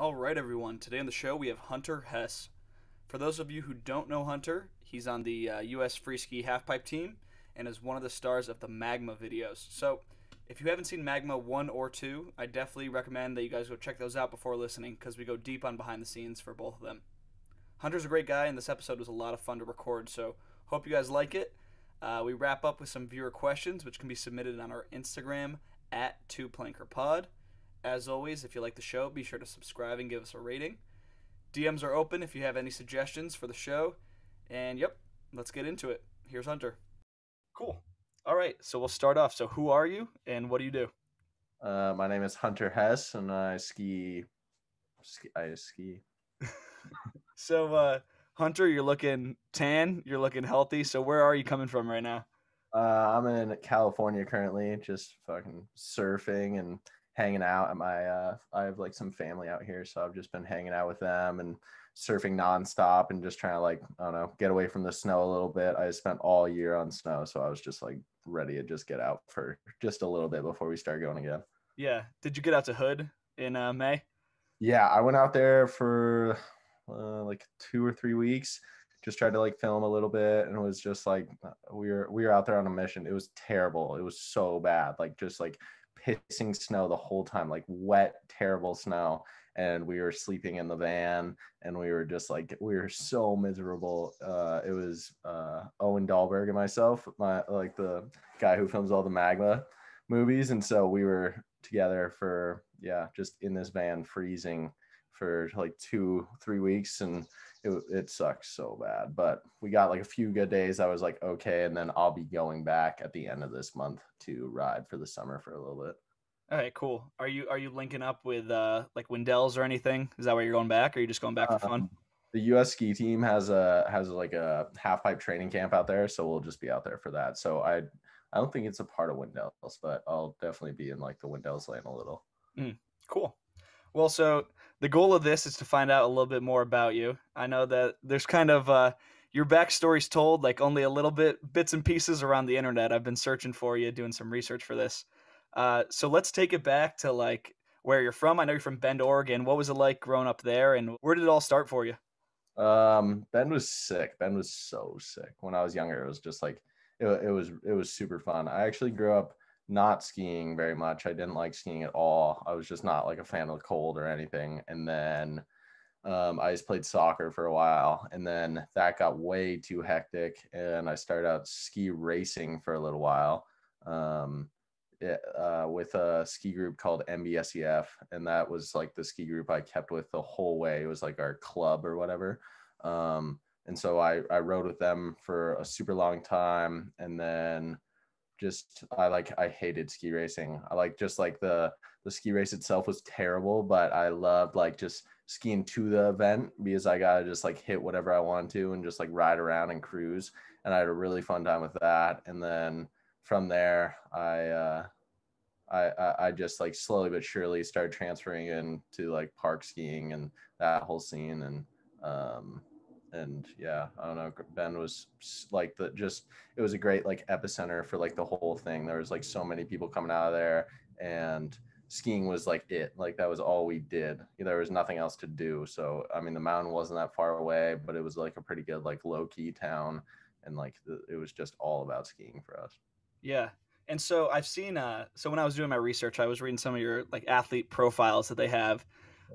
All right, everyone. Today on the show, we have Hunter Hess. For those of you who don't know Hunter, he's on the uh, U.S. Free Ski Halfpipe team and is one of the stars of the Magma videos. So, if you haven't seen Magma 1 or 2, I definitely recommend that you guys go check those out before listening because we go deep on behind the scenes for both of them. Hunter's a great guy, and this episode was a lot of fun to record, so hope you guys like it. Uh, we wrap up with some viewer questions, which can be submitted on our Instagram at 2plankerpod. As always, if you like the show, be sure to subscribe and give us a rating. DMs are open if you have any suggestions for the show. And yep, let's get into it. Here's Hunter. Cool. All right, so we'll start off. So, who are you and what do you do? Uh, my name is Hunter Hess, and I ski. ski I ski. So, uh, Hunter, you're looking tan, you're looking healthy. So, where are you coming from right now? Uh, I'm in California currently, just fucking surfing and hanging out at my. Uh, I have like some family out here, so I've just been hanging out with them and surfing nonstop and just trying to like I don't know get away from the snow a little bit. I spent all year on snow, so I was just like ready to just get out for just a little bit before we start going again. Yeah. Did you get out to Hood in uh, May? Yeah, I went out there for uh, like two or three weeks. Just tried to like film a little bit, and it was just like we were we were out there on a mission. It was terrible. It was so bad. Like just like pissing snow the whole time, like wet, terrible snow. And we were sleeping in the van, and we were just like we were so miserable. Uh, it was uh, Owen Dalberg and myself, my like the guy who films all the Magma movies, and so we were together for yeah, just in this van freezing for like two, three weeks, and it it sucks so bad. But we got like a few good days. I was like, okay, and then I'll be going back at the end of this month to ride for the summer for a little bit. All right, cool. Are you are you linking up with uh like Windells or anything? Is that where you're going back, or are you just going back for fun? Um, the U.S. ski team has a has like a half pipe training camp out there, so we'll just be out there for that. So I I don't think it's a part of Windells, but I'll definitely be in like the Windells lane a little. Cool. Well, so the goal of this is to find out a little bit more about you. I know that there's kind of uh, your backstory's told, like only a little bit, bits and pieces around the internet. I've been searching for you, doing some research for this. Uh, so let's take it back to like where you're from. I know you're from Bend, Oregon. What was it like growing up there, and where did it all start for you? Um, Bend was sick. Bend was so sick. When I was younger, it was just like it, it was it was super fun. I actually grew up not skiing very much. I didn't like skiing at all. I was just not like a fan of the cold or anything. And then um, I just played soccer for a while, and then that got way too hectic, and I started out ski racing for a little while. Um, it, uh, with a ski group called MBSEF, and that was like the ski group I kept with the whole way. It was like our club or whatever. Um, and so I, I rode with them for a super long time, and then just I like I hated ski racing. I like just like the the ski race itself was terrible, but I loved like just skiing to the event because I got to just like hit whatever I want to and just like ride around and cruise. And I had a really fun time with that. And then from there, I, uh, I, I just like slowly but surely started transferring into like park skiing and that whole scene. And, um, and yeah, I don't know. Bend was like the just it was a great like epicenter for like the whole thing. There was like so many people coming out of there, and skiing was like it. Like that was all we did. There was nothing else to do. So I mean, the mountain wasn't that far away, but it was like a pretty good like low key town, and like the, it was just all about skiing for us. Yeah. And so I've seen uh so when I was doing my research, I was reading some of your like athlete profiles that they have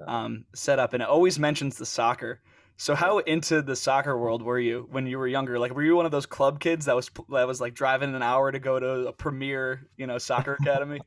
um set up and it always mentions the soccer. So how into the soccer world were you when you were younger? Like were you one of those club kids that was that was like driving an hour to go to a premier, you know, soccer academy?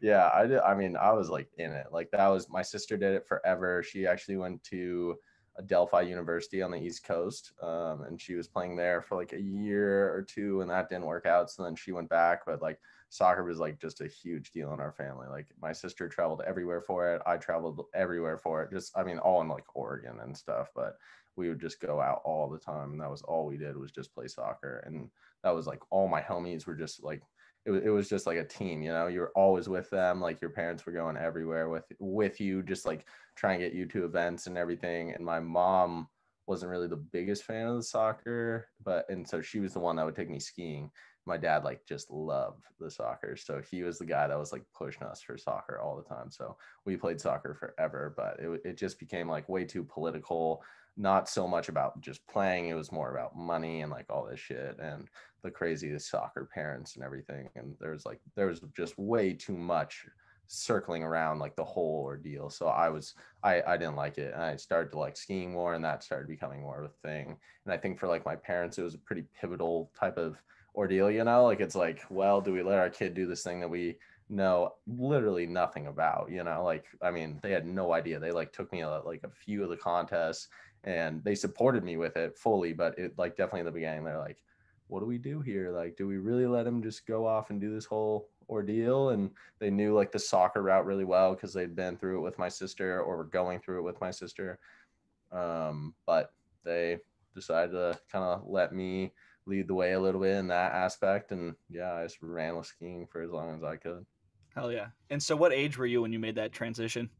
yeah i did i mean i was like in it like that was my sister did it forever she actually went to Adelphi university on the east coast um, and she was playing there for like a year or two and that didn't work out so then she went back but like soccer was like just a huge deal in our family like my sister traveled everywhere for it i traveled everywhere for it just i mean all in like oregon and stuff but we would just go out all the time and that was all we did was just play soccer and that was like all my homies were just like it was, it was just like a team you know you were always with them like your parents were going everywhere with with you just like trying to get you to events and everything and my mom wasn't really the biggest fan of the soccer but and so she was the one that would take me skiing my dad like just loved the soccer. So he was the guy that was like pushing us for soccer all the time. So we played soccer forever, but it, it just became like way too political. Not so much about just playing, it was more about money and like all this shit and the craziest soccer parents and everything. And there was like, there was just way too much circling around like the whole ordeal. So I was I I didn't like it. And I started to like skiing more and that started becoming more of a thing. And I think for like my parents it was a pretty pivotal type of ordeal, you know? Like it's like, well, do we let our kid do this thing that we know literally nothing about, you know? Like I mean, they had no idea. They like took me a, like a few of the contests and they supported me with it fully, but it like definitely in the beginning they're like what do we do here? Like, do we really let him just go off and do this whole ordeal? And they knew like the soccer route really well because they'd been through it with my sister or were going through it with my sister. Um, but they decided to kind of let me lead the way a little bit in that aspect. And yeah, I just ran with skiing for as long as I could. Hell yeah. And so what age were you when you made that transition?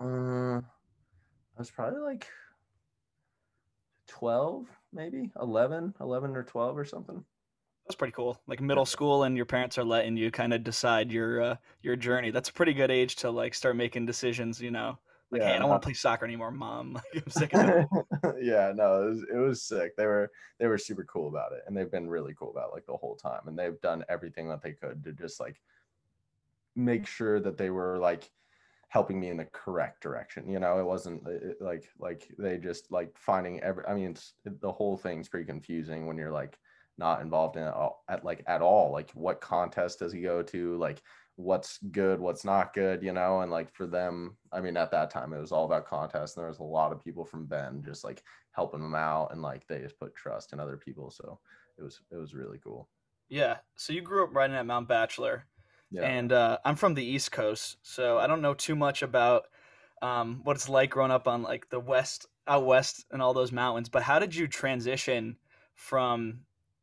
Uh, I was probably like 12 maybe 11 11 or 12 or something that's pretty cool like middle school and your parents are letting you kind of decide your uh, your journey that's a pretty good age to like start making decisions you know like yeah, hey i don't want to uh-huh. play soccer anymore mom. Like i'm sick of it. Yeah no it was, it was sick. They were they were super cool about it and they've been really cool about it, like the whole time and they've done everything that they could to just like make sure that they were like helping me in the correct direction you know? It wasn't uh, it, like like they just like finding every i mean the whole thing's pretty confusing when you're like not involved in it all, at like at all. Like what contest does he go to? Like what's good what's not good you know and like for them i mean at that time it was all about contests and there was a lot of people from bend just like helping them out and like they just put trust in other people so it was it was really cool yeah so you grew up riding at mount bachelor yeah. And uh, I'm from the East Coast, so I don't know too much about um, what it's like growing up on like the west, out west, and all those mountains. But how did you transition from,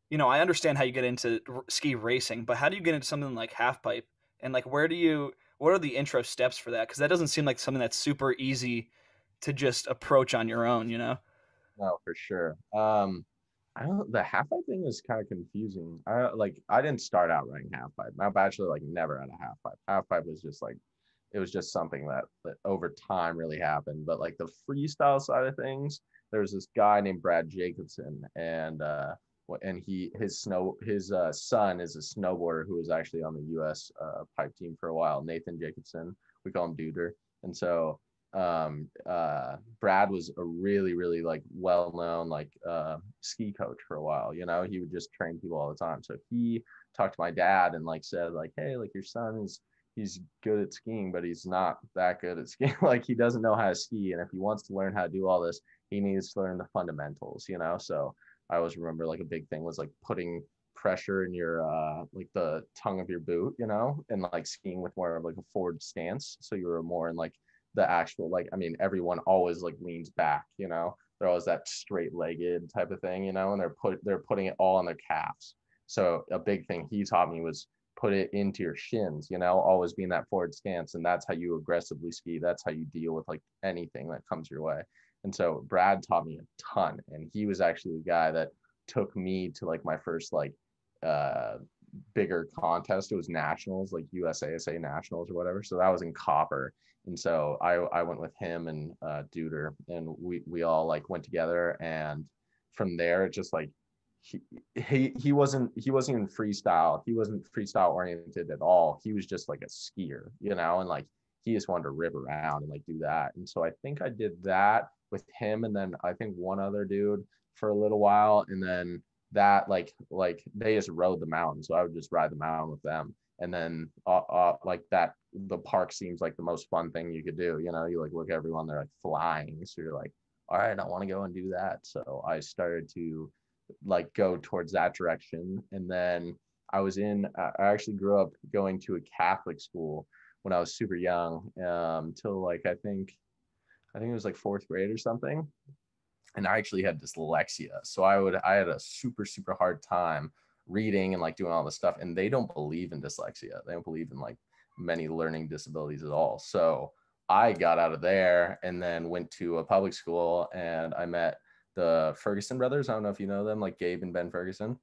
you know, I understand how you get into r- ski racing, but how do you get into something like half pipe? And like, where do you? What are the intro steps for that? Because that doesn't seem like something that's super easy to just approach on your own. You know? No, for sure. Um, I don't. The half pipe thing is kind of confusing. I like. I didn't start out running half pipe. My bachelor like never had a half pipe. Half pipe was just like, it was just something that, that over time really happened. But like the freestyle side of things, there's this guy named Brad Jacobson, and uh, and he his snow his uh, son is a snowboarder who was actually on the U.S. Uh, pipe team for a while. Nathan Jacobson, we call him Duder, and so um uh brad was a really really like well known like uh ski coach for a while you know he would just train people all the time so he talked to my dad and like said like hey like your son is he's good at skiing but he's not that good at skiing like he doesn't know how to ski and if he wants to learn how to do all this he needs to learn the fundamentals you know so i always remember like a big thing was like putting pressure in your uh like the tongue of your boot you know and like skiing with more of like a forward stance. So you were more in like the actual like i mean everyone always like leans back you know? They're always that straight legged type of thing you know and they're put they're putting it all on their calves. So a big thing he taught me was put it into your shins you know always being that forward stance and that's how you aggressively ski. That's how you deal with like anything that comes your way and so brad taught me a ton and he was actually the guy that took me to like my first like uh bigger contest it was nationals like usasa nationals or whatever so that was in copper and so I I went with him and uh, Duder, and we we all like went together, and from there it just like he he he wasn't he wasn't even freestyle. He wasn't freestyle oriented at all. He was just like a skier, you know, and like he just wanted to rip around and like do that. And so I think I did that with him, and then I think one other dude for a little while, and then that like like they just rode the mountain, so I would just ride the mountain with them. And then uh, uh, like that the park seems like the most fun thing you could do you know you like look at everyone they're like flying so you're like all right i want to go and do that. So i started to like go towards that direction and then i was in i actually grew up going to a catholic school when i was super young um till like i think i think it was like fourth grade or something. And i actually had dyslexia so i would i had a super super hard time reading and like doing all this stuff and they don't believe in dyslexia. They don't believe in like many learning disabilities at all. So i got out of there and then went to a public school and i met the ferguson brothers. I don't know if you know them like gabe and ben ferguson.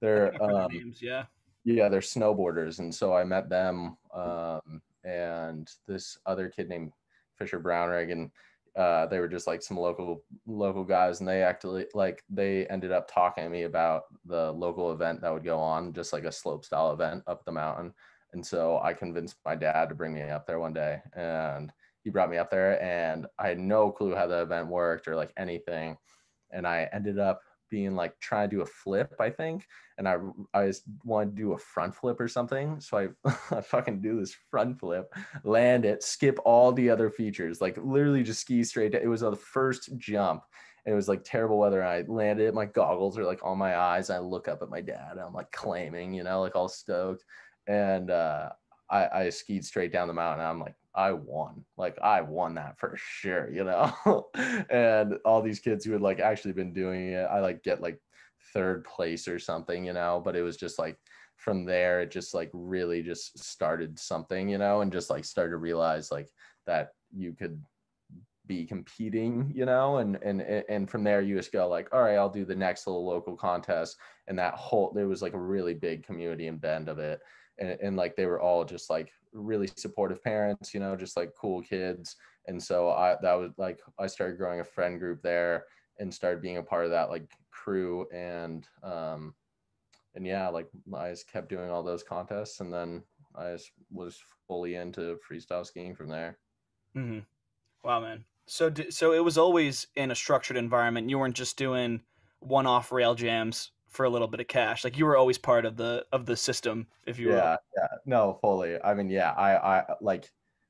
They're um, names, yeah. yeah they're snowboarders and so i met them um and this other kid named fisher brownrigg and uh they were just like some local local guys and they actually like they ended up talking to me about the local event that would go on just like a slope style event up the mountain. And so i convinced my dad to bring me up there one day and he brought me up there and i had no clue how the event worked or like anything. And i ended up being like trying to do a flip, I think, and I I just wanted to do a front flip or something. So I I fucking do this front flip, land it, skip all the other features, like literally just ski straight. It was the first jump. And it was like terrible weather. I landed it. My goggles are like on my eyes. I look up at my dad. I'm like claiming, you know, like all stoked. And uh, I, I skied straight down the mountain. I'm like, I won. Like I won that for sure, you know. and all these kids who had like actually been doing it, I like get like third place or something, you know. But it was just like from there, it just like really just started something, you know, and just like started to realize like that you could be competing, you know, and and and from there you just go like, all right, I'll do the next little local contest, and that whole there was like a really big community and Bend of it, and, and like they were all just like really supportive parents, you know, just like cool kids. And so I that was like I started growing a friend group there and started being a part of that like crew and um and yeah, like I just kept doing all those contests and then I just was fully into freestyle skiing from there. Mm-hmm. Wow, man. So so it was always in a structured environment. You weren't just doing one-off rail jams for a little bit of cash. Like you were always part of the of the system, if you yeah, will. Yeah, no, fully. I mean, yeah, I I like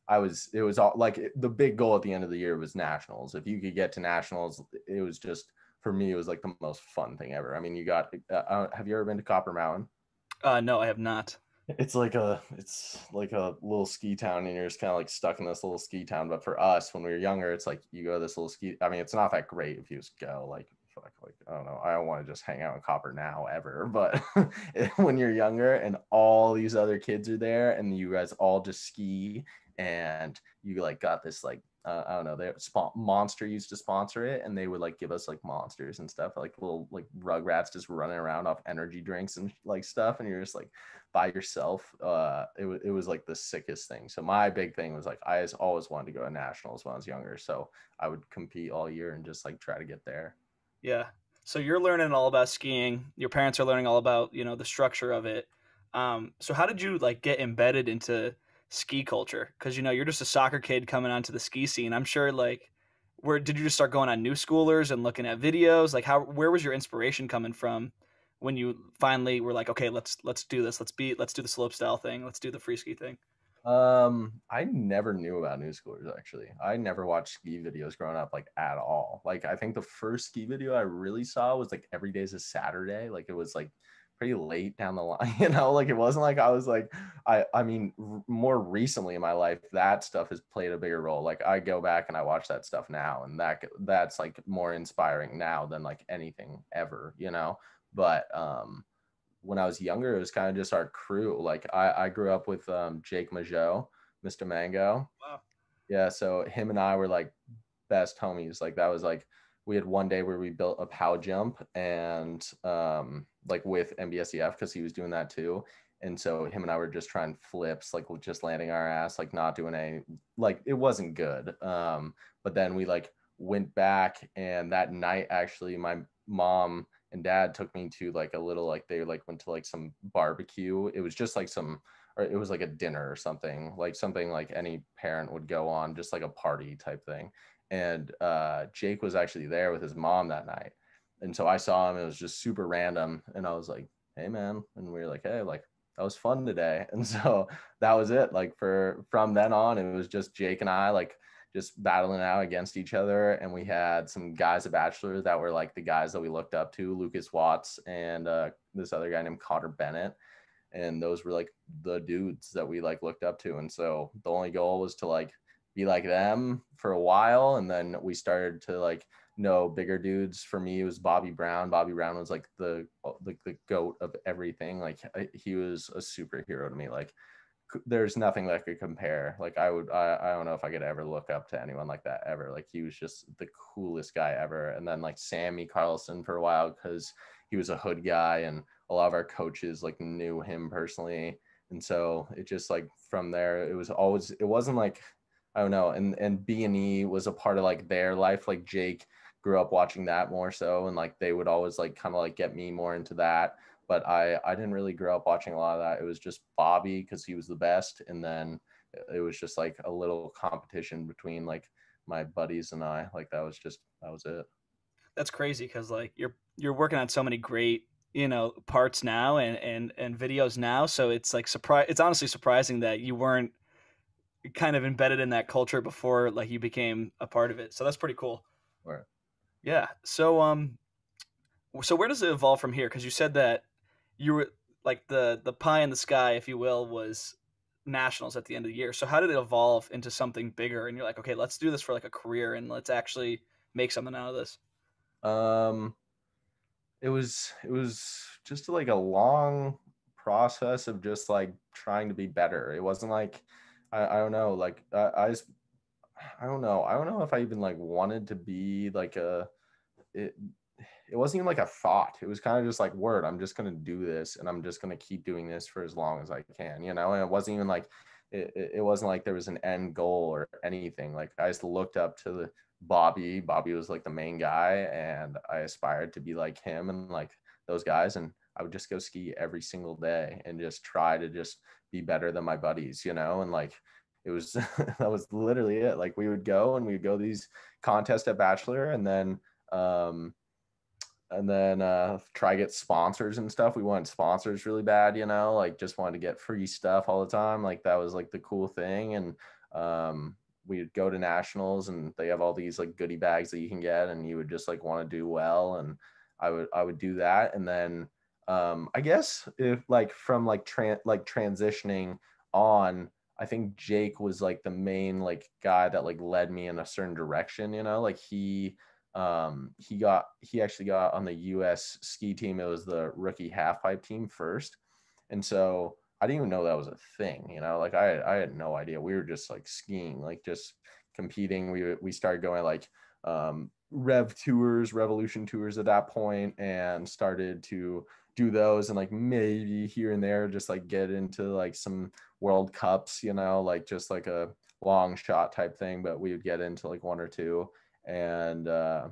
I was it was all like the big goal at the end of the year was nationals. If you could get to nationals, it was just for me it was like the most fun thing ever. I mean, you got uh, uh have you ever been to Copper Mountain? Uh no, I have not. It's like a it's like a little ski town and you're just kind of like stuck in this little ski town. But for us when we were younger, it's like you go to this little ski I mean, it's not that great if you just go like fuck, like I don't know, I don't want to just hang out in Copper now ever. But when you're younger and all these other kids are there and you guys all just ski and you like got this like uh, I don't know, they Monster used to sponsor it, and they would like give us like monsters and stuff, like little like rugrats just running around off energy drinks and like stuff, and you're just like by yourself. Uh, it was it was like the sickest thing. So my big thing was like I always wanted to go to nationals when I was younger, so I would compete all year and just like try to get there. Yeah. So you're learning all about skiing. Your parents are learning all about you know the structure of it. Um, so how did you like get embedded into ski culture? Because you know you're just a soccer kid coming onto the ski scene. I'm sure like where did you just start going on new schoolers and looking at videos? Like how where was your inspiration coming from when you finally were like, okay, let's let's do this. Let's be let's do the slope style thing. Let's do the free ski thing. Um, I never knew about new schoolers actually. I never watched ski videos growing up like at all. Like I think the first ski video I really saw was like every day is a Saturday. Like it was like pretty late down the line, you know, like it wasn't like I was like I I mean r- more recently in my life that stuff has played a bigger role. Like I go back and I watch that stuff now and that that's like more inspiring now than like anything ever, you know. But um when I was younger, it was kind of just our crew. Like I, I grew up with um, Jake Mageau, Mr. Mango. Wow. Yeah. So him and I were like best homies. Like that was like, we had one day where we built a pow jump and um, like with MBSEF because he was doing that too. And so him and I were just trying flips, like just landing our ass, like not doing any, like it wasn't good. Um, but then we like went back and that night actually my mom and dad took me to like a little like they like went to like some barbecue. It was just like some or it was like a dinner or something like something like any parent would go on just like a party type thing. And uh jake was actually there with his mom that night. And so i saw him it was just super random and i was like hey man. And we were like hey like that was fun today. And so that was it like for from then on it was just jake and i like just battling out against each other. And we had some guys at Bachelor that were like the guys that we looked up to, Lucas Watts and uh, this other guy named Connor Bennett. And those were like the dudes that we like looked up to. And so the only goal was to like be like them for a while. And then we started to like know bigger dudes. For me, it was Bobby Brown. Bobby Brown was like the like the goat of everything. Like he was a superhero to me. Like there's nothing that could compare. Like I would, I, I don't know if I could ever look up to anyone like that ever. Like he was just the coolest guy ever. And then like Sammy Carlson for a while because he was a hood guy, and a lot of our coaches like knew him personally. And so it just like from there, it was always it wasn't like I don't know. And and B and E was a part of like their life. Like Jake grew up watching that more so, and like they would always like kind of like get me more into that but I I didn't really grow up watching a lot of that. It was just Bobby because he was the best, and then it was just like a little competition between like my buddies and I. Like that was just that was it. That's crazy because like you're you're working on so many great you know parts now and and and videos now. So it's like surprise. It's honestly surprising that you weren't kind of embedded in that culture before like you became a part of it. So that's pretty cool. Right. Yeah. So um, so where does it evolve from here? Because you said that you were like the the pie in the sky, if you will, was nationals at the end of the year. So how did it evolve into something bigger? And you're like, okay, let's do this for like a career and let's actually make something out of this. Um, it was it was just like a long process of just like trying to be better. It wasn't like I, I don't know, like I, I just I don't know. I don't know if I even like wanted to be like a it it wasn't even like a thought. It was kind of just like word. I'm just gonna do this, and I'm just gonna keep doing this for as long as I can, you know. And it wasn't even like it, it wasn't like there was an end goal or anything. Like I just looked up to the Bobby. Bobby was like the main guy, and I aspired to be like him and like those guys. And I would just go ski every single day and just try to just be better than my buddies, you know. And like it was that was literally it. Like we would go and we'd go these contests at Bachelor, and then um and then uh try get sponsors and stuff. We wanted sponsors really bad you know like just wanted to get free stuff all the time. Like that was like the cool thing and um we'd go to nationals and they have all these like goodie bags that you can get and you would just like want to do well and i would i would do that and then um i guess if like from like tran like transitioning on i think jake was like the main like guy that like led me in a certain direction you know? Like he um, he got he actually got on the U.S. ski team. It was the rookie half pipe team first, and so I didn't even know that was a thing. You know, like I I had no idea. We were just like skiing, like just competing. We we started going like um, rev tours, revolution tours at that point, and started to do those and like maybe here and there just like get into like some world cups you know like just like a long shot type thing but we would get into like one or two and uh,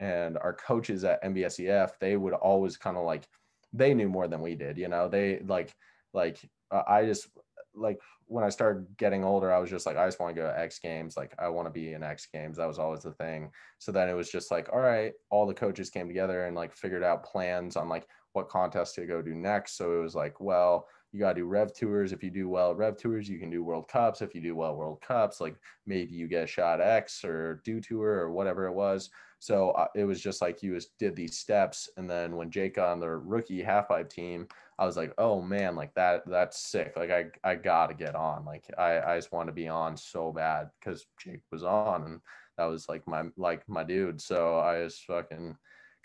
and our coaches at NBSEF, they would always kind of like they knew more than we did. You know, they like like uh, I just like when I started getting older, I was just like, I just want to go to X Games. Like, I want to be in X Games. That was always the thing. So then it was just like, all right, all the coaches came together and like figured out plans on like what contest to go do next. So it was like, well, you got to do rev tours. If you do well rev tours, you can do World Cups. If you do well World Cups, like maybe you get shot X or Dew Tour or whatever it was. So uh, it was just like you just did these steps. And then when Jake on the rookie half pipe team, I was like, oh man, like that, that's sick. Like I, I got to get on. Like I, I just want to be on so bad because Jake was on and that was like my, like my dude. So I just fucking,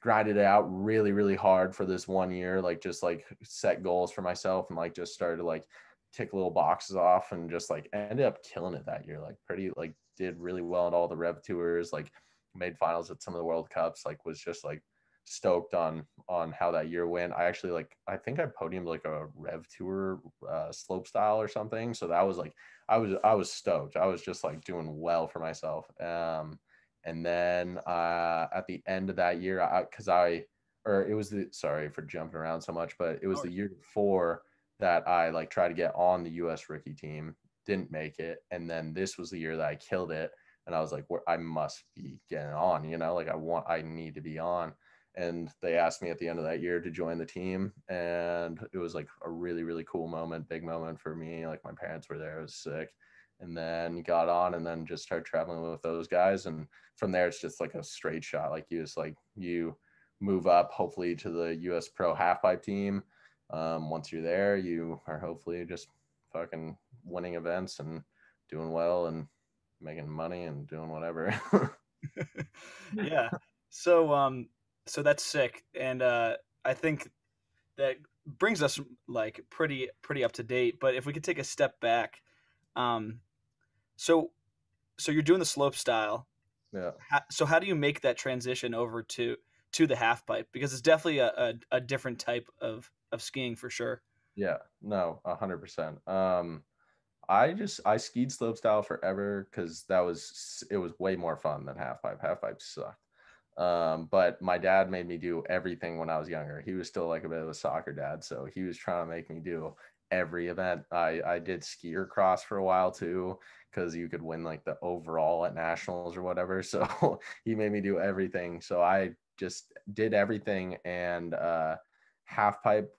grinded it out really really hard for this one year like just like set goals for myself and like just started to like tick little boxes off and just like ended up killing it that year like pretty like did really well at all the rev tours like made finals at some of the world cups like was just like stoked on on how that year went. I actually like i think i podiumed like a rev tour uh, slope style or something so that was like i was i was stoked. I was just like doing well for myself. Um and then uh, at the end of that year, because I, I, or it was the sorry for jumping around so much, but it was the year before that I like tried to get on the U.S. rookie team, didn't make it, and then this was the year that I killed it, and I was like, I must be getting on, you know, like I want, I need to be on. And they asked me at the end of that year to join the team, and it was like a really, really cool moment, big moment for me. Like my parents were there, it was sick and then got on and then just started traveling with those guys. And from there it's just like a straight shot. Like you just like you move up hopefully to the us pro half pipe team. Um, once you're there you are hopefully just fucking winning events and doing well and making money and doing whatever. Yeah. So um so that's sick. And uh i think that brings us like pretty pretty up to date. But if we could take a step back, um, so so you're doing the slope style. Yeah. How, so how do you make that transition over to to the half pipe? Because it's definitely a, a, a different type of of skiing for sure. Yeah, no, a hundred percent. Um, I just I skied slope style forever because that was it was way more fun than half pipe. Half pipe sucked. Um, but my dad made me do everything when I was younger. He was still like a bit of a soccer dad, so he was trying to make me do every event. I I did skier cross for a while too because you could win like the overall at nationals or whatever. So he made me do everything. So I just did everything and uh half pipe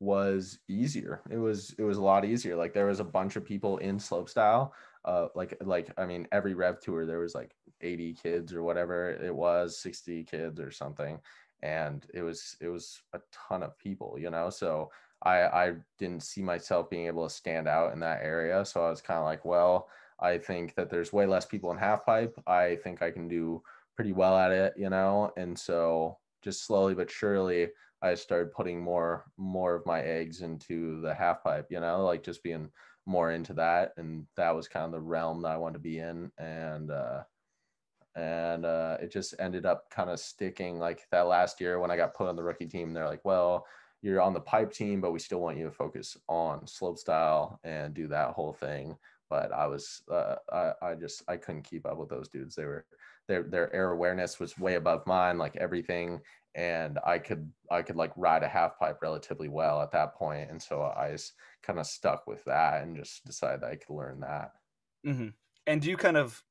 was easier. It was it was a lot easier. Like there was a bunch of people in slope style. Uh like like I mean every rev tour there was like 80 kids or whatever it was, 60 kids or something. And it was it was a ton of people, you know. So I I didn't see myself being able to stand out in that area. So I was kind of like, well, I think that there's way less people in half pipe. I think I can do pretty well at it, you know. And so just slowly but surely I started putting more more of my eggs into the half pipe, you know, like just being more into that, and that was kind of the realm that I wanted to be in, and uh, and uh, it just ended up kind of sticking. Like that last year when I got put on the rookie team, they're like, well, you're on the pipe team, but we still want you to focus on slope style and do that whole thing. But I was, uh, I, I just, I couldn't keep up with those dudes. They were, their, their air awareness was way above mine, like everything and I could I could like ride a half pipe relatively well at that point, and so I just kind of stuck with that and just decided I could learn that. Mm-hmm. And do you kind of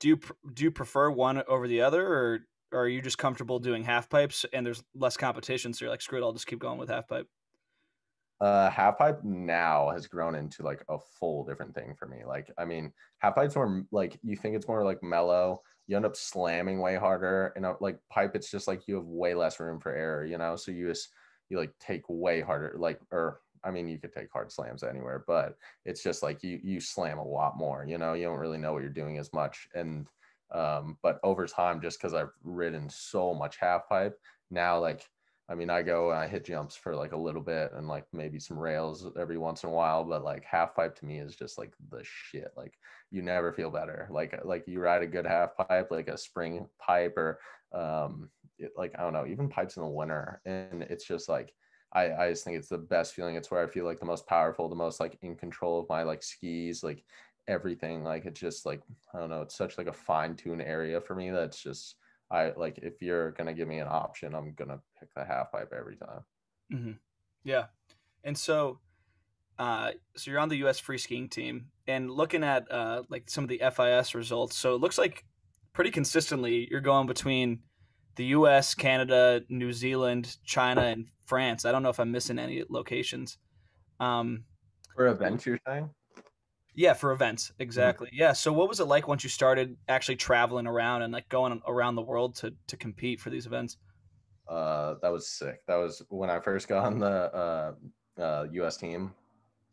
do you do you prefer one over the other, or, or are you just comfortable doing half pipes and there's less competition, so you're like screw it, I'll just keep going with half pipe. Uh, half pipe now has grown into like a full different thing for me. Like, I mean, half pipe's more like you think it's more like mellow you end up slamming way harder and like pipe it's just like you have way less room for error you know so you just you like take way harder like or i mean you could take hard slams anywhere but it's just like you you slam a lot more you know you don't really know what you're doing as much and um but over time just because i've ridden so much half pipe now like I mean, I go and I hit jumps for like a little bit and like maybe some rails every once in a while, but like half pipe to me is just like the shit. Like you never feel better. Like like you ride a good half pipe, like a spring pipe or um it, like I don't know, even pipes in the winter, and it's just like I I just think it's the best feeling. It's where I feel like the most powerful, the most like in control of my like skis, like everything. Like it's just like I don't know, it's such like a fine tune area for me that's just I like if you're gonna give me an option, I'm gonna pick the half pipe every time. Mm-hmm. Yeah, and so, uh, so you're on the U.S. free skiing team, and looking at uh, like some of the FIS results, so it looks like pretty consistently you're going between the U.S., Canada, New Zealand, China, and France. I don't know if I'm missing any locations. Um, For events, you're saying? Yeah, for events, mm-hmm. exactly. Mm-hmm. Yeah. So, what was it like once you started actually traveling around and like going around the world to to compete for these events? Uh, that was sick. That was when I first got on the uh, uh, U.S. team.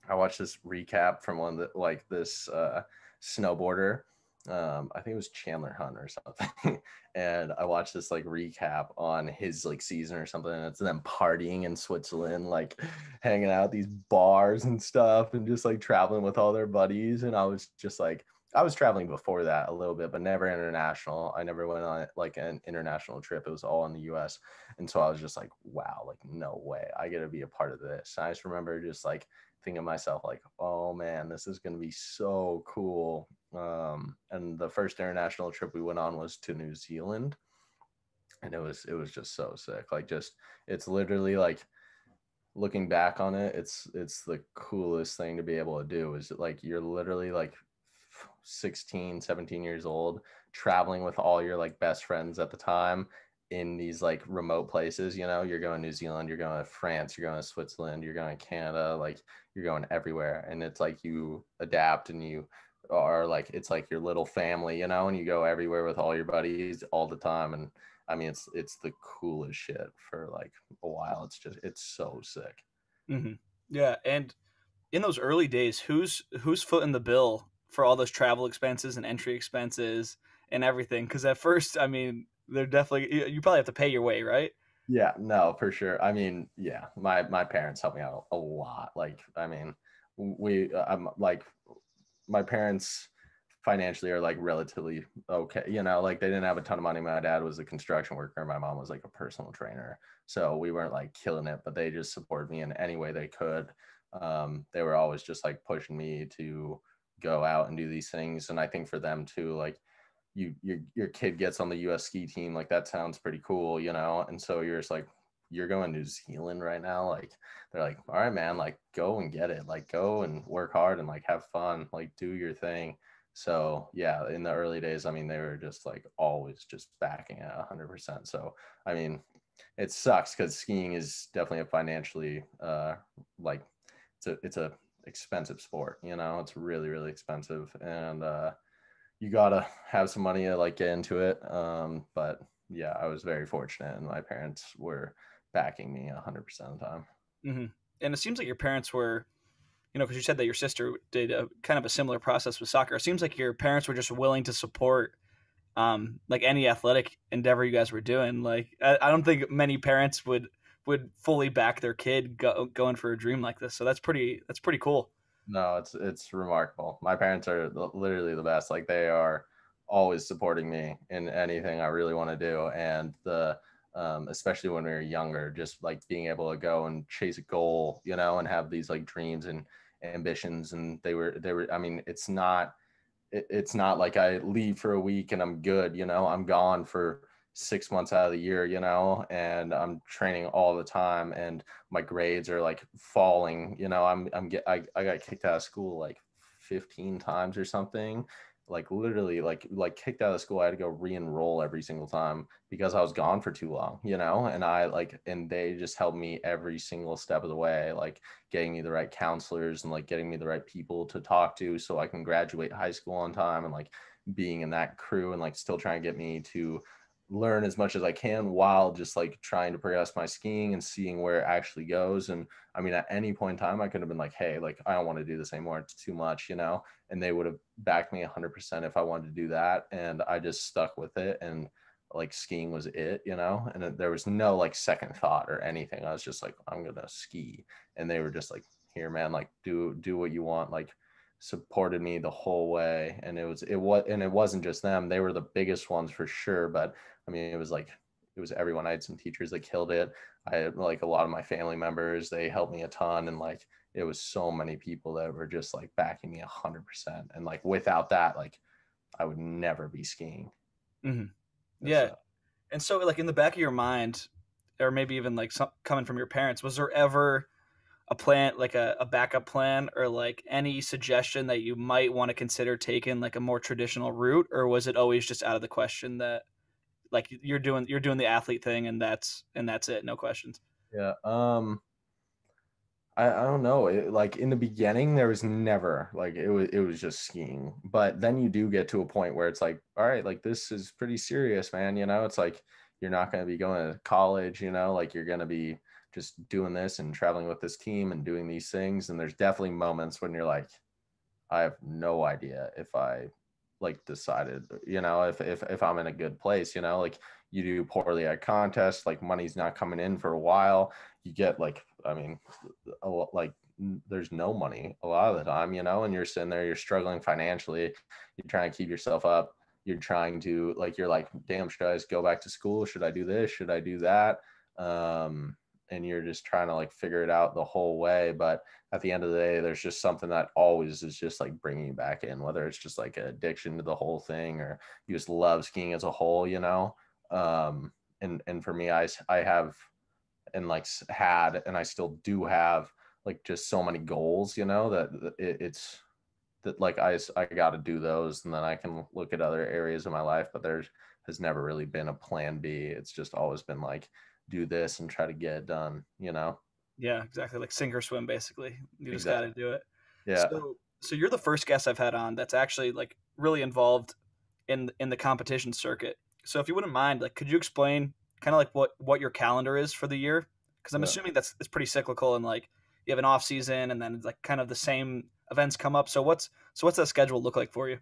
I watched this recap from one that like this uh, snowboarder um i think it was chandler hunt or something and i watched this like recap on his like season or something and it's them partying in switzerland like hanging out at these bars and stuff and just like traveling with all their buddies and i was just like i was traveling before that a little bit but never international. I never went on like an international trip. It was all in the us and so i was just like wow like no way. I got to be a part of this. And i just remember just like thinking of myself like oh man this is going to be so cool. Um, and the first international trip we went on was to new zealand and it was it was just so sick. Like just it's literally like looking back on it it's it's the coolest thing to be able to do is it like you're literally like 16 17 years old traveling with all your like best friends at the time in these like remote places you know? You're going to new zealand you're going to france you're going to switzerland you're going to canada like you're going everywhere and it's like you adapt and you are like it's like your little family you know? And you go everywhere with all your buddies all the time and i mean it's it's the coolest shit for like a while. It's just it's so sick. Mm-hmm. yeah and in those early days who's who's footing the bill for all those travel expenses and entry expenses and everything? Because at first i mean they're definitely you probably have to pay your way right Yeah, no, for sure. I mean, yeah, my my parents helped me out a lot. Like, I mean, we, I'm like, my parents financially are like relatively okay. You know, like they didn't have a ton of money. My dad was a construction worker. My mom was like a personal trainer. So we weren't like killing it, but they just supported me in any way they could. Um, they were always just like pushing me to go out and do these things. And I think for them too, like you your your kid gets on the US ski team, like that sounds pretty cool, you know? And so you're just like, you're going to New Zealand right now. Like they're like, all right, man, like go and get it. Like go and work hard and like have fun, like do your thing. So yeah, in the early days, I mean, they were just like always just backing it hundred percent. So I mean, it sucks because skiing is definitely a financially uh like it's a it's a expensive sport, you know, it's really, really expensive. And uh you gotta have some money to like get into it. Um, but yeah, I was very fortunate and my parents were backing me hundred percent of the time. Mm-hmm. And it seems like your parents were you know, because you said that your sister did a kind of a similar process with soccer. It seems like your parents were just willing to support um, like any athletic endeavor you guys were doing. Like I, I, don't think many parents would would fully back their kid go, going for a dream like this. So that's pretty that's pretty cool. No, it's it's remarkable. My parents are literally the best. Like they are always supporting me in anything I really want to do, and the um, especially when we were younger, just like being able to go and chase a goal, you know, and have these like dreams and ambitions and they were they were i mean it's not it, it's not like i leave for a week and i'm good you know i'm gone for six months out of the year you know and i'm training all the time and my grades are like falling you know i'm i'm get i, I got kicked out of school like 15 times or something like literally like like kicked out of school i had to go re-enroll every single time because i was gone for too long you know and i like and they just helped me every single step of the way like getting me the right counselors and like getting me the right people to talk to so i can graduate high school on time and like being in that crew and like still trying to get me to learn as much as I can while just like trying to progress my skiing and seeing where it actually goes. And I mean, at any point in time, I could have been like, hey, like, I don't want to do this anymore. It's too much, you know? And they would have backed me 100% if I wanted to do that. And I just stuck with it. And like skiing was it, you know? And there was no like second thought or anything. I was just like, I'm going to ski. And they were just like, here, man, like, do, do what you want. Like, supported me the whole way and it was it was and it wasn't just them they were the biggest ones for sure but I mean, it was like it was everyone. I had some teachers that killed it. I had like a lot of my family members. They helped me a ton, and like it was so many people that were just like backing me a hundred percent. And like without that, like I would never be skiing. Mm-hmm. Yeah, so. and so like in the back of your mind, or maybe even like some, coming from your parents, was there ever a plan like a, a backup plan or like any suggestion that you might want to consider taking like a more traditional route or was it always just out of the question that like you're doing you're doing the athlete thing and that's and that's it no questions. Yeah um I, I don't know it, like in the beginning there was never like it was it was just skiing but then you do get to a point where it's like all right like this is pretty serious man you know it's like you're not going to be going to college you know like you're going to be just doing this and traveling with this team and doing these things and there's definitely moments when you're like i have no idea if i like decided you know if, if if i'm in a good place you know like you do poorly at contests like money's not coming in for a while you get like i mean a, like there's no money a lot of the time you know and you're sitting there you're struggling financially you're trying to keep yourself up you're trying to like you're like damn should i just go back to school? Should i do this? Should i do that? Um and you're just trying to like figure it out the whole way but at the end of the day there's just something that always is just like bringing you back in whether it's just like an addiction to the whole thing or you just love skiing as a whole you know? Um and and for me i i have and like had and i still do have like just so many goals you know that it, it's that like i i got to do those and then i can look at other areas of my life but there's has never really been a plan b. It's just always been like do this and try to get it done, you know? Yeah, exactly. Like sink or swim, basically. You just exactly. got to do it. Yeah. So, so you're the first guest I've had on that's actually like really involved in in the competition circuit. So if you wouldn't mind, like, could you explain kind of like what what your calendar is for the year? Because I'm yeah. assuming that's it's pretty cyclical and like you have an off season and then like kind of the same events come up. So what's so what's that schedule look like for you?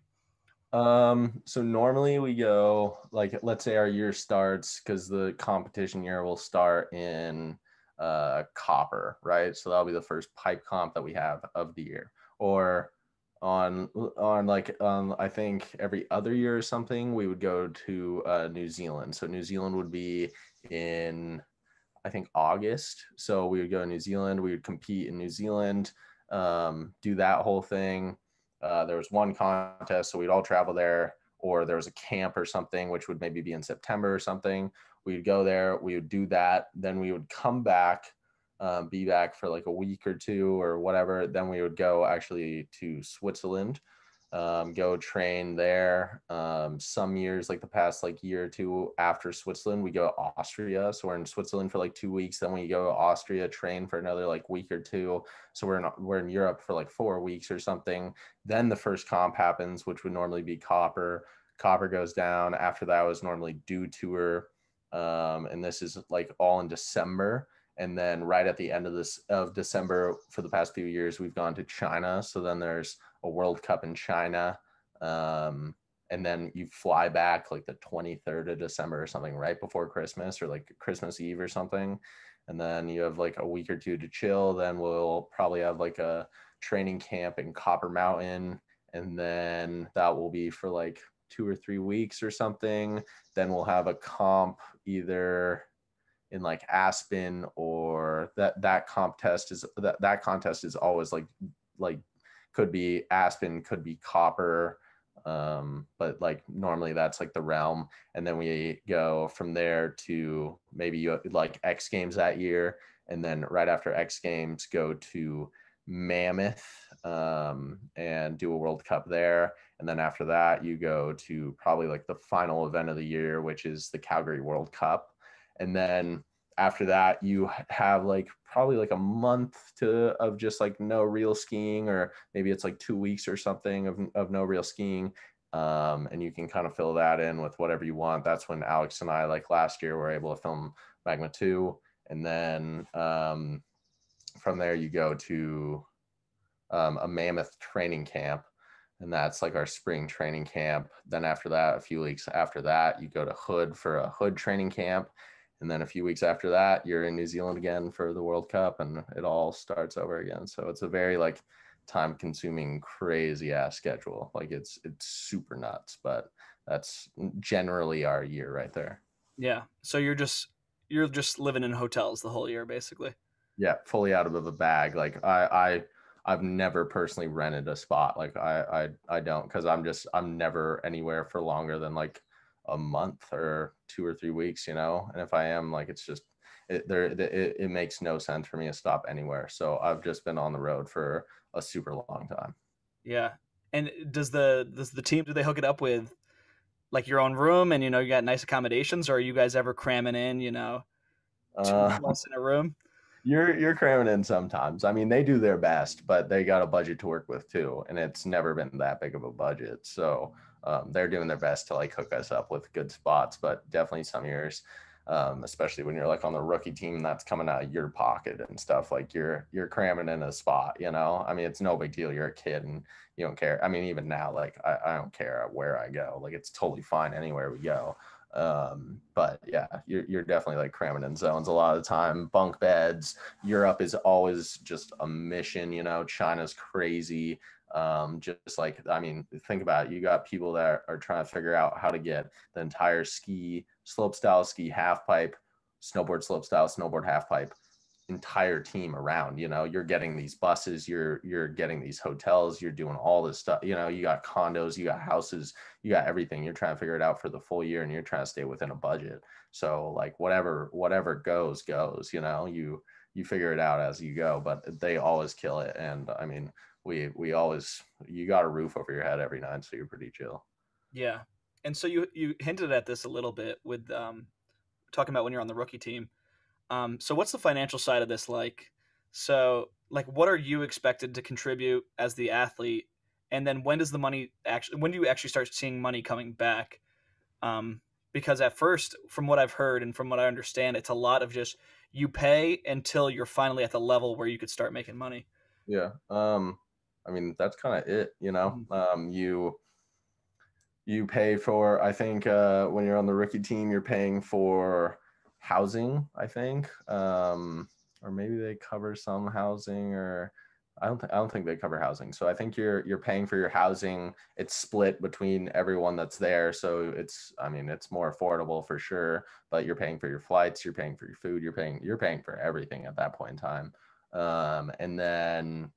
Um, so normally we go like let's say our year starts because the competition year will start in uh copper, right? So that'll be the first pipe comp that we have of the year. Or on on like um I think every other year or something we would go to uh New Zealand. So New Zealand would be in I think August. So we would go to New Zealand, we would compete in New Zealand, um, do that whole thing uh, there was one contest, so we'd all travel there, or there was a camp or something, which would maybe be in September or something. We'd go there, we would do that, then we would come back, um, be back for like a week or two or whatever. Then we would go actually to Switzerland um, go train there. Um, some years, like the past like year or two after Switzerland, we go to Austria. So we're in Switzerland for like two weeks. Then we go to Austria, train for another like week or two. So we're in we're in Europe for like four weeks or something. Then the first comp happens, which would normally be copper. Copper goes down. After that was normally dew tour. Um, and this is like all in December and then right at the end of this of December for the past few years we've gone to China so then there's a World Cup in China um, and then you fly back like the 23rd of December or something right before Christmas or like Christmas Eve or something and then you have like a week or two to chill then we'll probably have like a training camp in Copper Mountain and then that will be for like two or three weeks or something then we'll have a comp either in like Aspen or that that comp test is that that contest is always like like could be Aspen, could be Copper, um, but like normally that's like the realm, and then we go from there to maybe you like X Games that year, and then right after X Games go to Mammoth um, and do a World Cup there. And then after that, you go to probably like the final event of the year, which is the Calgary World Cup. And then after that you have like probably like a month to of just like no real skiing or maybe it's like two weeks or something of, of no real skiing um, and you can kind of fill that in with whatever you want. That's when alex and i like last year were able to film magma 2 and then um, from there you go to um, a mammoth training camp and that's like our spring training camp. Then after that a few weeks after that you go to hood for a hood training camp and then a few weeks after that you're in new zealand again for the world cup and it all starts over again. So it's a very like time consuming crazy ass schedule. Like it's it's super nuts but that's generally our year right there. Yeah. So you're just you're just living in hotels the whole year basically? Yeah fully out of a bag. Like i i I've never personally rented a spot. Like I I I don't because I'm just I'm never anywhere for longer than like a month or two or three weeks, you know. And if I am, like, it's just it, there. It, it makes no sense for me to stop anywhere. So I've just been on the road for a super long time. Yeah. And does the does the team do they hook it up with like your own room and you know you got nice accommodations, or are you guys ever cramming in, you know, two uh, in a room? You're you're cramming in sometimes. I mean, they do their best, but they got a budget to work with too, and it's never been that big of a budget. So um, they're doing their best to like hook us up with good spots, but definitely some years, um, especially when you're like on the rookie team that's coming out of your pocket and stuff like you're you're cramming in a spot, you know. I mean, it's no big deal. You're a kid and you don't care. I mean, even now, like I, I don't care where I go. Like it's totally fine anywhere we go. Um, but yeah, you're you're definitely like cramming in zones a lot of the time. Bunk beds. Europe is always just a mission. You know, China's crazy um, just like i mean think about it you got people that are trying to figure out how to get the entire ski slope style ski half pipe snowboard slope style snowboard half pipe entire team around you know? You're getting these buses you're you're getting these hotels you're doing all this stuff you know? You got condos you got houses you got everything. You're trying to figure it out for the full year and you're trying to stay within a budget. So like whatever whatever goes goes you know? You you figure it out as you go but they always kill it. And i mean we we always you got a roof over your head every night, so you're pretty chill. Yeah, and so you you hinted at this a little bit with um, talking about when you're on the rookie team. Um, so what's the financial side of this like? So like, what are you expected to contribute as the athlete, and then when does the money actually? When do you actually start seeing money coming back? Um, because at first, from what I've heard and from what I understand, it's a lot of just you pay until you're finally at the level where you could start making money. Yeah. Um, I mean, that's kind of it, you know. Mm-hmm. Um, you you pay for i think uh, when you're on the rookie team you're paying for housing i think um, or maybe they cover some housing or I don't th- I don't think they cover housing. So I think you're you're paying for your housing. It's split between everyone that's there. So it's I mean it's more affordable for sure, but you're paying for your flights, you're paying for your food, you're paying you're paying for everything at that point in time. Um, and then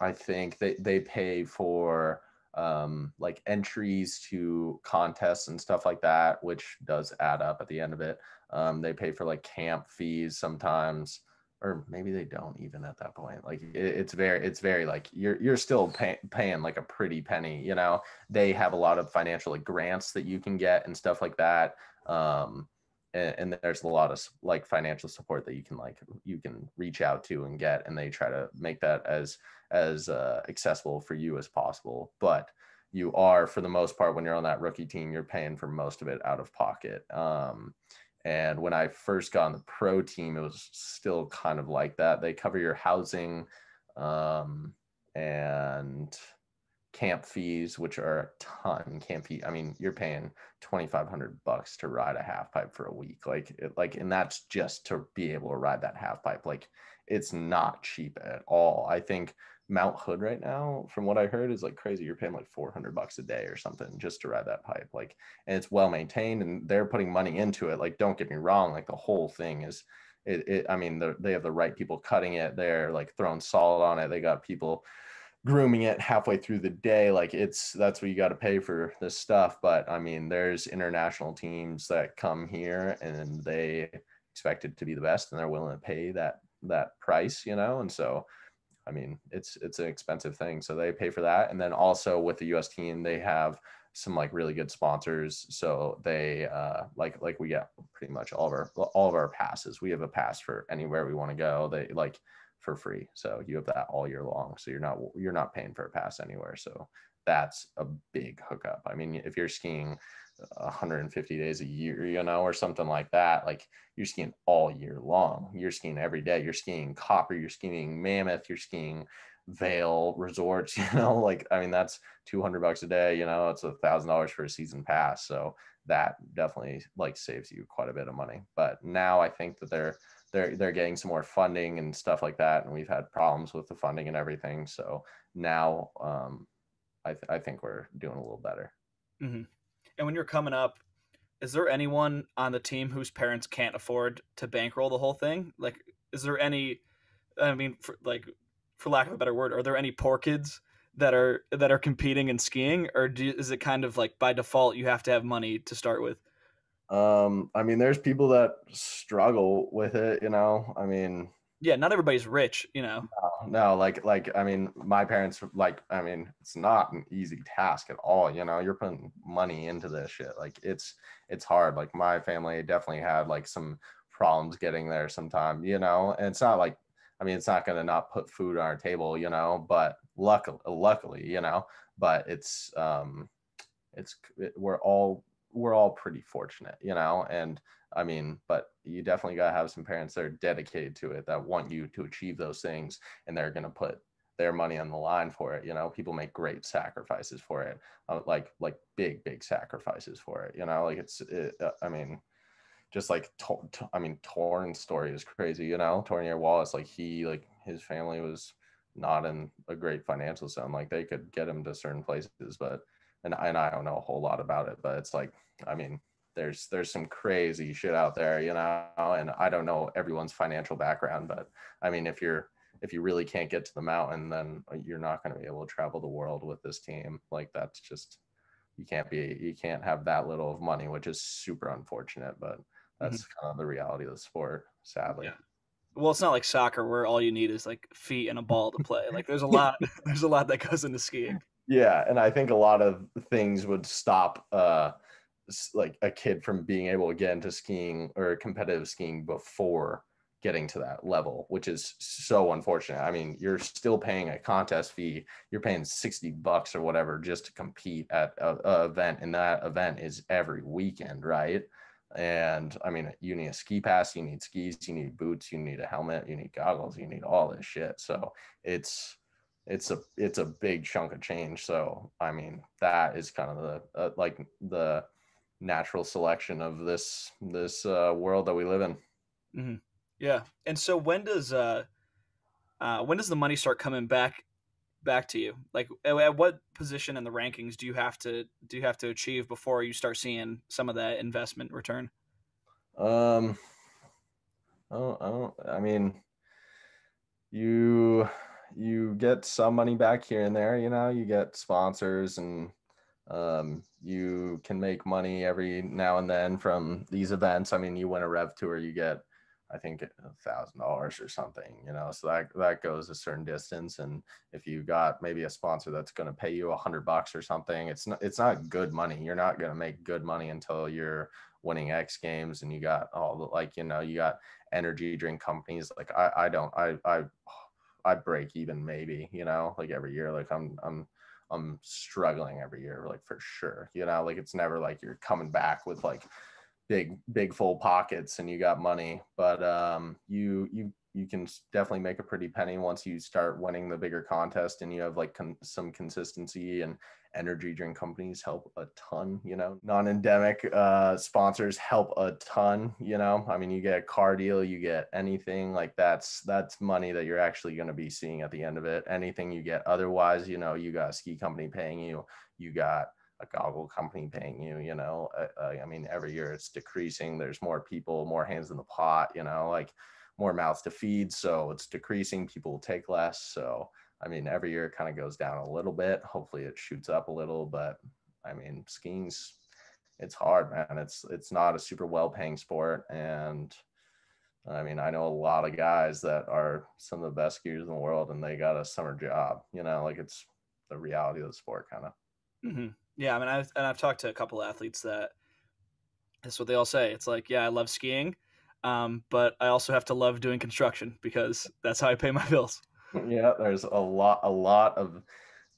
I think they they pay for um, like entries to contests and stuff like that, which does add up at the end of it. Um, they pay for like camp fees sometimes or maybe they don't even at that point. Like it, it's very it's very like you're you're still pay, paying like a pretty penny you know? They have a lot of financial like grants that you can get and stuff like that. Um and, and there's a lot of like financial support that you can like you can reach out to and get and they try to make that as as uh, accessible for you as possible but you are for the most part when you're on that rookie team you're paying for most of it out of pocket um and when I first got on the pro team, it was still kind of like that. They cover your housing um, and camp fees, which are a ton. Camp fee. I mean, you're paying twenty five hundred bucks to ride a half pipe for a week. Like, it, like, and that's just to be able to ride that half pipe. Like, it's not cheap at all. I think Mount Hood right now, from what I heard, is like crazy. You're paying like 400 bucks a day or something just to ride that pipe. Like, and it's well maintained and they're putting money into it. Like, don't get me wrong. Like, the whole thing is, it, it I mean, they have the right people cutting it. They're like throwing salt on it. They got people grooming it halfway through the day. Like, it's that's what you got to pay for this stuff. But I mean, there's international teams that come here and they expect it to be the best and they're willing to pay that that price, you know, and so I mean, it's it's an expensive thing, so they pay for that. And then also with the U.S. team, they have some like really good sponsors. So they uh, like like we get pretty much all of our all of our passes. We have a pass for anywhere we want to go. They like for free, so you have that all year long. So you're not you're not paying for a pass anywhere. So that's a big hookup. I mean, if you're skiing 150 days a year, you know, or something like that. Like you're skiing all year long. You're skiing every day. You're skiing Copper. You're skiing Mammoth. You're skiing Vail resorts. You know, like I mean, that's 200 bucks a day. You know, it's a thousand dollars for a season pass. So that definitely like saves you quite a bit of money. But now I think that they're they're they're getting some more funding and stuff like that, and we've had problems with the funding and everything. So now um, I th- I think we're doing a little better. Mm-hmm. And when you're coming up, is there anyone on the team whose parents can't afford to bankroll the whole thing? Like, is there any? I mean, for, like, for lack of a better word, are there any poor kids that are that are competing in skiing, or do, is it kind of like by default you have to have money to start with? Um, I mean, there's people that struggle with it. You know, I mean, yeah, not everybody's rich, you know. No, no, like like I mean, my parents like I mean, it's not an easy task at all, you know. You're putting money into this shit. Like it's it's hard. Like my family definitely had like some problems getting there sometime, you know. And it's not like I mean, it's not going to not put food on our table, you know, but luckily luckily, you know, but it's um it's it, we're all we're all pretty fortunate, you know, and I mean, but you definitely got to have some parents that are dedicated to it that want you to achieve those things and they're going to put their money on the line for it. You know, people make great sacrifices for it, uh, like like big big sacrifices for it. You know, like it's it, uh, I mean, just like to, to, I mean, Torin's story is crazy. You know, Torin Yater-Wallace, like he like his family was not in a great financial zone. Like they could get him to certain places, but and and I don't know a whole lot about it, but it's like I mean there's there's some crazy shit out there, you know, and I don't know everyone's financial background, but I mean, if you're if you really can't get to the mountain, then you're not going to be able to travel the world with this team. Like that's just you can't be you can't have that little of money, which is super unfortunate, but that's mm-hmm. kind of the reality of the sport, sadly. Yeah. Well, it's not like soccer where all you need is like feet and a ball to play. Like there's a lot there's a lot that goes into skiing. Yeah, and I think a lot of things would stop uh like a kid from being able again to get into skiing or competitive skiing before getting to that level, which is so unfortunate. I mean, you're still paying a contest fee. You're paying 60 bucks or whatever just to compete at a, a event. And that event is every weekend, right? And I mean, you need a ski pass, you need skis, you need boots, you need a helmet, you need goggles, you need all this shit. So it's, it's a it's a big chunk of change. So I mean, that is kind of the uh, like the natural selection of this this uh, world that we live in. Mm-hmm. Yeah, and so when does uh, uh, when does the money start coming back back to you? Like, at what position in the rankings do you have to do you have to achieve before you start seeing some of that investment return? Um, don't, I don't. I mean, you you get some money back here and there. You know, you get sponsors and um, you can make money every now and then from these events. I mean, you win a Rev Tour, you get I think a thousand dollars or something, you know, so that that goes a certain distance. And if you got maybe a sponsor that's going to pay you a hundred bucks or something, it's not it's not good money. You're not going to make good money until you're winning X games and you got all the like you know you got energy drink companies. Like I I don't I I I break even maybe you know like every year like I'm I'm I'm struggling every year like for sure you know like it's never like you're coming back with like big big full pockets and you got money but um you you you can definitely make a pretty penny once you start winning the bigger contest and you have like con- some consistency and energy drink companies help a ton you know? Non-endemic uh sponsors help a ton you know? I mean you get a car deal you get anything like that's that's money that you're actually going to be seeing at the end of it. Anything you get otherwise you know you got a ski company paying you you got a goggle company paying you you know? I mean every year it's decreasing. There's more people more hands in the pot you know? Like more mouths to feed so it's decreasing. People will take less so i mean every year it kind of goes down a little bit hopefully it shoots up a little but i mean skiing's it's hard man it's it's not a super well paying sport and I mean, I know a lot of guys that are some of the best skiers in the world and they got a summer job, you know, like it's the reality of the sport kind of. Mm-hmm. Yeah, I mean, I've and I've talked to a couple athletes that that's what they all say. It's like, yeah, I love skiing, um, but I also have to love doing construction because that's how I pay my bills. Yeah, there's a lot, a lot of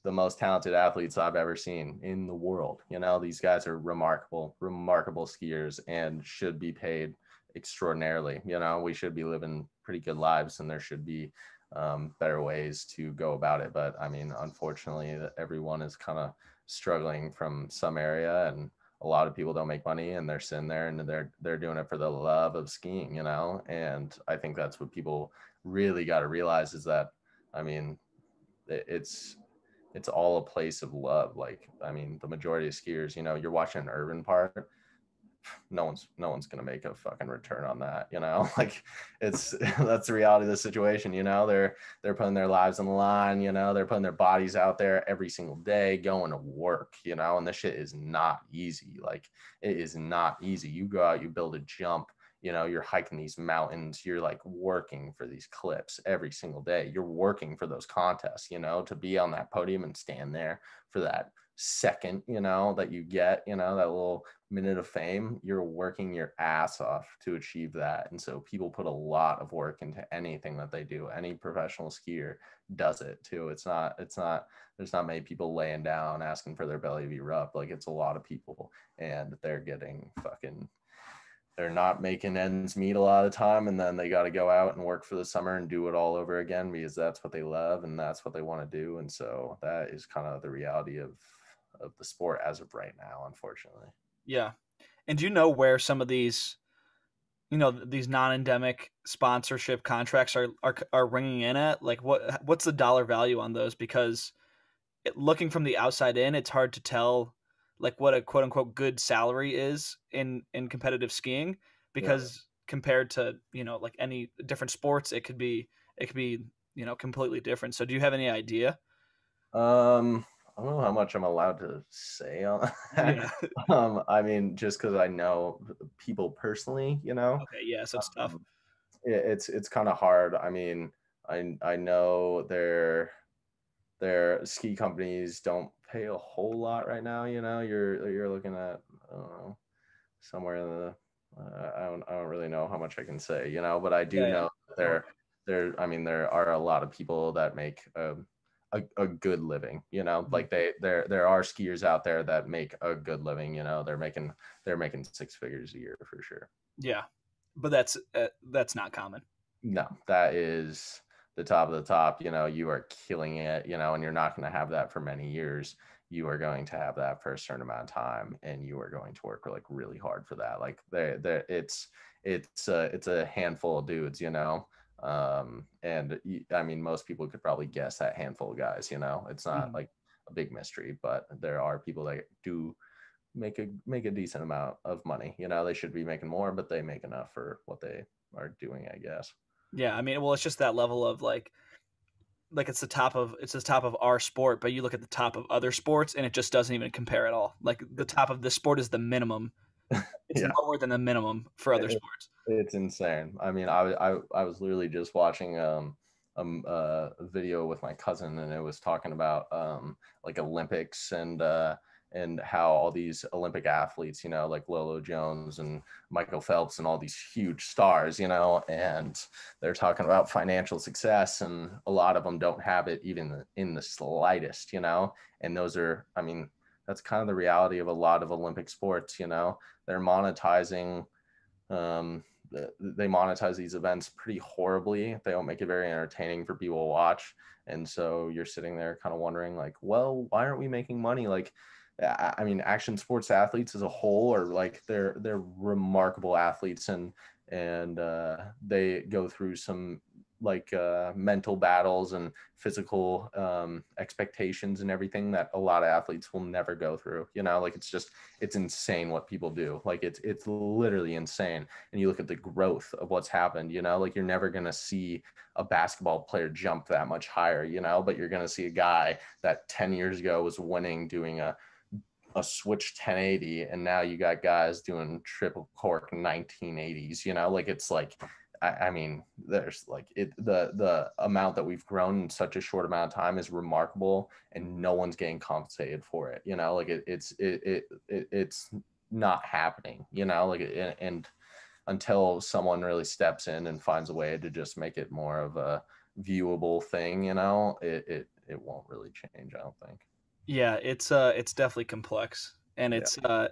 the most talented athletes I've ever seen in the world. You know, these guys are remarkable, remarkable skiers and should be paid extraordinarily. You know, we should be living pretty good lives and there should be um, better ways to go about it. But I mean, unfortunately, everyone is kind of struggling from some area and a lot of people don't make money and they're sitting there and they're they're doing it for the love of skiing you know and i think that's what people really got to realize is that i mean it's it's all a place of love. Like i mean the majority of skiers you know you're watching an urban park, no one's no one's gonna make a fucking return on that you know? Like it's that's the reality of the situation you know? They're they're putting their lives on the line you know? They're putting their bodies out there every single day going to work you know? And this shit is not easy. Like it is not easy. You go out you build a jump you know you're hiking these mountains you're like working for these clips every single day you're working for those contests you know to be on that podium and stand there for that second, you know, that you get, you know, that little minute of fame, you're working your ass off to achieve that. And so people put a lot of work into anything that they do. Any professional skier does it too. It's not, it's not, there's not many people laying down asking for their belly to be rubbed. Like it's a lot of people and they're getting fucking they're not making ends meet a lot of the time and then they got to go out and work for the summer and do it all over again because that's what they love and that's what they want to do and so that is kind of the reality of of the sport as of right now, unfortunately. Yeah, and do you know where some of these, you know, these non-endemic sponsorship contracts are are are ringing in at? Like, what what's the dollar value on those? Because it, looking from the outside in, it's hard to tell like what a quote unquote good salary is in in competitive skiing because yeah. compared to you know like any different sports it could be it could be you know completely different so do you have any idea um I don't know how much I'm allowed to say on that. Yeah. um, I mean, just because I know people personally, you know. Okay, yeah, so it's um, tough. It, it's it's kind of hard. I mean, I I know their their ski companies don't pay a whole lot right now. You know, you're you're looking at I don't know somewhere in the uh, I don't I don't really know how much I can say. You know, but I do yeah, know yeah. there there. I mean, there are a lot of people that make. Um, a, a good living you know mm-hmm. like they there there are skiers out there that make a good living you know they're making they're making six figures a year for sure yeah but that's uh, that's not common no that is the top of the top, you know, you are killing it, you know, and you're not going to have that for many years. You are going to have that for a certain amount of time, and you are going to work like really hard for that. Like there, there, it's it's a, it's a handful of dudes, you know. Um, and I mean, most people could probably guess that handful of guys, you know. It's not mm-hmm. like a big mystery, but there are people that do make a make a decent amount of money. You know, they should be making more, but they make enough for what they are doing, I guess. Yeah, I mean, well, it's just that level of like, like it's the top of it's the top of our sport, but you look at the top of other sports, and it just doesn't even compare at all. Like the top of this sport is the minimum. It's yeah. lower than the minimum for other it, sports. It's insane. I mean, I I I was literally just watching um um, uh, a video with my cousin, and it was talking about um, like Olympics and uh, and how all these Olympic athletes, you know, like Lolo Jones and Michael Phelps and all these huge stars, you know, and they're talking about financial success and a lot of them don't have it even in the slightest, you know, and those are, I mean, that's kind of the reality of a lot of Olympic sports, you know, they're monetizing, um, they monetize these events pretty horribly. They don't make it very entertaining for people to watch. And so you're sitting there kind of wondering like, well, why aren't we making money? Like, I mean, action sports athletes as a whole are like they're they're remarkable athletes and and uh, they go through some like uh, mental battles and physical um, expectations and everything that a lot of athletes will never go through. You know, like it's just it's insane what people do. Like it's it's literally insane. And you look at the growth of what's happened. You know, like you're never gonna see a basketball player jump that much higher. You know, but you're gonna see a guy that ten years ago was winning doing a a switch 1080 and now you got guys doing triple cork 1980s you know? Like it's like I, I, mean there's like it the the amount that we've grown in such a short amount of time is remarkable and no one's getting compensated for it you know? Like it, it's it, it, it it's not happening you know? Like and, and until someone really steps in and finds a way to just make it more of a viewable thing you know it it, it won't really change i don't think yeah, it's uh it's definitely complex. And it's yeah. uh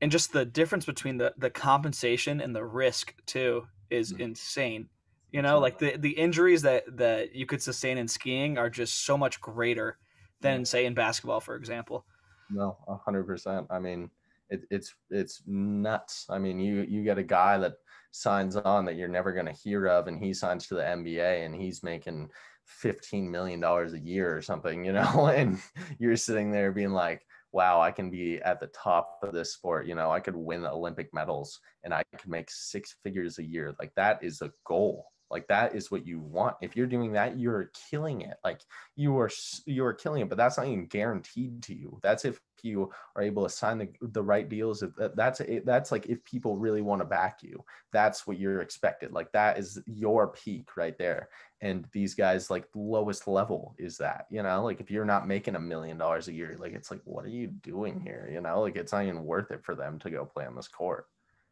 and just the difference between the the compensation and the risk too is mm-hmm. insane. You know, like the the injuries that that you could sustain in skiing are just so much greater than yeah. say in basketball, for example. No, a hundred percent. I mean, it, it's it's nuts. I mean, you you get a guy that signs on that you're never going to hear of, and he signs to the NBA, and he's making 15 million dollars a year or something you know and you're sitting there being like wow i can be at the top of this sport you know i could win olympic medals and i could make six figures a year. Like that is a goal like that is what you want. If you're doing that you're killing it. Like you are you are killing it but that's not even guaranteed to you. That's if you are able to sign the, the right deals that's that's like if people really want to back you that's what you're expected. Like that is your peak right there. And these guys like lowest level is that you know? Like if you're not making a million dollars a year like it's like what are you doing here? You know? Like it's not even worth it for them to go play on this court.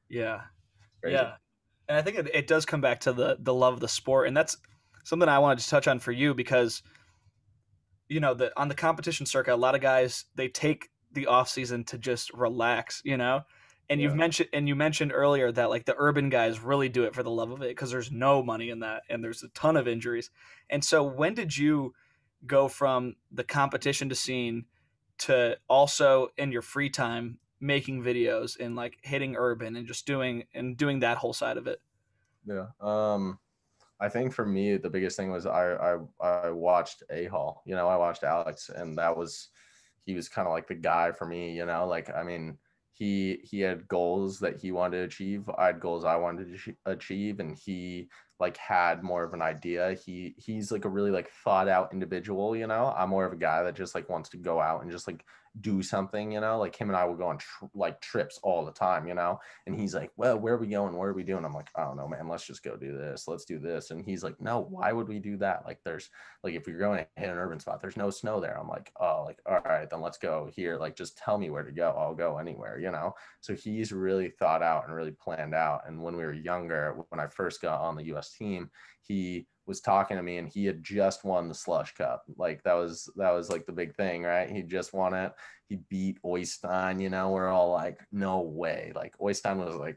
Yeah. Yeah and i think it, it does come back to the the love of the sport and that's something i wanted to touch on for you because you know the on the competition circuit a lot of guys they take the off season to just relax you know and yeah. you've mentioned and you mentioned earlier that like the urban guys really do it for the love of it because there's no money in that and there's a ton of injuries and so when did you go from the competition to scene to also in your free time making videos and like hitting urban and just doing and doing that whole side of it. Yeah um i think for me the biggest thing was i i, I watched a hall you know i watched alex and that was he was kind of like the guy for me you know like i mean he he had goals that he wanted to achieve. I had goals i wanted to achieve and he like had more of an idea. He he's like a really like thought out individual you know? I'm more of a guy that just like wants to go out and just like do something, you know, like him and I would go on tr- like trips all the time, you know, and he's like, well, where are we going? Where are we doing? I'm like, I don't know, man, let's just go do this. Let's do this. And he's like, no, why would we do that? Like there's like, if you're going to hit an urban spot, there's no snow there. I'm like, oh, like, all right, then let's go here. Like, just tell me where to go. I'll go anywhere, you know? So he's really thought out and really planned out. And when we were younger, when I first got on the US team, he was talking to me and he had just won the slush cup like that was that was like the big thing right he just won it he beat oystein you know we're all like no way like oystein was like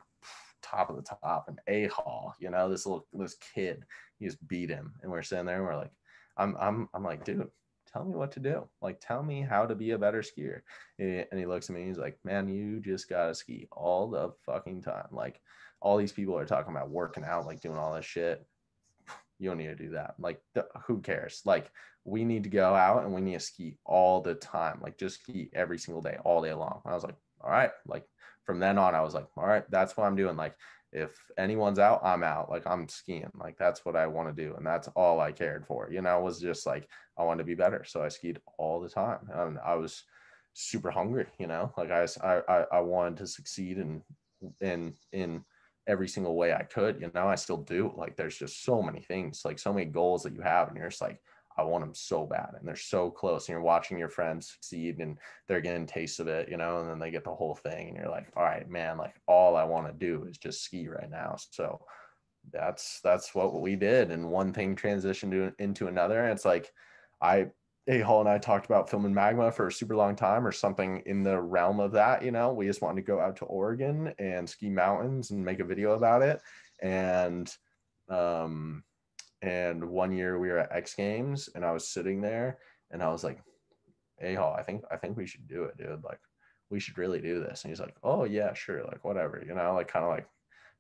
top of the top, and A Hall, you know, this little this kid, he just beat him, and we're sitting there, and we're like, I'm I'm I'm like, dude, tell me what to do. Like, tell me how to be a better skier. And he looks at me, and he's like, man, you just gotta ski all the fucking time. Like, all these people are talking about working out, like doing all this shit. You don't need to do that. Like, who cares? Like, we need to go out and we need to ski all the time. Like, just ski every single day, all day long. I was like, all right. Like, from then on, I was like, all right, that's what I'm doing. Like, if anyone's out, I'm out. Like, I'm skiing. Like, that's what I want to do. And that's all I cared for. You know, I was just like, I wanted to be better. So I skied all the time. And I was super hungry, you know, like I, I, I wanted to succeed in, in, in, every single way I could. You know, I still do. Like there's just so many things, like so many goals that you have, and you're just like, I want them so bad. And they're so close. And you're watching your friends succeed and they're getting taste of it, you know, and then they get the whole thing. And you're like, all right, man, like all I want to do is just ski right now. So that's that's what we did. And one thing transitioned to, into another. And it's like I a Hall and I talked about filming magma for a super long time or something in the realm of that. You know, we just wanted to go out to Oregon and ski mountains and make a video about it. And, um, and one year we were at X Games and I was sitting there and I was like, A Hall, I think, I think we should do it, dude. Like, we should really do this. And he's like, oh, yeah, sure. Like, whatever, you know, like, kind of like,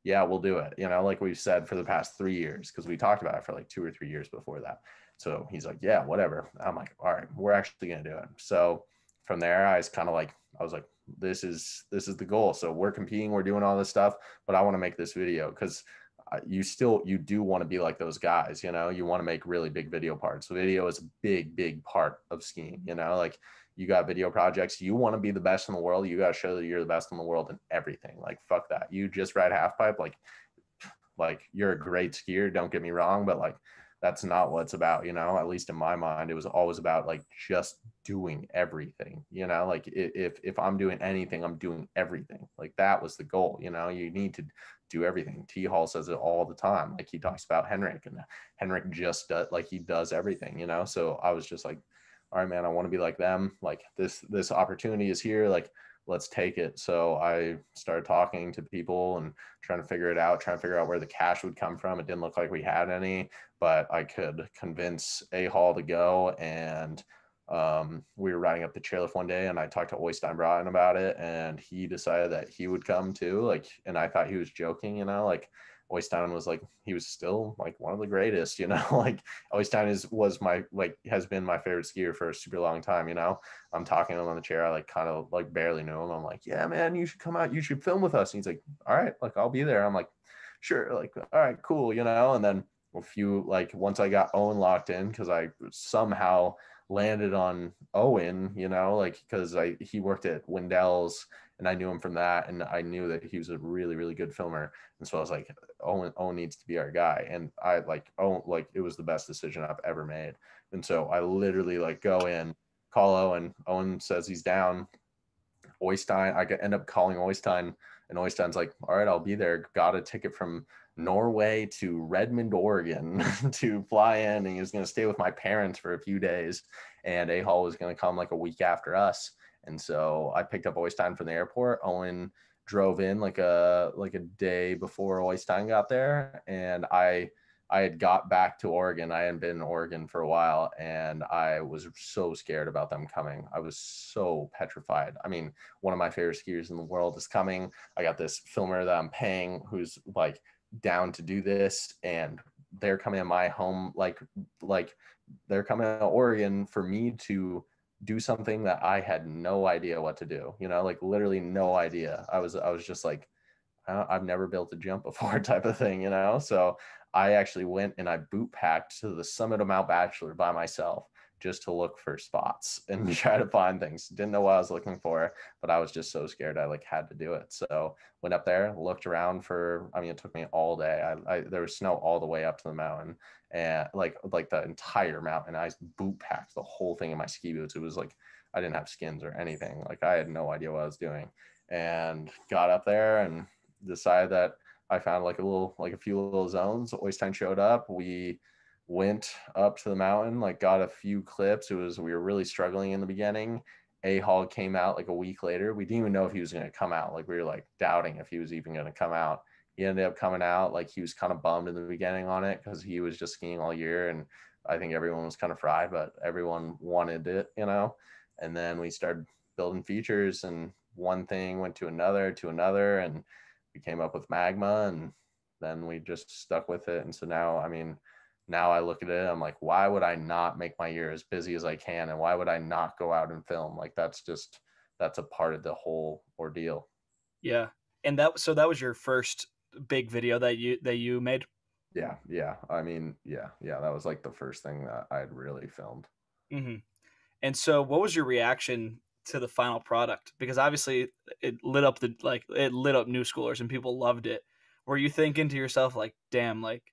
yeah, we'll do it. You know, like we've said for the past three years, because we talked about it for like two or three years before that. So he's like, yeah, whatever. I'm like, all right, we're actually gonna do it. So from there, I was kind of like, I was like, this is this is the goal. So we're competing, we're doing all this stuff, but I want to make this video because you still you do want to be like those guys you know you want to make really big video parts video is a big big part of skiing you know like you got video projects you want to be the best in the world you got to show that you're the best in the world in everything like fuck that you just ride half pipe like like you're a great skier don't get me wrong but like that's not what it's about you know at least in my mind it was always about like just doing everything you know like if if i'm doing anything i'm doing everything like that was the goal you know you need to do everything. T hall says it all the time like he talks about henrik and henrik just does like he does everything you know so i was just like all right man i want to be like them like this this opportunity is here like let's take it. So I started talking to people and trying to figure it out, trying to figure out where the cash would come from. It didn't look like we had any, but I could convince A Hall to go. And um, we were riding up the chairlift one day and I talked to Oystein Bråten about it and he decided that he would come too. Like, and I thought he was joking, you know, like Oystein was like he was still like one of the greatest, you know. like Oystein is was my like has been my favorite skier for a super long time, you know. I'm talking to him on the chair, I like kind of like barely knew him. I'm like, yeah, man, you should come out, you should film with us. And he's like, all right, like I'll be there. I'm like, sure, like all right, cool, you know. And then a few like once I got Owen locked in because I somehow landed on Owen, you know, like because I he worked at Windells and I knew him from that, and I knew that he was a really, really good filmer. And so I was like, Owen, Owen needs to be our guy. And I like, oh, like it was the best decision I've ever made. And so I literally like go in, call Owen. Owen says he's down. Oystein, I end up calling Oystein, and Oystein's like, all right, I'll be there. Got a ticket from Norway to Redmond, Oregon to fly in, and he was going to stay with my parents for a few days. And A Hall was going to come like a week after us. And so I picked up Oystein from the airport. Owen drove in like a like a day before Oystein got there, and I I had got back to Oregon. I hadn't been in Oregon for a while, and I was so scared about them coming. I was so petrified. I mean, one of my favorite skiers in the world is coming. I got this filmer that I'm paying who's like down to do this, and they're coming to my home like like they're coming to Oregon for me to do something that I had no idea what to do, you know, like literally no idea. I was, I was just like, I've never built a jump before type of thing, you know? So I actually went and I boot packed to the summit of Mount Bachelor by myself just to look for spots and mm. try to find things. Didn't know what I was looking for, but I was just so scared I like had to do it. So went up there, looked around for. I mean, it took me all day. I, I there was snow all the way up to the mountain, and like like the entire mountain. I boot packed the whole thing in my ski boots. It was like I didn't have skins or anything. Like I had no idea what I was doing, and got up there and decided that I found like a little like a few little zones. Oystein showed up. We went up to the mountain, like got a few clips. It was we were really struggling in the beginning. A Hall came out like a week later. We didn't even know if he was going to come out. Like we were like doubting if he was even going to come out. he ended up coming out like he was kind of bummed in the beginning on it because he was just skiing all year and I think everyone was kind of fried, but everyone wanted it, you know. And then we started building features, and one thing went to another, to another, and we came up with Magma, and then we just stuck with it. And so now, I mean, now I look at it, I'm like, why would I not make my year as busy as I can, and why would I not go out and film? Like that's just that's a part of the whole ordeal. Yeah, and that so that was your first big video that you that you made. Yeah, yeah. I mean, yeah, yeah. That was like the first thing that I'd really filmed. Mm-hmm. And so, what was your reaction to the final product? Because obviously, it lit up the like it lit up Newschoolers and people loved it. Were you thinking to yourself like, "Damn, like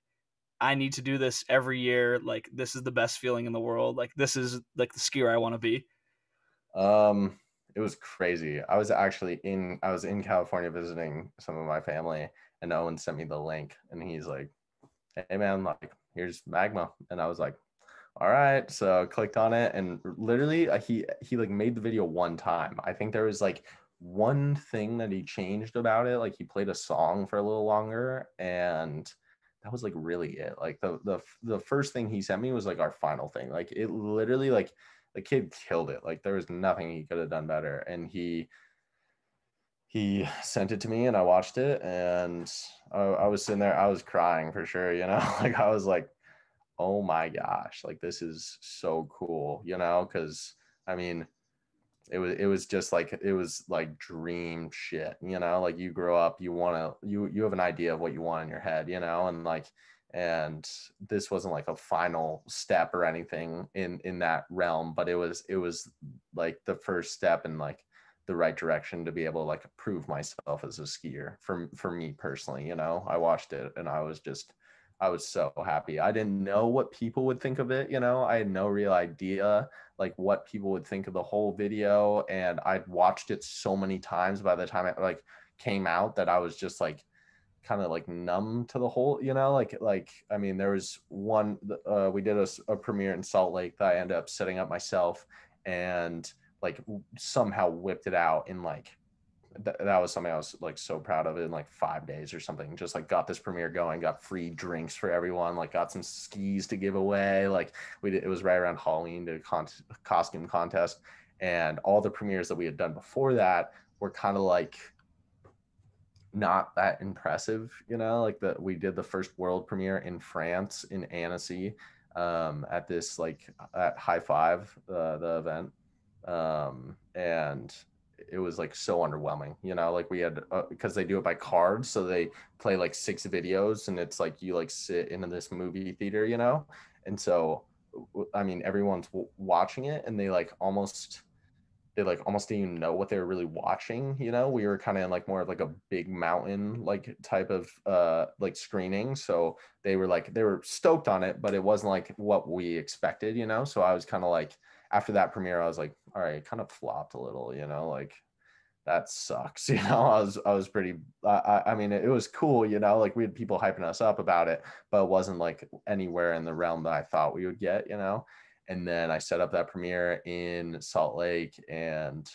I need to do this every year. Like this is the best feeling in the world. Like this is like the skier I want to be." Um, it was crazy. I was actually in I was in California visiting some of my family, and Owen sent me the link, and he's like, hey man, like here's magma. And I was like, all right. So I clicked on it and literally uh, he he like made the video one time. I think there was like one thing that he changed about it. Like he played a song for a little longer and that was like really it. Like the the the first thing he sent me was like our final thing. Like it literally like the kid killed it. Like there was nothing he could have done better. And he he sent it to me and I watched it and I, I, was sitting there, I was crying for sure, you know, like I was like, oh my gosh, like this is so cool, you know, because I mean, it was it was just like it was like dream shit, you know, like you grow up, you want to you you have an idea of what you want in your head, you know, and like and this wasn't like a final step or anything in in that realm, but it was it was like the first step in like the right direction to be able to like prove myself as a skier for for me personally you know? I watched it and i was just i was so happy. I didn't know what people would think of it you know? I had no real idea like what people would think of the whole video and i'd watched it so many times by the time it like came out that i was just like kind of like numb to the whole you know? Like like i mean there was one uh, we did a, a premiere in salt lake that i ended up setting up myself and like somehow whipped it out in like th- that was something I was like so proud of in like five days or something. Just like got this premiere going, got free drinks for everyone, like got some skis to give away. Like we did, it was right around Halloween to con- costume contest, and all the premieres that we had done before that were kind of like not that impressive, you know. Like that we did the first world premiere in France in Annecy um, at this like at High Five, uh, the event um, and it was like so underwhelming you know like we had uh, because they do it by cards so they play like six videos and it's like you like sit into this movie theater you know? And so i mean everyone's w- watching it and they like almost they like almost didn't even know what they were really watching you know? We were kind of in like more of like a big mountain like type of uh like screening so they were like they were stoked on it but it wasn't like what we expected you know? So i was kind of like after that premiere, I was like, all right, it kind of flopped a little, you know, like that sucks. You know, I was, I was pretty, I, I mean, it, it was cool, you know, like we had people hyping us up about it, but it wasn't like anywhere in the realm that I thought we would get, you know? And then I set up that premiere in Salt Lake and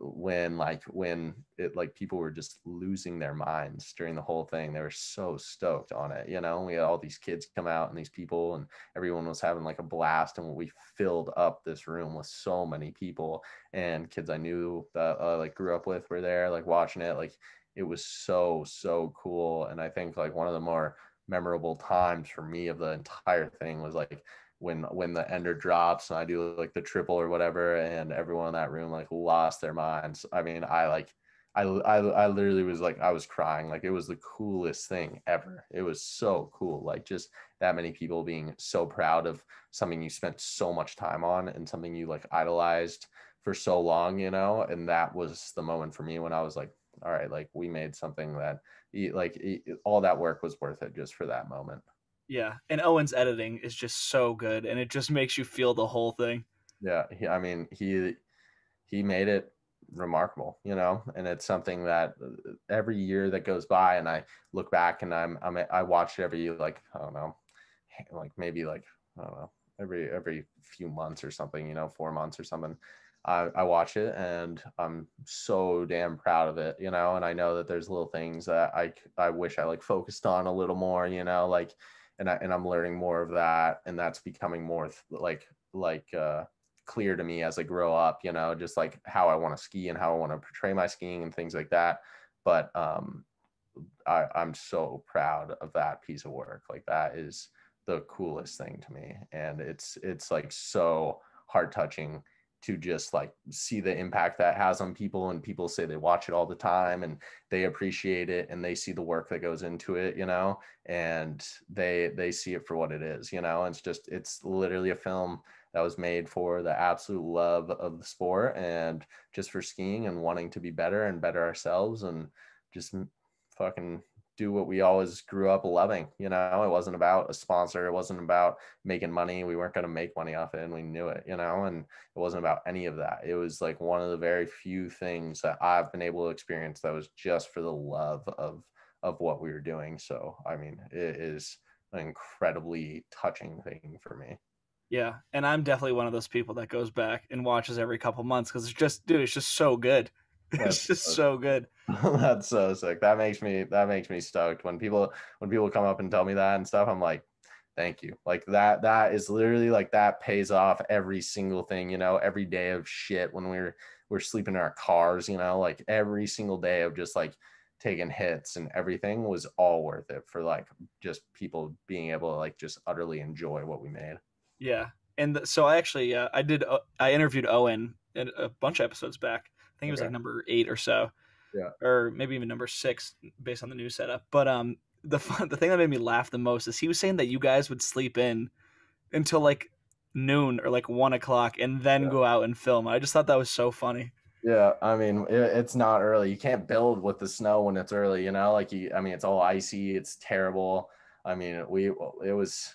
when like when it like people were just losing their minds during the whole thing. They were so stoked on it you know? We had all these kids come out and these people and everyone was having like a blast and we filled up this room with so many people and kids i knew that uh, like grew up with were there like watching it like it was so so cool. And i think like one of the more memorable times for me of the entire thing was like when when the ender drops and I do like the triple or whatever, and everyone in that room like lost their minds. I mean, I like I, I, I literally was like I was crying like it was the coolest thing ever. It was so cool like just that many people being so proud of something you spent so much time on and something you like idolized for so long, you know? And that was the moment for me when I was like all right, like we made something that like all that work was worth it just for that moment. Yeah, and Owen's editing is just so good, and it just makes you feel the whole thing. Yeah, he, I mean he he made it remarkable, you know, and it's something that uh, every year that goes by, and I look back and I'm I'm I watch it every like I don't know, like maybe like I don't know every every few months or something, you know, four months or something. I, I watch it and I'm so damn proud of it, you know. And I know that there's little things that I I wish I like focused on a little more, you know, like, and I and I'm learning more of that, and that's becoming more like like uh clear to me as I grow up, you know, just like how I want to ski and how I want to portray my skiing and things like that. But um, I, I'm so proud of that piece of work. Like that is the coolest thing to me, and it's it's like so heart touching to just like see the impact that has on people and people say they watch it all the time and they appreciate it and they see the work that goes into it you know and they they see it for what it is you know? It's just it's literally a film that was made for the absolute love of the sport and just for skiing and wanting to be better and better ourselves and just fucking do what we always grew up loving. You know, it wasn't about a sponsor. It wasn't about making money. We weren't going to make money off it and we knew it, you know, and it wasn't about any of that. It was like one of the very few things that I've been able to experience that was just for the love of, of what we were doing. So, I mean, it is an incredibly touching thing for me. Yeah. And I'm definitely one of those people that goes back and watches every couple months because it's just, dude, it's just so good. it's just so good. That's so sick. That makes me that makes me stoked when people when people come up and tell me that and stuff. I'm like, thank you. Like that that is literally like that pays off every single thing. You know, every day of shit when we're we're sleeping in our cars. You know, like every single day of just like taking hits and everything was all worth it for like just people being able to like just utterly enjoy what we made. Yeah, and so I actually uh, I did uh, I interviewed Owen in a bunch of episodes back I think it was okay. like number eight or so. Yeah. Or maybe even number six based on the new setup. But um the fun, the thing that made me laugh the most is he was saying that you guys would sleep in until like noon or like one o'clock and then yeah. go out and film. I just thought that was so funny. Yeah, I mean it, it's not early. You can't build with the snow when it's early. You know, like you. I mean, it's all icy. It's terrible. I mean, we it was.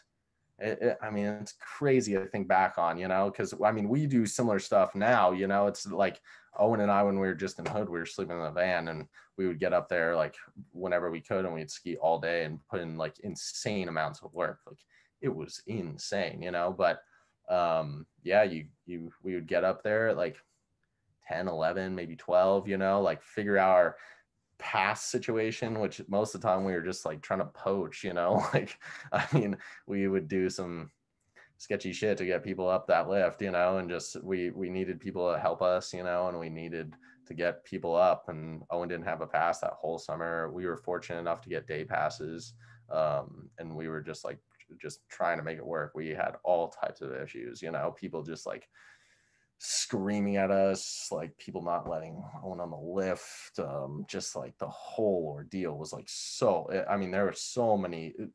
It, it, I mean, it's crazy to think back on, you know, because I mean, we do similar stuff now. You know, it's like Owen and I, when we were just in Hood, we were sleeping in the van and we would get up there like whenever we could and we'd ski all day and put in like insane amounts of work. Like it was insane, you know, but um yeah, you you we would get up there at like 10, 11, maybe 12, you know, like figure out our pass situation, which most of the time we were just like trying to poach, you know, like I mean, we would do some sketchy shit to get people up that lift, you know, and just we we needed people to help us, you know, and we needed to get people up. And Owen didn't have a pass that whole summer. We were fortunate enough to get day passes, um, and we were just like just trying to make it work. We had all types of issues, you know, people just like screaming at us, like people not letting Owen on the lift. Um, just like the whole ordeal was like so. Eh, I mean, there were so many uh,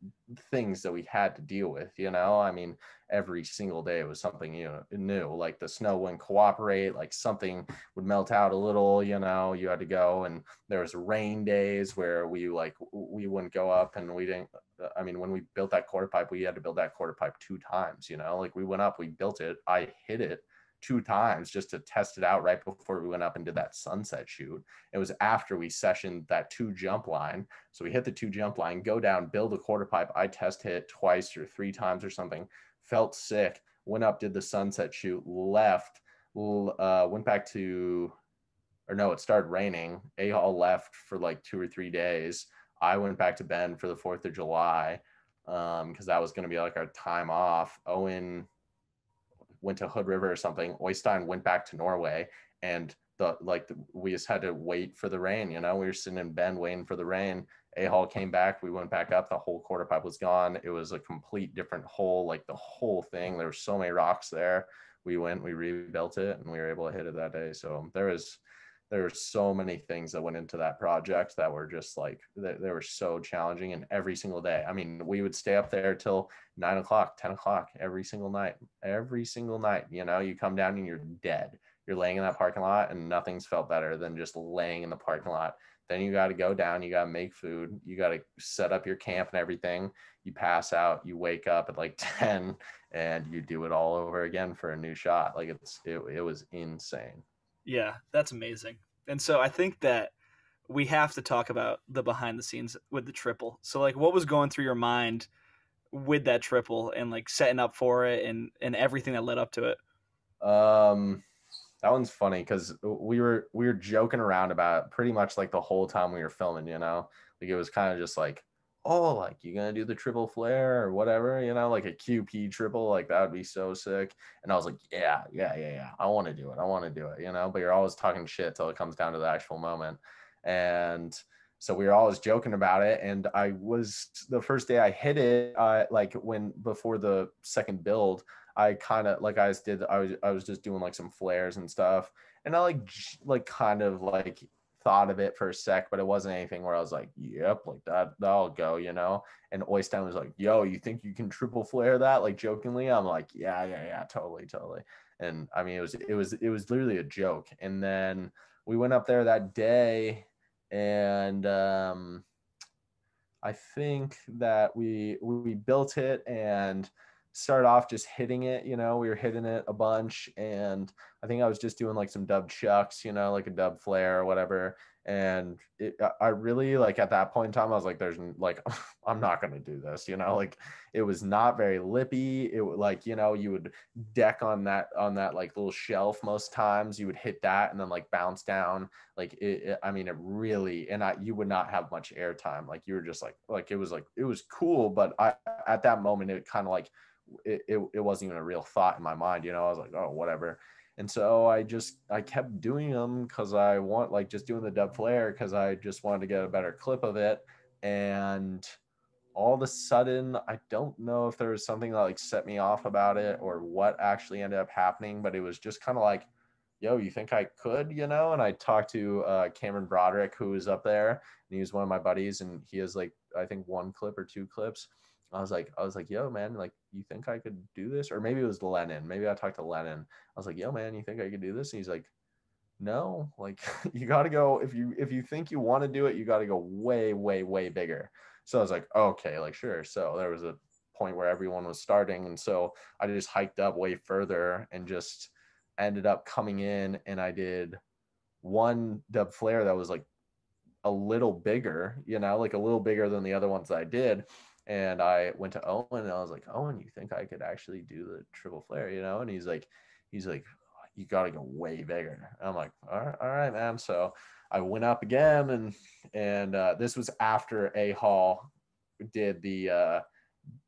things that we had to deal with. You know, I mean, every single day was something you know new. Like the snow wouldn't cooperate. Like something would melt out a little. You know, you had to go, and there was rain days where we like we wouldn't go up, and we didn't. Uh, I mean, when we built that quarter pipe, we had to build that quarter pipe two times. You know, like we went up, we built it, I hit it two times just to test it out right before we went up and did that sunset shoot. It was after we sessioned that two jump line. So we hit the two jump line, go down, build a quarter pipe. I test hit twice or three times or something, felt sick, went up, did the sunset shoot, left, uh, went back to, or no, it started raining. A Hall left for like two or three days. I went back to Bend for the 4th of July because um, that was going to be like our time off. Owen went to Hood River or something. Oystein went back to Norway, and the like the, we just had to wait for the rain. You know, we were sitting in Bend waiting for the rain. A Hall came back. We went back up. The whole quarter pipe was gone. It was a complete different hole. Like the whole thing. There were so many rocks there. We went. We rebuilt it, and we were able to hit it that day. So there was there were so many things that went into that project that were just like they, they, were so challenging and every single day. I mean we would stay up there till nine o'clock ten o'clock every single night every single night you know? You come down and you're dead. You're laying in that parking lot and nothing's felt better than just laying in the parking lot. Then you got to go down you got to make food you got to set up your camp and everything. You pass out you wake up at like 10 and you do it all over again for a new shot. Like it's it, it was insane yeah, that's amazing. And so I think that we have to talk about the behind the scenes with the triple. So like what was going through your mind with that triple and like setting up for it and and everything that led up to it? Um that one's funny because we were we were joking around about pretty much like the whole time we were filming. You know, like it was kind of just like, oh, like you're gonna do the triple flair or whatever, you know, like a QP triple, like that would be so sick. And I was like, yeah, yeah, yeah, yeah, I want to do it, I want to do it, you know. But you're always talking shit till it comes down to the actual moment, and so we were always joking about it and i was the first day i hit it uh, like when before the second build i kind of like i did i was i was just doing like some flairs and stuff and i like like kind of like thought of it for a sec but it wasn't anything where i was like yep like that that'll go you know? And oystein was like yo you think you can triple flair that? Like jokingly i'm like yeah yeah yeah totally totally. And i mean it was it was it was literally a joke. And then we went up there that day and um, I think that we we built it and started off just hitting it. You know, we were hitting it a bunch, and I think I was just doing like some dub chucks, you know, like a dub flair or whatever, and it, i really like at that point in time i was like there's like i'm not going to do this you know like it was not very lippy it like you know you would deck on that on that like little shelf most times you would hit that and then like bounce down like it, it i mean it really and i you would not have much air time like you were just like like it was like it was cool but i at that moment it kind of like it, it, it wasn't even a real thought in my mind you know i was like oh whatever and so I just I kept doing them because I want like just doing the dub flair because I just wanted to get a better clip of it. And all of a sudden, I don't know if there was something that like set me off about it or what actually ended up happening, but it was just kind of like, yo, you think I could, you know? And I talked to uh, Cameron Broderick, who was up there, and he was one of my buddies, and he has like I think one clip or two clips I was like, I was like, yo, man, like, you think I could do this? Or maybe it was Lennon. Maybe I talked to Lennon. I was like, yo, man, you think I could do this? And he's like, no, like you got to go. If you if you think you want to do it, you got to go way, way, way bigger. So I was like, okay, like sure. So there was a point where everyone was starting, and so I just hiked up way further and just ended up coming in, and I did one dub flair that was like a little bigger, you know, like a little bigger than the other ones I did and I went to Owen and I was like, Owen, you think I could actually do the triple flair, you know? And he's like, he's like, you got to go way bigger. And I'm like, all right, all right, man. So I went up again, and and uh, this was after A Hall did the uh,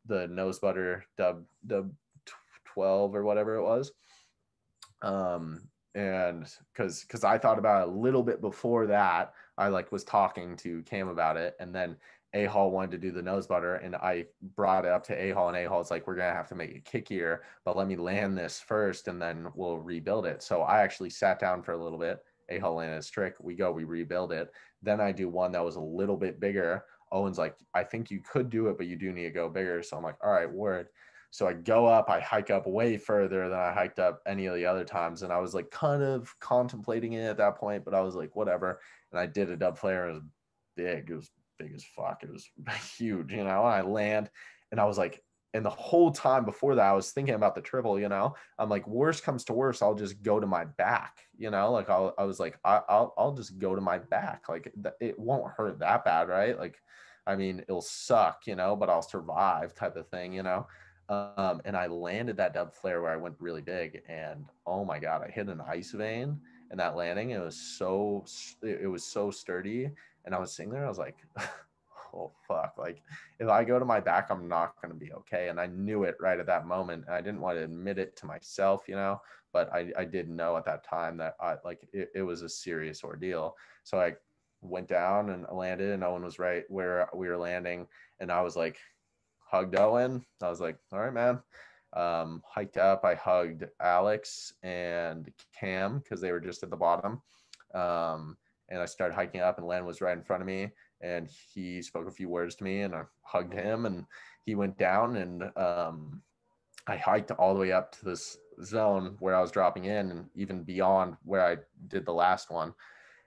the nose butter dub dub twelve or whatever it was. Um, and because because I thought about it a little bit before that, I like was talking to Cam about it, and then a Hall wanted to do the nose butter, and I brought it up to A Hall, and A Hall's like, "We're gonna have to make it kickier, but let me land this first, and then we'll rebuild it." So I actually sat down for a little bit. A Hall landed his trick. We go, we rebuild it. Then I do one that was a little bit bigger. Owen's like, "I think you could do it, but you do need to go bigger." So I'm like, "All right, word." So I go up, I hike up way further than I hiked up any of the other times. And I was like kind of contemplating it at that point, but I was like, whatever. And I did a dub flair. It was big. It was big as fuck. It was huge, you know. I land and I was like, and the whole time before that, I was thinking about the triple, you know. I'm like, worst comes to worst, I'll just go to my back, you know. Like I'll, I was like, I, will I'll just go to my back. Like it won't hurt that bad, right? Like, I mean, it'll suck, you know, but I'll survive, type of thing, you know. Um, and I landed that dub flair where I went really big, and oh my god, I hit an ice vein in that landing. It was so, it was so sturdy and I was sitting there, I was like, oh fuck. Like if I go to my back, I'm not gonna be okay. And I knew it right at that moment. And I didn't want to admit it to myself, you know, but I, I did know at that time that I like it, it was a serious ordeal. So I went down and landed and Owen was right where we were landing. And I was like, hugged Owen. I was like, all right, man. Um, hiked up. I hugged Alex and Cam because they were just at the bottom. Um, and I started hiking up, and Len was right in front of me, and he spoke a few words to me, and I hugged him, and he went down, and um, I hiked all the way up to this zone where I was dropping in, and even beyond where I did the last one.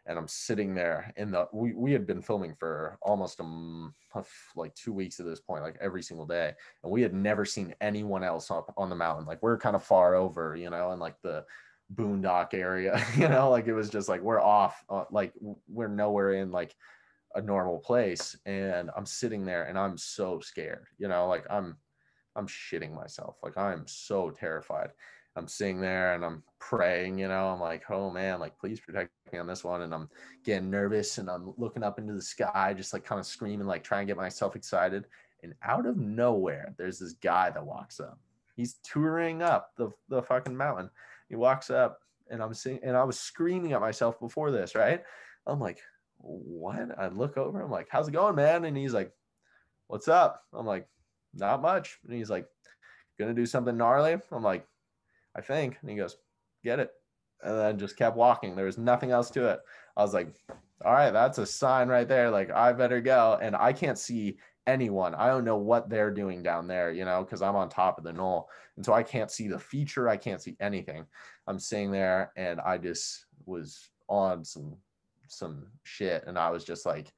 And I'm sitting there in the. We, we had been filming for almost like two weeks at this point, like every single day, and we had never seen anyone else up on the mountain. Like we're kind of far over, you know, and like the boondock area you know like it was just like we're off uh, like we're nowhere in like a normal place and i'm sitting there and i'm so scared you know like i'm i'm shitting myself like i'm so terrified I'm sitting there and I'm praying, you know, I'm like, oh man, like please protect me on this one. And I'm getting nervous and I'm looking up into the sky, just like kind of screaming, like trying to get myself excited. And out of nowhere, there's this guy that walks up. He's touring up the, the fucking mountain. He walks up and I'm seeing and I was screaming at myself before this, right? I'm like, what? I look over, I'm like, how's it going, man? And he's like, What's up? I'm like, not much. And he's like, gonna do something gnarly. I'm like, I think. And he goes, get it. And then just kept walking. There was nothing else to it. I was like, all right, that's a sign right there. Like, I better go. And I can't see anyone. I don't know what they're doing down there, you know, because I'm on top of the knoll. And so I can't see the feature. I can't see anything. I'm sitting there and I just was on some some shit. And I was just like,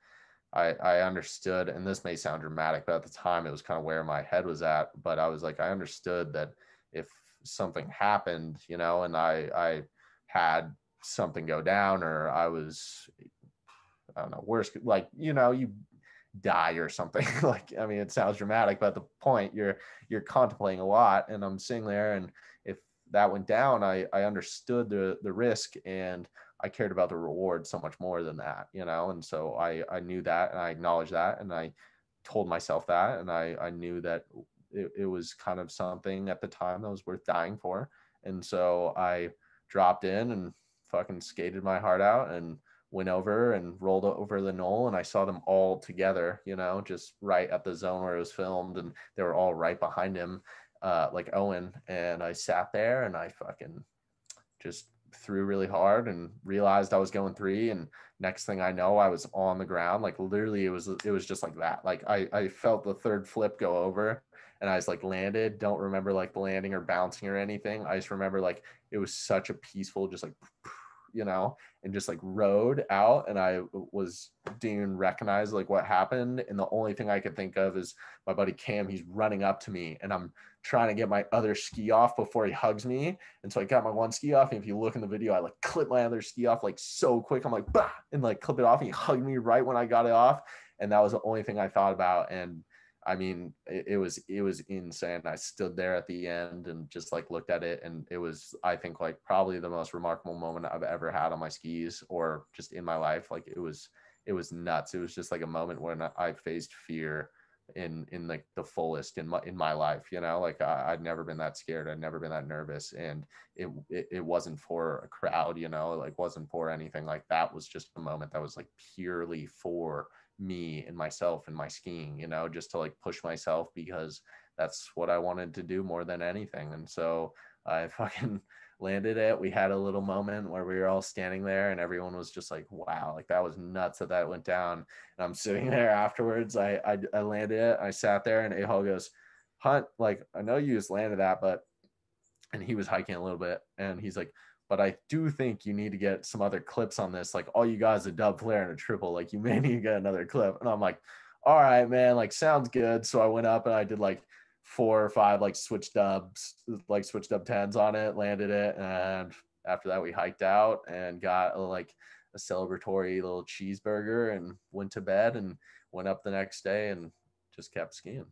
I, I understood, and this may sound dramatic, but at the time it was kind of where my head was at. But I was like, I understood that if something happened, you know, and I I had something go down, or I was, I don't know, worse, like you know, you die or something. like I mean, it sounds dramatic, but at the point you're you're contemplating a lot, and I'm sitting there, and if that went down, I I understood the the risk and I cared about the reward so much more than that, you know? And so I, I knew that and I acknowledged that and I told myself that. And I, I knew that it, it was kind of something at the time that was worth dying for. And so I dropped in and fucking skated my heart out and went over and rolled over the knoll and I saw them all together, you know, just right at the zone where it was filmed and they were all right behind him, uh, like Owen. And I sat there and I fucking just threw really hard and realized I was going three. And next thing I know, I was on the ground. Like literally, it was it was just like that. Like I I felt the third flip go over, and I was like landed. Don't remember like the landing or bouncing or anything. I just remember like it was such a peaceful, just like you know, and just like rode out. And I was didn't recognize like what happened. And the only thing I could think of is my buddy Cam. He's running up to me, and I'm trying to get my other ski off before he hugs me. And so I got my one ski off. And if you look in the video, I like clip my other ski off like so quick. I'm like, bah, and like clip it off. And he hugged me right when I got it off. And that was the only thing I thought about. And I mean, it, it was it was insane. I stood there at the end and just like looked at it, and it was I think like probably the most remarkable moment I've ever had on my skis or just in my life. Like it was it was nuts. It was just like a moment when I faced fear in in like the fullest in my in my life you know like I, would never been that scared i'd never been that nervous and it, it it wasn't for a crowd you know like wasn't for anything like that was just a moment that was like purely for me and myself and my skiing you know just to like push myself because that's what i wanted to do more than anything and so i fucking landed it. We had a little moment where we were all standing there and everyone was just like, wow, like that was nuts that that went down. And I'm sitting there afterwards. I I, I landed it. I sat there and A Hall goes, Hunt, like I know you just landed that, but and he was hiking a little bit and he's like, but I do think you need to get some other clips on this. Like all you guys a dub flair and a triple, like you may need to get another clip. And I'm like, all right, man, like sounds good. So I went up and I did like four or five like switch dubs, like switch dub tens on it, landed it, and after that we hiked out and got like a celebratory little cheeseburger and went to bed and went up the next day and just kept skiing.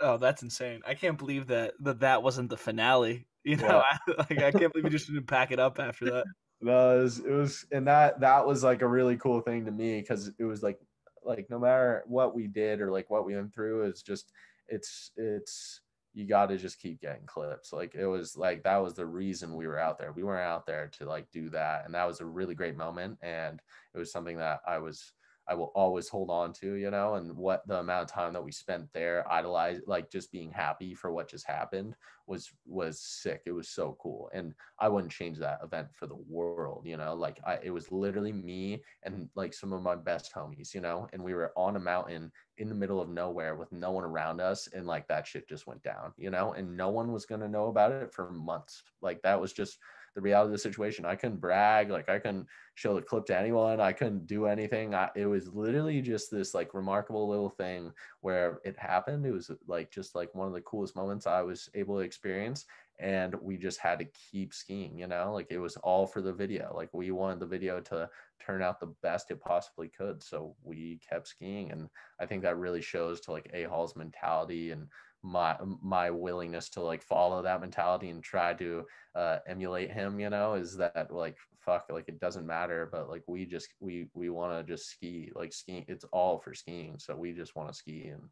Oh, that's insane! I can't believe that that, that wasn't the finale. You know, I, like I can't believe you just didn't pack it up after that. No, it was, it was, and that that was like a really cool thing to me because it was like like no matter what we did or like what we went through, it's just it's it's you got to just keep getting clips. Like it was like that was the reason we were out there. We weren't out there to like do that, and that was a really great moment, and it was something that I was I will always hold on to, you know, and what the amount of time that we spent there idolize like just being happy for what just happened was was sick. It was so cool. And I wouldn't change that event for the world, you know, like I it was literally me and like some of my best homies, you know, and we were on a mountain in the middle of nowhere with no one around us and like that shit just went down, you know, and no one was going to know about it for months. Like that was just the reality of the situation. I couldn't brag, like I couldn't show the clip to anyone. I couldn't do anything. I, it was literally just this like remarkable little thing where it happened. It was like just like one of the coolest moments I was able to experience. And we just had to keep skiing, you know, like it was all for the video. Like we wanted the video to turn out the best it possibly could. So we kept skiing, and I think that really shows to like A Hall's mentality and my my willingness to like follow that mentality and try to uh, emulate him. You know, is that like fuck, like it doesn't matter, but like we just we we want to just ski, like skiing. It's all for skiing, so we just want to ski, and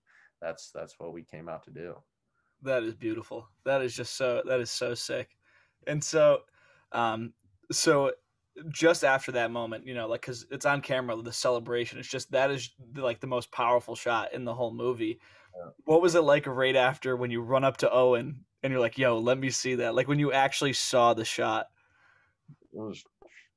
that's that's what we came out to do. That is beautiful. That is just so that is so sick. And so um so just after that moment, you know, like cuz it's on camera the celebration. It's just that is like the most powerful shot in the whole movie. What was it like right after when you run up to Owen and you're like, "Yo, let me see that." Like when you actually saw the shot. It was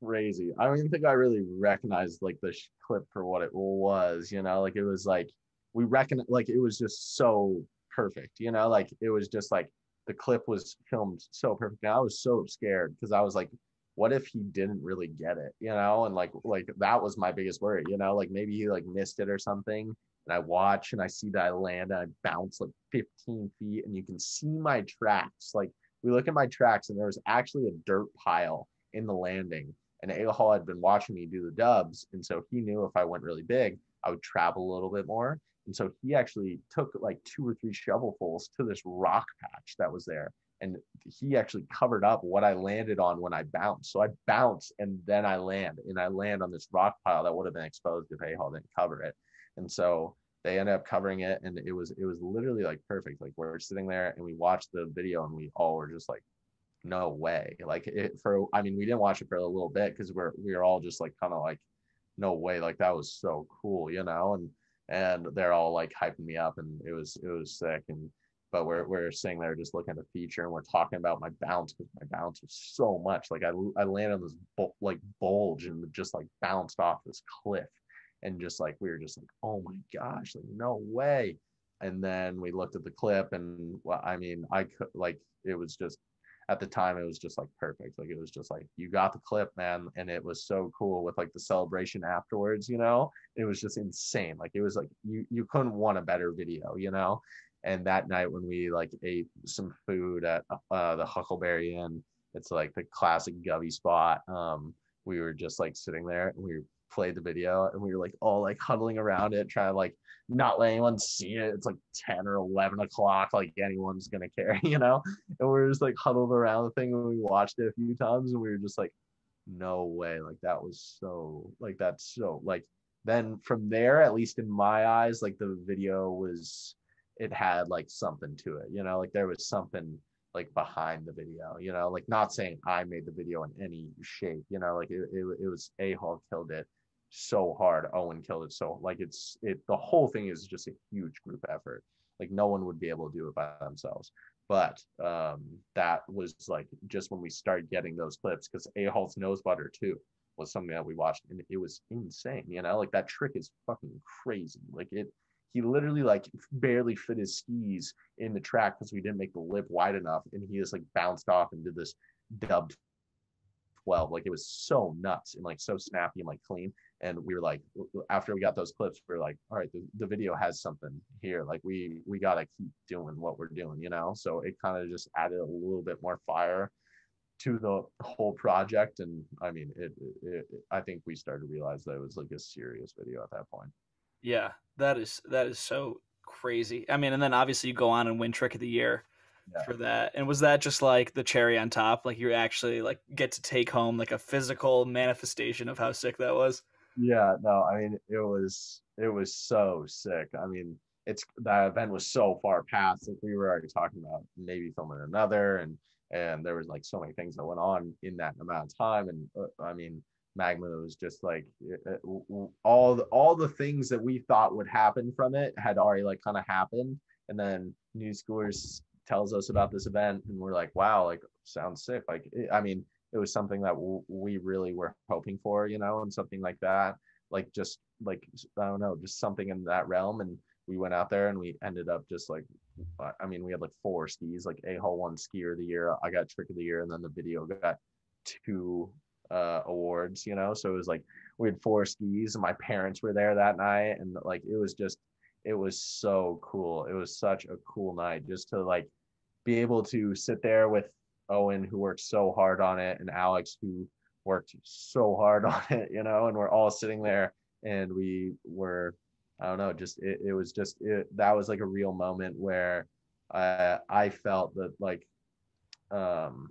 crazy. I don't even think I really recognized like the clip for what it was, you know, like it was like we reckon like it was just so perfect, you know, like it was just like the clip was filmed so perfect. And I was so scared because I was like, what if he didn't really get it, you know? And like, like that was my biggest worry, you know, like maybe he like missed it or something. And I watch and I see that I land and I bounce like 15 feet and you can see my tracks. Like we look at my tracks and there was actually a dirt pile in the landing. And A Hall had been watching me do the dubs. And so he knew if I went really big, I would travel a little bit more. And so he actually took like two or three shovelfuls to this rock patch that was there. And he actually covered up what I landed on when I bounced. So I bounce and then I land and I land on this rock pile that would have been exposed if A-Hall didn't cover it. And so they ended up covering it and it was it was literally like perfect. Like we're sitting there and we watched the video and we all were just like, no way. Like it for I mean we didn't watch it for a little bit because we're we were all just like kind of like, no way, like that was so cool, you know? And and they're all like hyping me up and it was it was sick and but we're we're sitting there just looking at the feature and we're talking about my bounce because my bounce was so much like I I landed on this like bulge and just like bounced off this cliff and just like we were just like oh my gosh like no way. And then we looked at the clip and well I mean I could like it was just at the time it was just like perfect. Like it was just like you got the clip man. And it was so cool with like the celebration afterwards you know? It was just insane. Like it was like you you couldn't want a better video you know? And that night when we like ate some food at uh, the huckleberry inn it's like the classic gubby spot um we were just like sitting there and we played the video and we were like all like huddling around it trying to like not let anyone see it. It's like 10 or 11 o'clock like anyone's gonna care you know? And we are just like huddled around the thing and we watched it a few times and we were just like no way like that was so like that's so like then from there at least in my eyes like the video was it had like something to it you know? Like there was something like behind the video you know? Like not saying i made the video in any shape you know? Like it, it, it was a hall killed it so hard. Owen killed it so like it's it the whole thing is just a huge group effort. Like no one would be able to do it by themselves. But um that was like just when we started getting those clips because A Hall's nose butter too was something that we watched and it was insane, you know, like that trick is fucking crazy. Like it he literally like barely fit his skis in the track because we didn't make the lip wide enough and he just like bounced off and did this dubbed 12 like it was so nuts and like so snappy and like clean and we were like after we got those clips we are like all right the, the video has something here like we we got to keep doing what we're doing you know so it kind of just added a little bit more fire to the whole project and i mean it, it, it, i think we started to realize that it was like a serious video at that point yeah that is that is so crazy i mean and then obviously you go on and win trick of the year yeah. for that. And was that just like the cherry on top? Like you actually like get to take home like a physical manifestation of how sick that was? Yeah, no, I mean it was it was so sick. I mean, it's that event was so far past. Like we were already talking about maybe filming another, and and there was like so many things that went on in that amount of time. And uh, I mean, Magma was just like eh, eh, it, it, all the, all the things that we thought would happen from it had already like kind of happened. And then Newschoolers tells us about this event, and we're like, wow, like sounds sick. Like it, I mean, it was something that w- we really were hoping for, you know, and something like that, like just like I don't know, just something in that realm. And we went out there and we ended up just like, I mean, we had like four skis, like A Hall won skier of the year, I got trick of the year, and then the video got two uh awards, you know. So it was like we had four skis, and my parents were there that night, and like it was just, it was so cool. It was such a cool night just to like be able to sit there with Owen, who worked so hard on it, and Alex, who worked so hard on it, you know, and we're all sitting there and we were, I don't know, just it, it was just it, that was like a real moment where I I felt that like um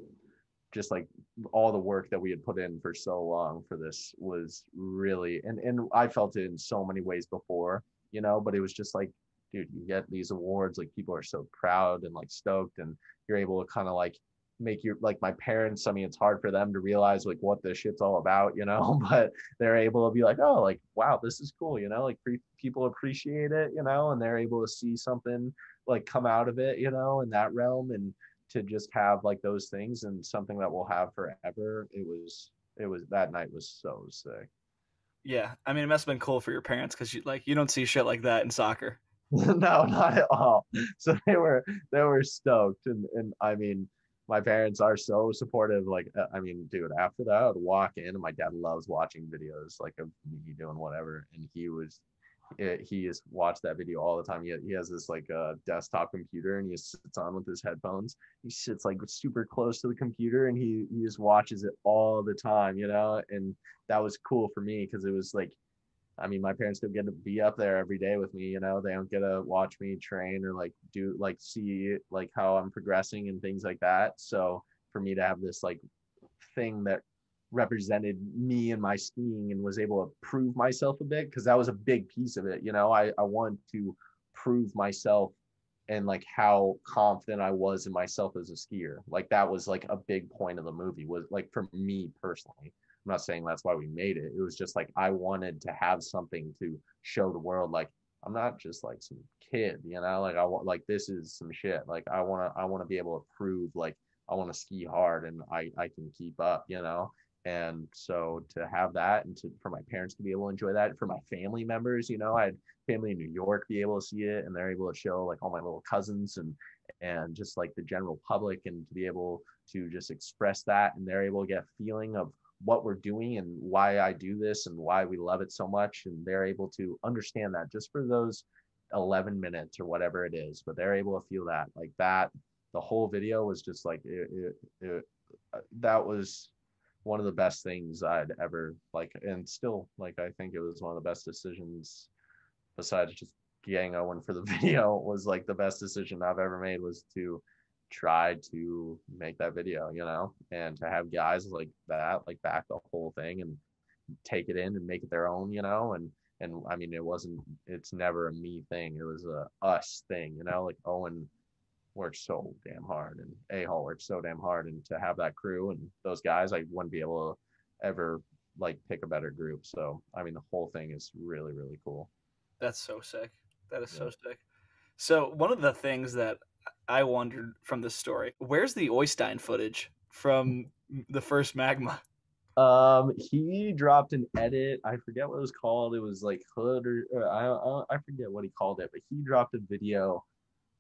just like all the work that we had put in for so long for this was really and and I felt it in so many ways before, you know, but it was just like dude, you get these awards like people are so proud and like stoked and you're able to kind of like make your like my parents i mean it's hard for them to realize like what this shit's all about you know but they're able to be like oh like wow this is cool you know like pre- people appreciate it you know and they're able to see something like come out of it you know in that realm and to just have like those things and something that we'll have forever it was it was that night was so sick. Yeah i mean it must have been cool for your parents because you like you don't see shit like that in soccer. No not at all. So they were they were stoked and and i mean my parents are so supportive. Like, uh, I mean, dude, after that, I would walk in and my dad loves watching videos like of me doing whatever. And he was, he has watched that video all the time. He, he has this like uh, desktop computer and he sits on with his headphones. He sits like super close to the computer and he, he just watches it all the time, you know? And that was cool for me because it was like, I mean, my parents don't get to be up there every day with me. You know, they don't get to watch me train or like do like see like how I'm progressing and things like that. So for me to have this like thing that represented me and my skiing and was able to prove myself a bit because that was a big piece of it. You know, I I wanted to prove myself and like how confident I was in myself as a skier. Like that was like a big point of the movie was like for me personally. I'm not saying that's why we made it. It was just like I wanted to have something to show the world. Like I'm not just like some kid, you know. Like I want like this is some shit. Like I want to I want to be able to prove like I want to ski hard and I I can keep up, you know. And so to have that and to for my parents to be able to enjoy that, for my family members, you know, I had family in New York be able to see it and they're able to show like all my little cousins and and just like the general public and to be able to just express that and they're able to get a feeling of what we're doing and why I do this and why we love it so much. And they're able to understand that just for those 11 minutes or whatever it is, but they're able to feel that like that. The whole video was just like, it, it, it, uh, that was one of the best things I'd ever like, and still like, I think it was one of the best decisions besides just getting Owen for the video was like the best decision I've ever made was to tried to make that video, you know, and to have guys like that, like back the whole thing and take it in and make it their own, you know, and and I mean it wasn't it's never a me thing. It was a us thing, you know, like Owen worked so damn hard and A Hall worked so damn hard and to have that crew and those guys I wouldn't be able to ever like pick a better group. So I mean the whole thing is really, really cool. That's so sick. That is yeah. so sick. So one of the things that I wondered from this story. Where's the Oystein footage from the first magma? Um, he dropped an edit. I forget what it was called. It was like hood or, or I, I I forget what he called it, but he dropped a video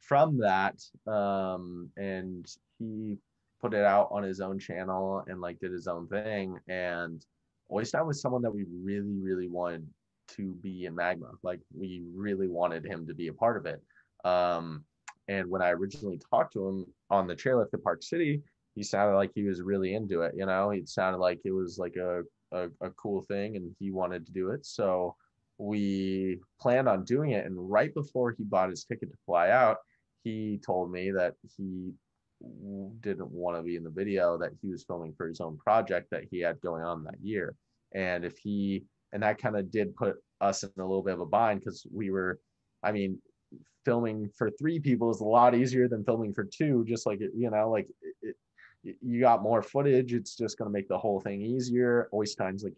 from that. Um, and he put it out on his own channel and like did his own thing. And Oystein was someone that we really, really wanted to be in Magma. Like we really wanted him to be a part of it. Um, and when I originally talked to him on the chairlift at Park City, he sounded like he was really into it. You know, it sounded like it was like a, a, a cool thing and he wanted to do it. So we planned on doing it. And right before he bought his ticket to fly out, he told me that he didn't want to be in the video that he was filming for his own project that he had going on that year. And if he, and that kind of did put us in a little bit of a bind because we were, I mean, filming for three people is a lot easier than filming for two just like you know like it, it, you got more footage it's just going to make the whole thing easier. Oystein's like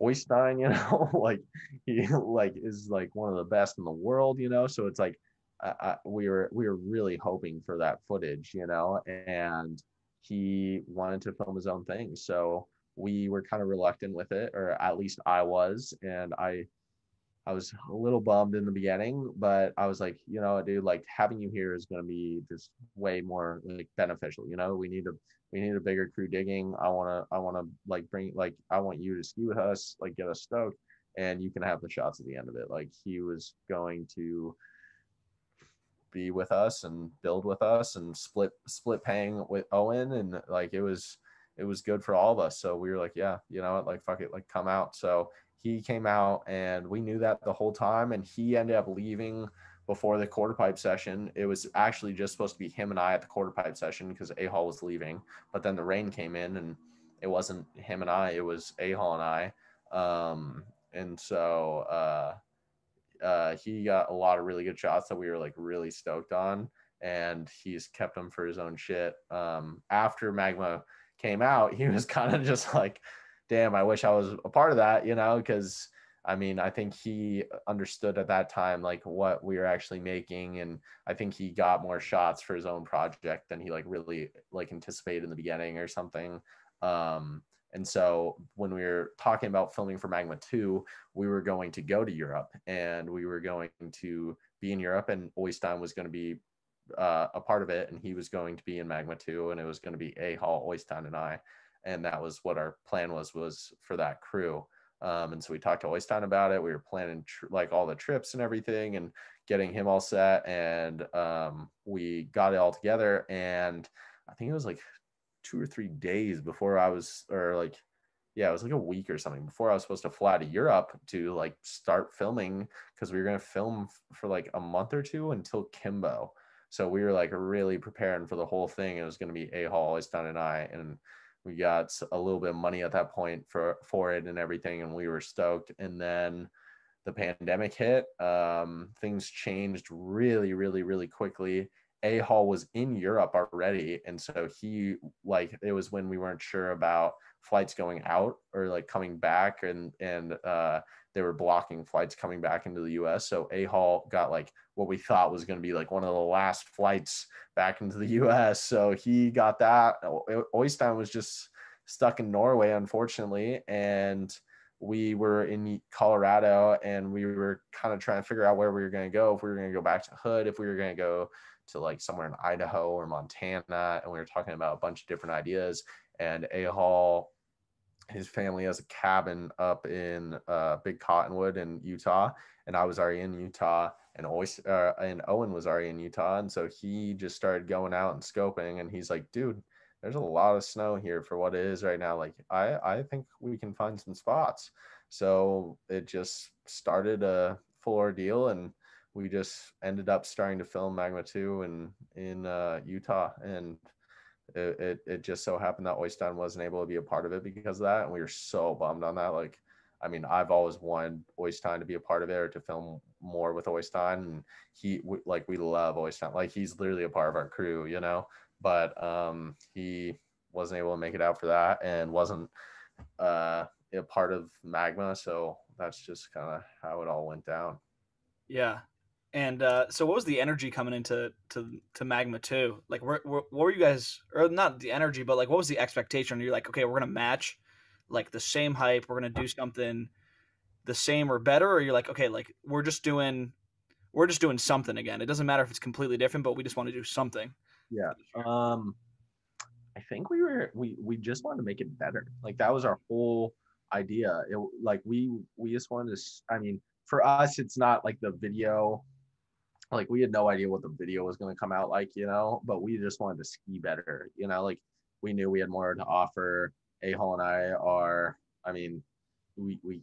Oystein you know like he like is like one of the best in the world you know? So it's like I, I, we were we were really hoping for that footage you know? And he wanted to film his own thing. So we were kind of reluctant with it or at least I was and I I was a little bummed in the beginning, but I was like, you know, dude, like having you here is going to be just way more like beneficial. You know, we need a we need a bigger crew digging. I want to I want to like bring like I want you to ski with us, like get us stoked, and you can have the shots at the end of it. Like he was going to be with us and build with us and split split paying with Owen, and like it was it was good for all of us. So we were like, yeah, you know like fuck it, like come out. So he came out and we knew that the whole time and he ended up leaving before the quarter pipe session. It was actually just supposed to be him and I at the quarter pipe session because A Hall was leaving. But then the rain came in and it wasn't him and I, it was A Hall and I. Um, and so uh, uh, he got a lot of really good shots that we were like really stoked on. And he's kept them for his own shit. Um, after Magma came out, he was kind of just like, damn, I wish I was a part of that, you know, because I mean, I think he understood at that time like what we were actually making, and I think he got more shots for his own project than he like really like anticipated in the beginning or something. Um, and so when we were talking about filming for Magma 2, we were going to go to Europe and we were going to be in Europe, and Oystein was going to be uh, a part of it, and he was going to be in Magma 2, and it was going to be A Hall, Oystein, and I. And that was what our plan was was for that crew. Um, and so we talked to Oystein about it. We were planning tr- like all the trips and everything and getting him all set. And um, we got it all together. And I think it was like two or three days before I was, or like, yeah, it was like a week or something before I was supposed to fly to Europe to like start filming because we were going to film for like a month or two until Kimbo. So we were like really preparing for the whole thing. It was going to be A Hall, Oystein, and I. And we got a little bit of money at that point for for it and everything and we were stoked and then the pandemic hit um, things changed really really really quickly a hall was in europe already and so he like it was when we weren't sure about flights going out or like coming back and and uh they were blocking flights coming back into the US. So A Hall got like what we thought was going to be like one of the last flights back into the US. So he got that. Oystein was just stuck in Norway, unfortunately. And we were in Colorado and we were kind of trying to figure out where we were going to go. If we were going to go back to Hood, if we were going to go to like somewhere in Idaho or Montana. And we were talking about a bunch of different ideas. And A Hall his family has a cabin up in uh, Big Cottonwood in Utah, and I was already in Utah, and uh, and Owen was already in Utah, and so he just started going out and scoping, and he's like, dude, there's a lot of snow here for what it is right now. Like, I I think we can find some spots. So it just started a full ordeal, and we just ended up starting to film Magma Two in in uh, Utah, and it, it, it just so happened that Oystein wasn't able to be a part of it because of that. And we were so bummed on that. Like, I mean, I've always wanted Oystein to be a part of it or to film more with Oystein. And he, like, we love Oystein. Like, he's literally a part of our crew, you know? But um, he wasn't able to make it out for that and wasn't uh, a part of Magma. So that's just kind of how it all went down. Yeah. And uh, so, what was the energy coming into to to Magma Two? Like, where, where, what were you guys, or not the energy, but like, what was the expectation? You're like, okay, we're gonna match, like the same hype. We're gonna do something the same or better, or you're like, okay, like we're just doing, we're just doing something again. It doesn't matter if it's completely different, but we just want to do something. Yeah. Um, I think we were we we just wanted to make it better. Like that was our whole idea. It like we we just wanted to. I mean, for us, it's not like the video like we had no idea what the video was going to come out like, you know, but we just wanted to ski better, you know, like we knew we had more to offer. A Hall and I are, I mean, we, we,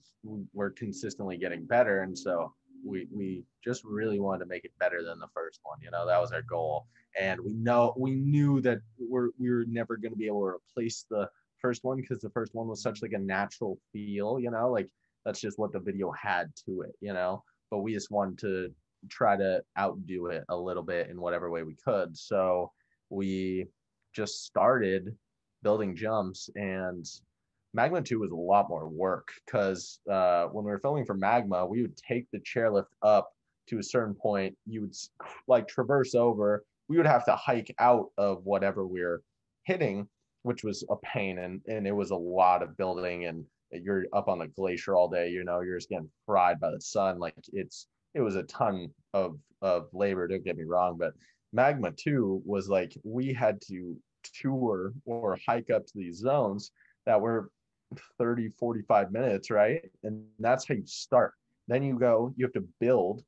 we're consistently getting better. And so we, we just really wanted to make it better than the first one, you know, that was our goal. And we know, we knew that we're, we were never going to be able to replace the first one because the first one was such like a natural feel, you know, like that's just what the video had to it, you know, but we just wanted to try to outdo it a little bit in whatever way we could. So we just started building jumps and Magma 2 was a lot more work because uh, when we were filming for Magma, we would take the chairlift up to a certain point. You would like traverse over. We would have to hike out of whatever we we're hitting, which was a pain. And, and it was a lot of building and you're up on the glacier all day, you know, you're just getting fried by the sun. Like it's, it was a ton of of labor don't get me wrong but magma 2 was like we had to tour or hike up to these zones that were 30 45 minutes right and that's how you start then you go you have to build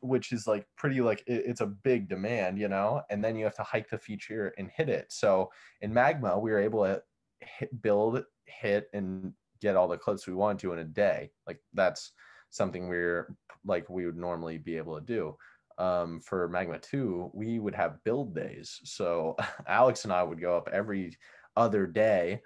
which is like pretty like it, it's a big demand you know and then you have to hike the feature and hit it so in magma we were able to hit, build, hit, and get all the clips we want to in a day. Like that's something we're like we would normally be able to do. Um, for Magma 2, we would have build days. So Alex and I would go up every other day,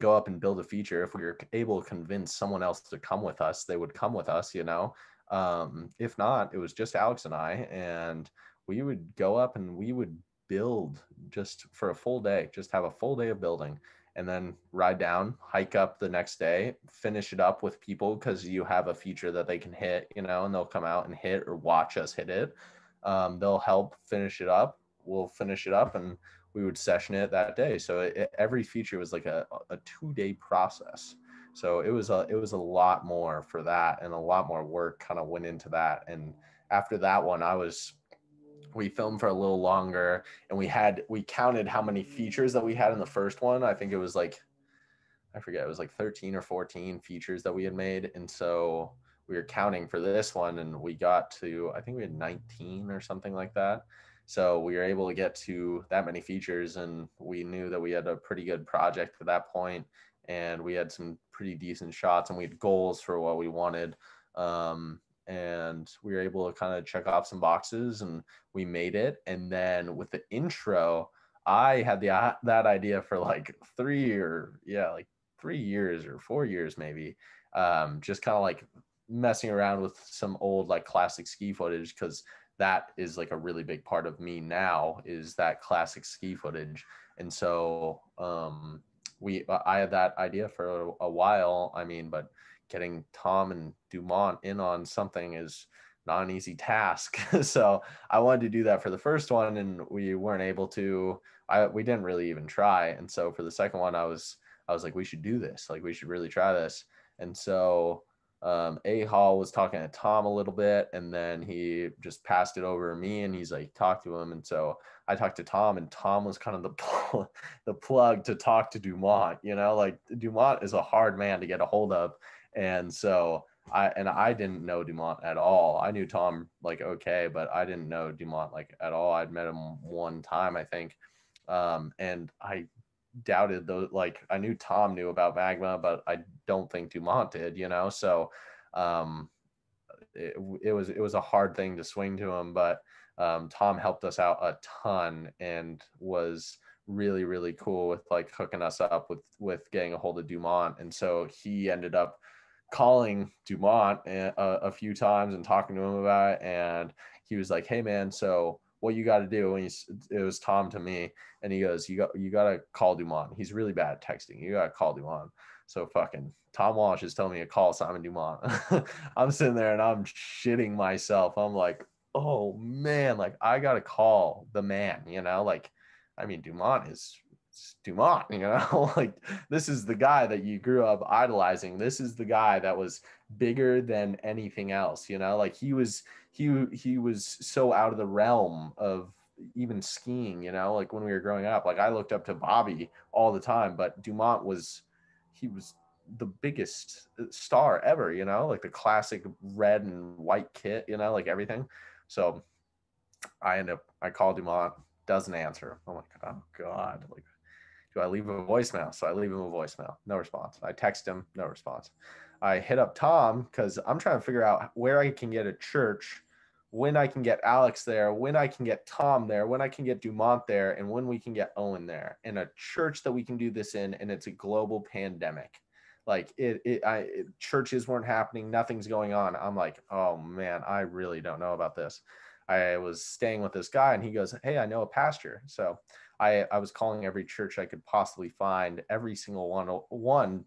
go up and build a feature. If we were able to convince someone else to come with us, they would come with us, you know. Um, if not, it was just Alex and I, and we would go up and we would build just for a full day, just have a full day of building and then ride down, hike up the next day, finish it up with people because you have a feature that they can hit, you know, and they'll come out and hit or watch us hit it. Um, they'll help finish it up. We'll finish it up and we would session it that day. So it, every feature was like a, a two day process. So it was a it was a lot more for that and a lot more work kind of went into that. And after that one, I was we filmed for a little longer and we had we counted how many features that we had in the first one. I think it was like i forget it was like 13 or 14 features that we had made. And so we were counting for this one and we got to i think we had 19 or something like that. So we were able to get to that many features and we knew that we had a pretty good project at that point and we had some pretty decent shots and we had goals for what we wanted. Um, and we were able to kind of check off some boxes and we made it and then with the intro i had the uh, that idea for like three or yeah like three years or four years maybe um, just kind of like messing around with some old like classic ski footage because that is like a really big part of me now is that classic ski footage. And so um we i had that idea for a, a while i mean but getting Tom and Dumont in on something is not an easy task. so I wanted to do that for the first one and we weren't able to I we didn't really even try. And so for the second one I was I was like we should do this. Like we should really try this. And so um, A Hall was talking to Tom a little bit, and then he just passed it over to me, and he's like, talk to him. And so I talked to Tom, and Tom was kind of the pl- the plug to talk to Dumont. You know, like Dumont is a hard man to get a hold of, and so I and I didn't know Dumont at all. I knew Tom like okay, but I didn't know Dumont like at all. I'd met him one time, I think, um, and I doubted those. Like I knew Tom knew about Magma, but I don't think Dumont did. You know, so um, it, it was it was a hard thing to swing to him, but um, Tom helped us out a ton and was really really cool with like hooking us up with with getting a hold of Dumont, and so he ended up calling Dumont eh, a, a, few times and talking to him about it. And he was like, Hey man, so what you got to do. And it was Tom to me. And he goes, you got, you got to call Dumont. He's really bad at texting. You got to call Dumont. So fucking Tom Wallisch is telling me to call Simon Dumont. I'm sitting there and I'm shitting myself. I'm like, oh man, like I got to call the man, you know, like, I mean, Dumont is Dumont, you know, like this is the guy that you grew up idolizing. This is the guy that was bigger than anything else, you know, like he was he he was so out of the realm of even skiing, you know, like when we were growing up. Like I looked up to Bobby all the time, but Dumont was he was the biggest uh, star ever, you know, like the classic red and white kit, you know, like everything. So I end up I called Dumont, doesn't answer. I'm like, oh God, like do I leave a voicemail? So I leave him a voicemail. No response. I text him. No response. I hit up Tom because I'm trying to figure out where I can get a church, when I can get Alex there, when I can get Tom there, when I can get Dumont there, and when we can get Owen there, and a church that we can do this in. And it's a global pandemic. Like it, it, I, it, churches weren't happening. Nothing's going on. I'm like, oh man, I really don't know about this. I was staying with this guy, and he goes, "Hey, I know a pastor." So I, I was calling every church I could possibly find. Every single one, one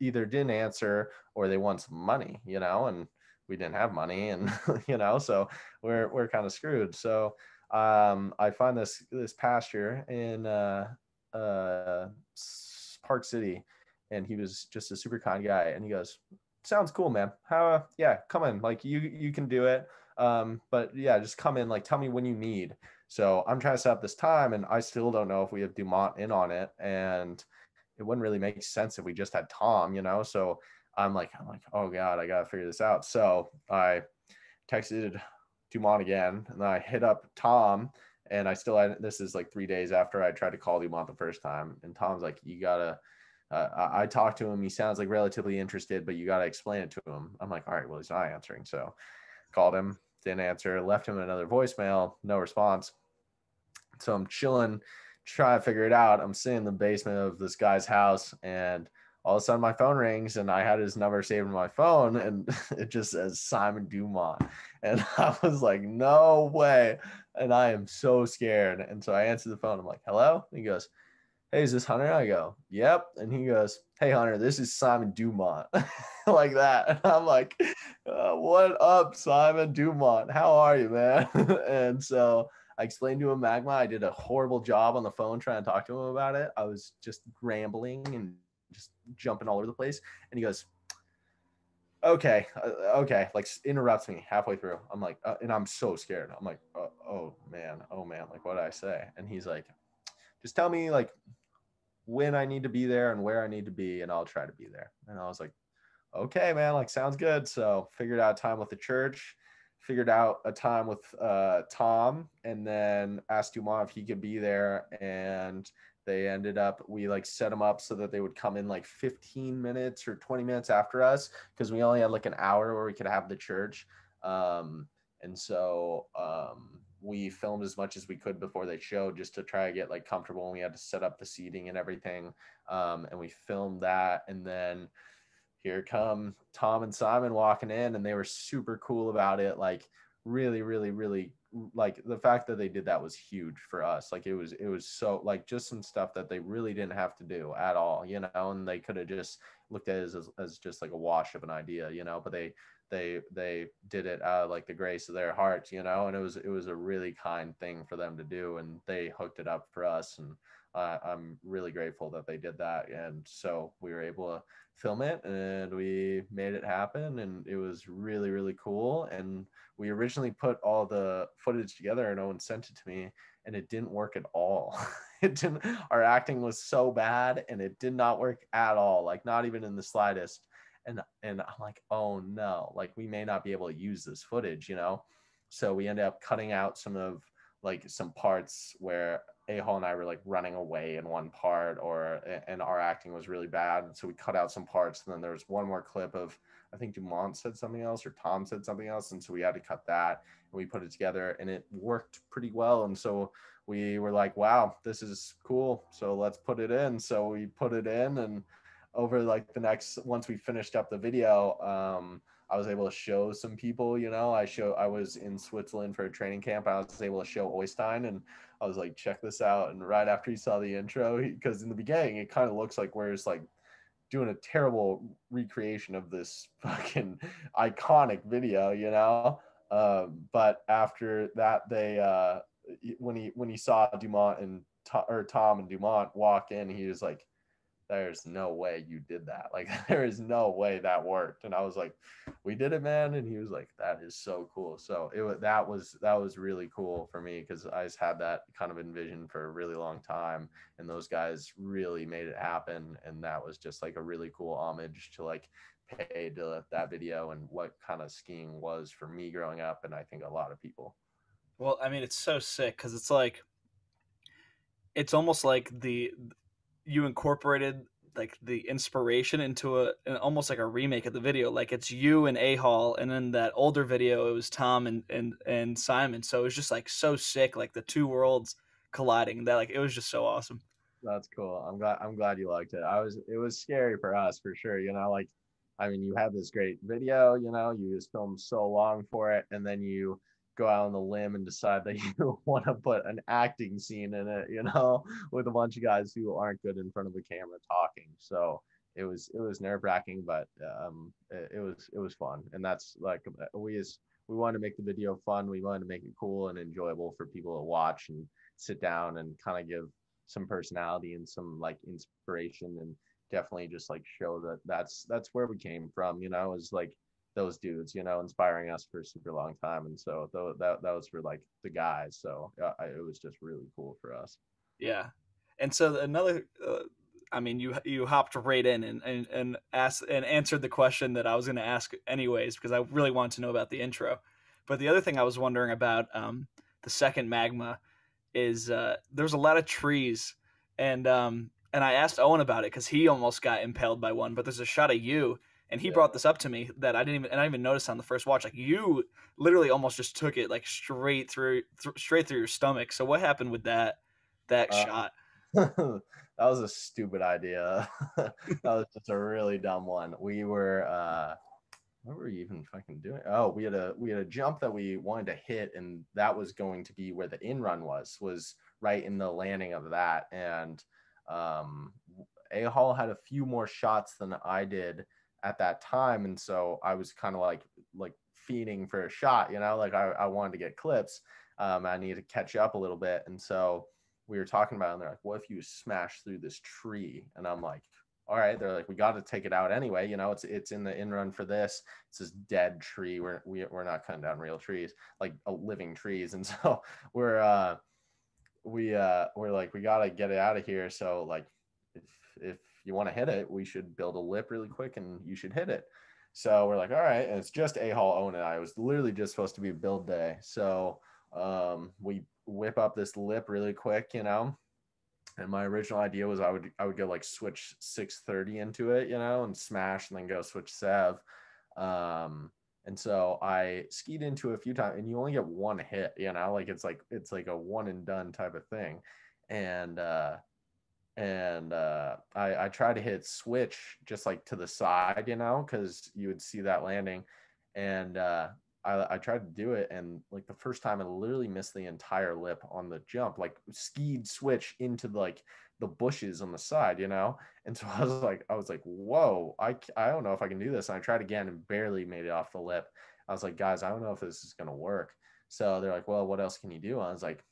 either didn't answer or they want some money, you know, and we didn't have money, and you know, so we're we're kind of screwed. So um, I find this this pastor in uh, uh, Park City, and he was just a super kind guy, and he goes, "Sounds cool, man. How? Uh, yeah, come in. Like you you can do it." Um, but yeah, just come in. Like, tell me when you need. So I'm trying to set up this time, and I still don't know if we have Dumont in on it, and it wouldn't really make sense if we just had Tom, you know. So I'm like, I'm like, oh god, I gotta figure this out. So I texted Dumont again, and I hit up Tom, and I still had this is like three days after I tried to call Dumont the first time, and Tom's like, you gotta uh, I, talked to him. He sounds like relatively interested, but you got to explain it to him. I'm like, all right, well, he's not answering. So called him, didn't answer, left him another voicemail, no response. So I'm chilling, trying to figure it out. I'm sitting in the basement of this guy's house and all of a sudden my phone rings and I had his number saved in my phone and it just says Simon Dumont. And I was like, no way. And I am so scared. And so I answer the phone. I'm like, hello? And he goes, hey, is this Hunter? I go, yep. And he goes, hey, Hunter, this is Simon Dumont. like that. And I'm like, uh, what up, Simon Dumont? How are you, man? and so I explained to him Magma. I did a horrible job on the phone trying to talk to him about it. I was just rambling and just jumping all over the place. And he goes, okay, uh, okay, like interrupts me halfway through. I'm like, uh, and I'm so scared. I'm like, uh, oh man, oh man, like what did I say? And he's like, just tell me like when I need to be there and where I need to be, and I'll try to be there. And I was like, okay, man, like sounds good. So figured out time with the church, figured out a time with uh, Tom, and then asked Dumont if he could be there. And they ended up we like set them up so that they would come in like 15 minutes or 20 minutes after us because we only had like an hour where we could have the church um, and so um, we filmed as much as we could before they showed just to try to get like comfortable and we had to set up the seating and everything um, and we filmed that and then here come tom and simon walking in and they were super cool about it. Like really really really like the fact that they did that was huge for us. Like it was it was so like just some stuff that they really didn't have to do at all you know? And they could have just looked at it as, as just like a wash of an idea you know? But they they they did it out of like the grace of their hearts you know? And it was it was a really kind thing for them to do and they hooked it up for us and uh, i'm really grateful that they did that and so we were able to film it and we made it happen and it was really really cool and we originally put all the footage together and Owen sent it to me and it didn't work at all. it didn't our acting was so bad and it did not work at all, like not even in the slightest. And and I'm like, oh no, like we may not be able to use this footage, you know? So we ended up cutting out some of like some parts where a-Hall and I were like running away in one part or and our acting was really bad. So we cut out some parts and then there was one more clip of I think Dumont said something else or Tom said something else. And so we had to cut that and we put it together and it worked pretty well. And so we were like, wow, this is cool. So let's put it in. So we put it in and over like the next once we finished up the video, um, I was able to show some people, you know, I show I was in Switzerland for a training camp. I was able to show Oystein and I was like, check this out. And right after he saw the intro, because in the beginning it kind of looks like we're just like doing a terrible recreation of this fucking iconic video, you know. Um, but after that, they uh, when he when he saw Dumont and or Tom and Dumont walk in, he was like, there's no way you did that. Like, there is no way that worked. And I was like, we did it, man. And he was like, that is so cool. So it was, that was, that was really cool for me because I just had that kind of envision for a really long time. And those guys really made it happen. And that was just like a really cool homage to like pay to that video and what kind of skiing was for me growing up. And I think a lot of people. Well, I mean, it's so sick because it's like, it's almost like the you incorporated like the inspiration into a an, almost like a remake of the video. Like it's you and A-Hall, and then that older video it was Tom and and and Simon. So it was just like so sick, like the two worlds colliding. That like it was just so awesome. That's cool. I'm glad I'm glad you liked it. I was it was scary for us for sure. You know, like I mean, you have this great video. You know, you just filmed so long for it, and then you go out on the limb and decide that you want to put an acting scene in it, you know, with a bunch of guys who aren't good in front of the camera talking. So it was it was nerve wracking, but um, it, it, was it was fun, and that's like we as we wanted to make the video fun. We wanted to make it cool and enjoyable for people to watch and sit down and kind of give some personality and some like inspiration and definitely just like show that that's that's where we came from you know is like those dudes, you know, inspiring us for a super long time. And so th- that that was for like the guys. So uh, I, it was just really cool for us. Yeah, and so another, uh, I mean, you you hopped right in and and and asked and answered the question that I was going to ask anyways because I really wanted to know about the intro. But the other thing I was wondering about um, the second magma is uh, there's a lot of trees and um, and I asked Owen about it because he almost got impaled by one. But there's a shot of you, and he Yeah. brought this up to me that I didn't even and I didn't even notice on the first watch. Like you literally almost just took it like straight through, th- straight through your stomach. So what happened with that that Uh, shot? that was a stupid idea. that was just a really dumb one. We were uh what were we even fucking doing? Oh, we had a we had a jump that we wanted to hit, and that was going to be where the in run was, was right in the landing of that. And um A Hall had a few more shots than I did at that time. And so I was kind of like like feeding for a shot, you know, like I, I wanted to get clips. Um, I needed to catch up a little bit. And so we were talking about it, and they're like, what if you smash through this tree? And I'm like, all right. They're like, we got to take it out anyway. You know, it's it's in the in run for this. It's this dead tree. We're we, we're not cutting down real trees, like uh, living trees. And so we're uh we uh we're like, we gotta get it out of here. So like if if you want to hit it, we should build a lip really quick and you should hit it. So we're like, all right, and it's just A Hall Owen and I. Was literally just supposed to be a build day. So um we whip up this lip really quick, you know. And my original idea was I would I would go like switch 630 into it, you know, and smash and then go switch sev. Um and so I skied into a few times and you only get one hit, you know, like it's like it's like a one and done type of thing. And uh and uh I I tried to hit switch just like to the side, you know, because you would see that landing. And uh I, I tried to do it and like the first time I literally missed the entire lip on the jump, like skied switch into like the bushes on the side, you know? And so I was like, I was like, whoa, I I don't know if I can do this. And I tried again and barely made it off the lip. I was like, guys, I don't know if this is gonna work. So they're like, well, what else can you do? I was like,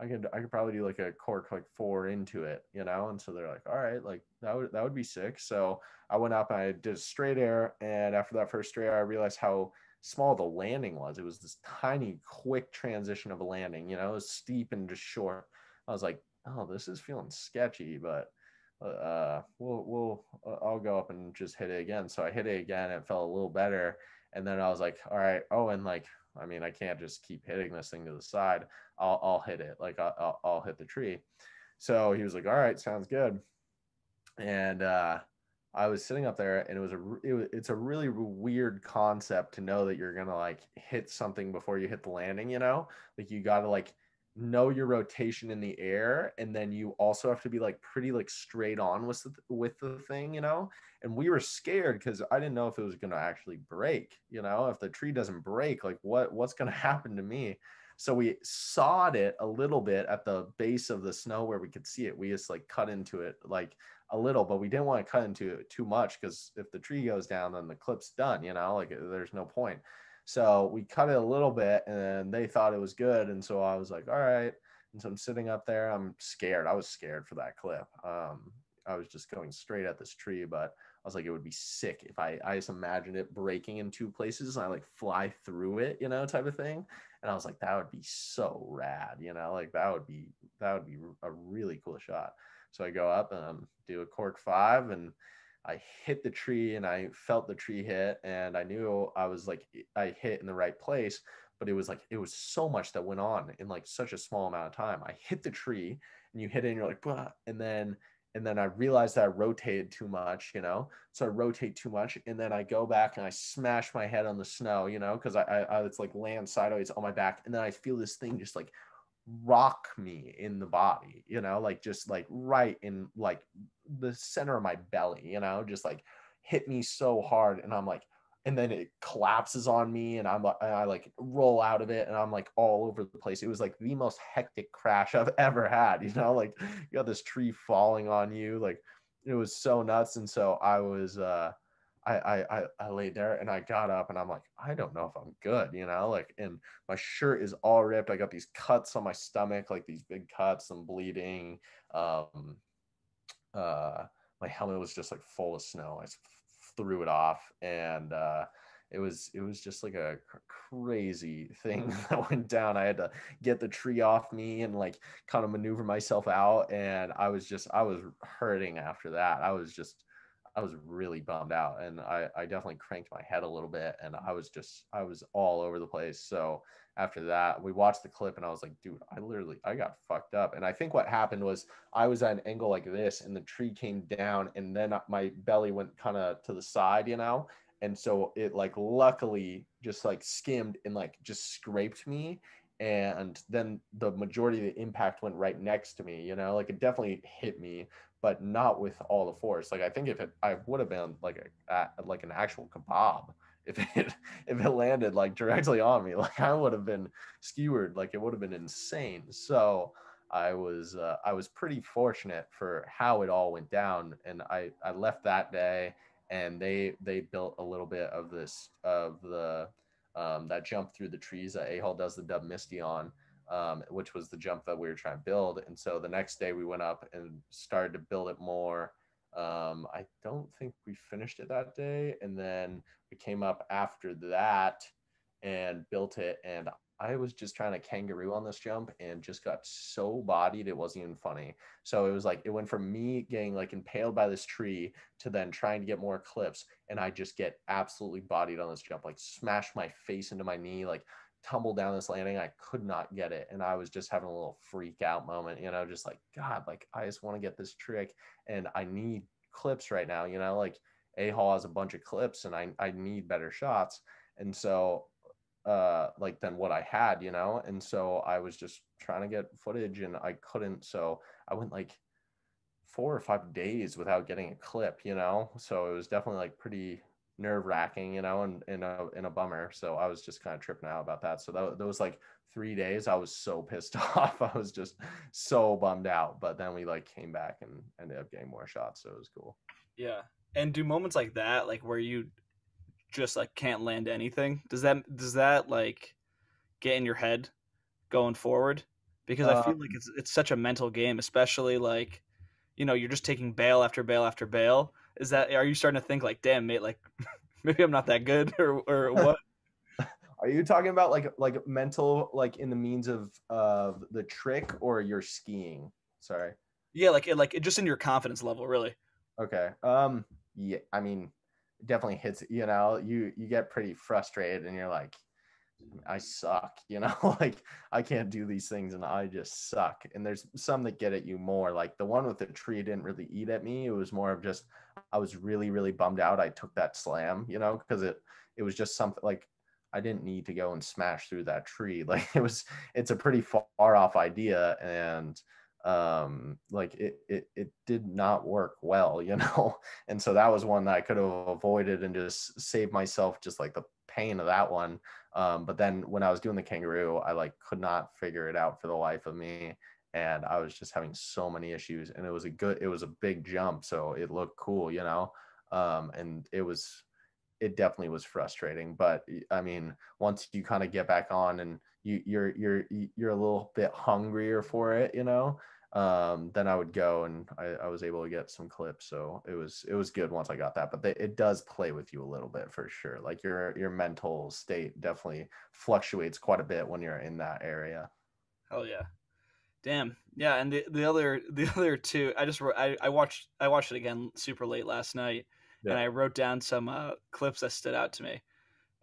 I could I could probably do like a cork like four into it, you know? And so they're like, all right, like that would that would be sick. So I went up and I did a straight air. And after that first straight air, I realized how small the landing was. It was this tiny, quick transition of a landing, you know, it was steep and just short. I was like, oh, this is feeling sketchy, but uh, we'll, we'll, uh, I'll go up and just hit it again. So I hit it again. It felt a little better. And then I was like, all right. Oh, and like, I mean, I can't just keep hitting this thing to the side. I'll, I'll hit it. Like I'll, I'll, hit the tree. So he was like, all right, sounds good. And, uh, I was sitting up there and it was a it was, it's a really weird concept to know that you're going to like hit something before you hit the landing, you know? Like you got to like know your rotation in the air and then you also have to be like pretty like straight on with the, with the thing, you know? And we were scared cuz I didn't know if it was going to actually break, you know? If the tree doesn't break, like what what's going to happen to me? So we sawed it a little bit at the base of the snow where we could see it. We just like cut into it like a little, but we didn't want to cut into it too much because if the tree goes down, then the clip's done, you know, like there's no point. So we cut it a little bit and they thought it was good. And so I was like, all right. And so I'm sitting up there. I'm scared. I was scared for that clip. Um, I was just going straight at this tree, but I was like, it would be sick if I, I just imagined it breaking in two places and I like fly through it, you know, type of thing. And I was like, that would be so rad, you know, like that would be, that would be a really cool shot. So I go up and um, do a cork five and I hit the tree and I felt the tree hit and I knew I was like I hit in the right place, but it was like it was so much that went on in like such a small amount of time. I hit the tree and you hit it and you're like, "Bah," and then and then I realized that I rotated too much, you know. So I rotate too much, and then I go back and I smash my head on the snow, you know, because I, I, I it's like land sideways on my back, and then I feel this thing just like rock me in the body, you know, like just like right in like the center of my belly, you know, just like hit me so hard. And I'm like, and then it collapses on me and I'm like, I like roll out of it and I'm like all over the place. It was like the most hectic crash I've ever had, you know, like you got this tree falling on you. Like it was so nuts. And so I was, uh, I, I I laid there and I got up and I'm like, I don't know if I'm good, you know, like and my shirt is all ripped. I got these cuts on my stomach, like these big cuts. I'm bleeding. Um uh my helmet was just like full of snow. I threw it off and uh it was it was just like a crazy thing that went down. I had to get the tree off me and like kind of maneuver myself out and I was just I was hurting after that. I was just I was really bummed out and I, I definitely cranked my head a little bit and I was just I was all over the place. So after that, we watched the clip and I was like, dude, I literally I got fucked up. And I think what happened was I was at an angle like this and the tree came down and then my belly went kind of to the side, you know? And so it like luckily just like skimmed and like just scraped me and then the majority of the impact went right next to me you know like it definitely hit me but not with all the force. Like I think if it, I would have been like a like an actual kebab if it if it landed like directly on me. Like I would have been skewered. Like it would have been insane. So I was uh, I was pretty fortunate for how it all went down, and I I left that day, and they they built a little bit of this of the um, that jump through the trees that A Hall does the Dub Misty on um, which was the jump that we were trying to build. And so the next day we went up and started to build it more. Um, I don't think we finished it that day. And then we came up after that and built it. And I was just trying to kangaroo on this jump and just got so bodied it wasn't even funny. So it was like it went from me getting like impaled by this tree to then trying to get more clips and I just get absolutely bodied on this jump, like smash my face into my knee, like tumble down this landing. I could not get it. And I was just having a little freak out moment, you know, just like, God, like I just want to get this trick and I need clips right now, you know, like A Hall has a bunch of clips and I, I need better shots. And so, uh, like than what I had, you know, and so I was just trying to get footage and I couldn't. So I went like four or five days without getting a clip, you know, so it was definitely like pretty nerve wracking, you know, and in a in a bummer. So I was just kind of tripping out about that. So that, those like three days, I was so pissed off. I was just so bummed out. But then we like came back and ended up getting more shots, so it was cool. Yeah, and do moments like that, like where you just like can't land anything, does that does that like get in your head going forward? Because I feel like um it's it's such a mental game, especially like you know you're just taking bail after bail after bail is that are you starting to think like, damn, mate, like maybe I'm not that good or or what? Are you talking about like like mental like in the means of uh the trick or your skiing? Sorry. Yeah, like like just in your confidence level, really. Okay. Um. Yeah. I mean, definitely hits. You know, you you get pretty frustrated, and you're like, I suck, you know, like I can't do these things and I just suck. And there's some that get at you more. Like the one with the tree didn't really eat at me. It was more of just I was really, really bummed out. I took that slam, you know, because it it was just something like I didn't need to go and smash through that tree. Like it was it's a pretty far off idea and um like it it it did not work well, you know. And so that was one that I could have avoided and just saved myself just like the pain of that one um, but then when I was doing the kangaroo, I like could not figure it out for the life of me. And I was just having so many issues. And it was a good, it was a big jump. So it looked cool, you know? Um, and it was, it definitely was frustrating. But I mean, once you kind of get back on and you, you're, you're, you're a little bit hungrier for it, you know? Um, then I would go and I, I, was able to get some clips. So it was it was good once I got that. But they, it does play with you a little bit for sure. Like your your mental state definitely fluctuates quite a bit when you're in that area. Oh yeah, damn yeah. And the, the other the other two, I just I, I watched I watched it again super late last night, yeah. and I wrote down some uh, clips that stood out to me.